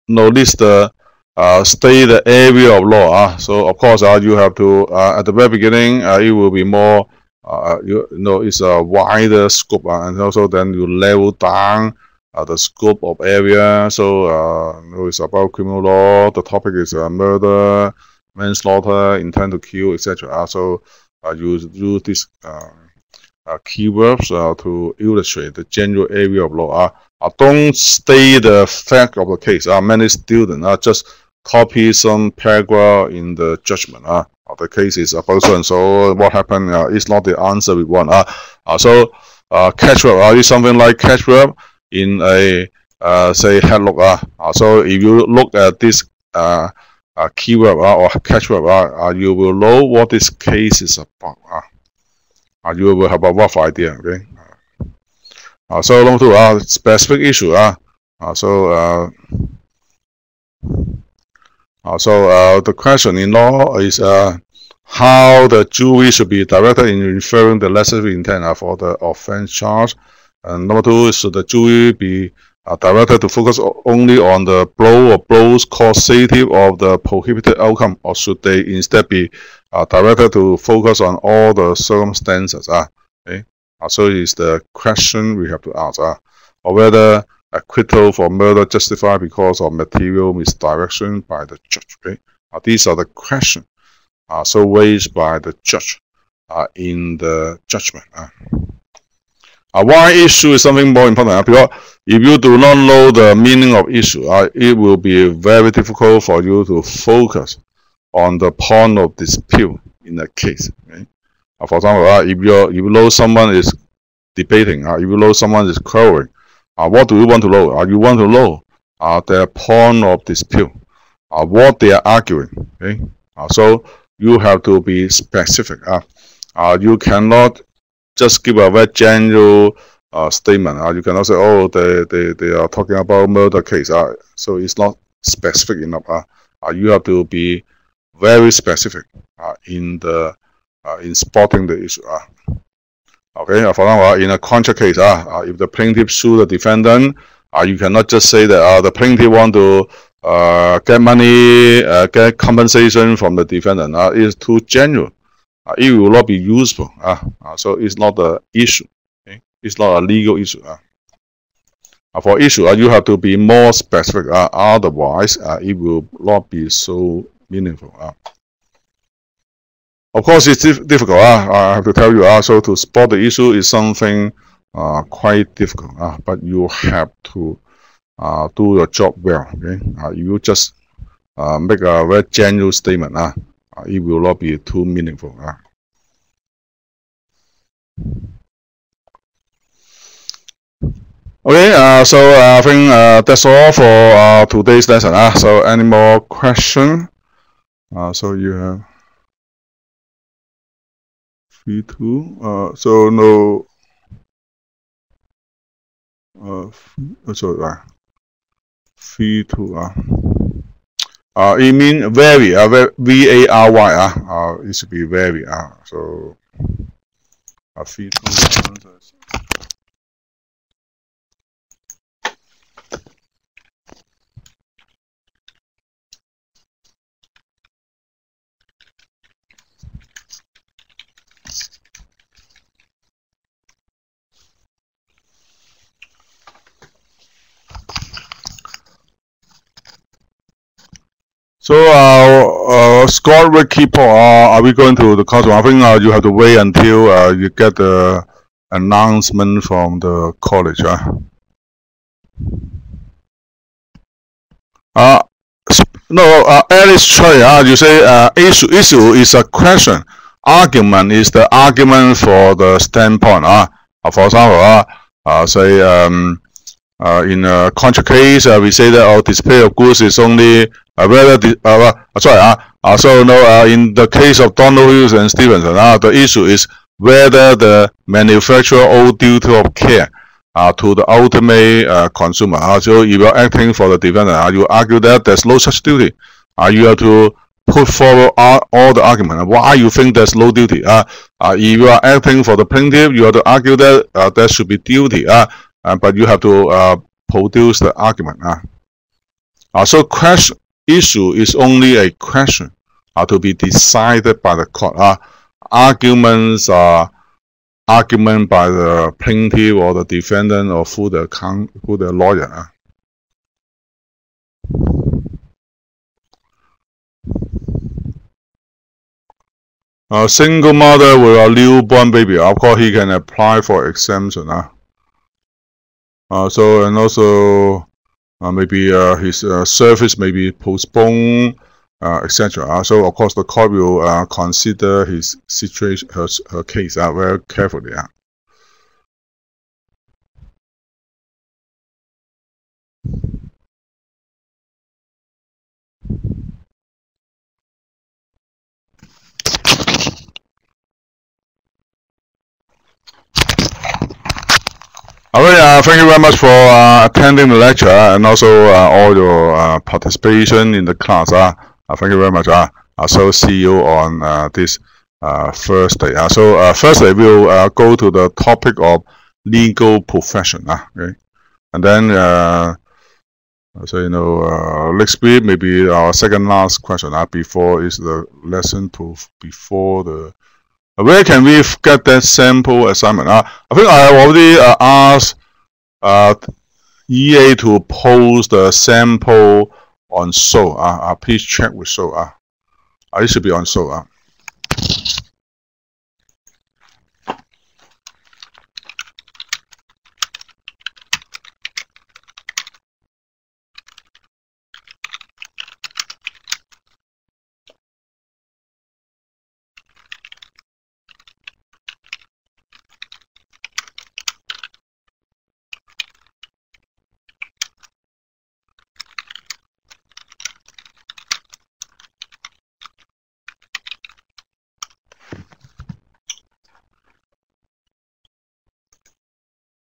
notice the uh, state the area of law. Uh. So of course, uh, you have to uh, at the very beginning, uh, it will be more, uh, you, know, it's a wider scope, uh, and also then you level down uh, the scope of area. So uh, you it's about criminal law. The topic is uh, murder, manslaughter, intent to kill, etc. So uh, you use these uh, uh, keywords uh, to illustrate the general area of law. Don't state the fact of the case. Many students uh, just copy some paragraph in the judgment. Uh, the case is about so so. What happened uh, is not the answer we want. Uh, uh, so uh, catchword uh, is something like catchword in a say headnote. Uh, so if you look at this uh, uh, keyword uh, or catchword, uh, uh, you will know what this case is about. Uh, uh, you will have a rough idea. Okay. Uh, so number two, uh, specific issue. Uh, uh, so uh, uh, so uh, the question in law is uh, how the jury should be directed in inferring the lesser intent for the offense charge. And number two should the jury be uh, directed to focus only on the blow or blows causative of the prohibited outcome, or should they instead be uh, directed to focus on all the circumstances? Uh, okay? Uh, so it's the question we have to ask, uh, or whether acquittal for murder justified because of material misdirection by the judge. Okay? Uh, these are the questions uh, so raised by the judge uh, in the judgment. Uh. Uh, why issue is something more important uh, because if you do not know the meaning of issue, uh, it will be very difficult for you to focus on the point of dispute in that case. Okay? Uh, for example, uh, if you if you know someone is debating, uh, if you know someone is quarreling, uh, what do you want to know? Uh, you want to know their point of dispute, what they are arguing. Okay? So you have to be specific. You cannot just give a very general uh, statement. Uh, you cannot say, oh, they, they, they are talking about murder case. Uh, so it's not specific enough. Uh, uh, you have to be very specific uh, in the uh, in spotting the issue. Uh. Okay, uh, for example, in a contract case, uh, uh, if the plaintiff sue the defendant, uh, you cannot just say that uh, the plaintiff want to uh, get money, uh, get compensation from the defendant. Uh, it's too general uh, it will not be useful. Uh, uh, so it's not the issue. It's not a legal issue. Uh. For issue, uh, you have to be more specific. Uh, otherwise, uh, it will not be so meaningful. Uh. Of course, it's dif difficult. Uh, I have to tell you. So to spot the issue is something quite difficult. But you have to do your job well. Okay? You just make a very general statement. It will not be too meaningful. Okay, uh, so uh, I think uh, that's all for uh, today's lesson. Uh. So any more question? Uh, so you have three, two. So no. Uh, sorry, uh, three, two. Uh. Uh, it mean vary, uh, V A R Y, uh, uh, it should be vary, uh, so, uh, feed So, uh, uh, Ricky Paul, uh, are we going to the course? I think uh, you have to wait until uh, you get the announcement from the college. Uh. Uh, no, uh, Alice Choi, uh, you say uh, issue, issue is a question. Argument is the argument for the standpoint. Uh, for example, uh, uh, say um, uh, in a contract case, uh, we say that our display of goods is only uh, whether the, uh, sorry, uh, uh, so no, uh, in the case of Donoghue and Stevenson, uh, the issue is whether the manufacturer owe duty of care uh, to the ultimate uh, consumer. Uh, so if you're acting for the defendant, uh, you argue that there's no such duty. Uh, you have to put forward all, all the argument why you think there's no duty. Uh, uh, if you are acting for the plaintiff, you have to argue that uh, there should be duty. Uh, uh, but you have to uh, produce the argument. Uh. Uh, so question issue is only a question uh, to be decided by the court. Uh, arguments are argument by the plaintiff or the defendant or through the con the lawyer. Uh. A single mother with a newborn baby, of course, he can apply for exemption. Uh. Uh, so and also maybe uh, his uh, service may be postponed, uh, etc. Uh, so of course the court will uh, consider his situation, her, her case uh, very carefully. Uh. All right, uh, thank you very much for uh, attending the lecture and also uh, all your uh, participation in the class. Uh, uh thank you very much. Uh, so see you on uh, this Thursday. Uh, so Thursday we'll go to the topic of legal profession. Uh, okay, and then so you know next week maybe our second last question. Uh, before is the lesson to before the where can we get that sample assignment? Uh, I think I already uh, asked uh, EA to post the sample on SOAR. Uh, uh, please check with SOAR. Uh, it should be on SOAR.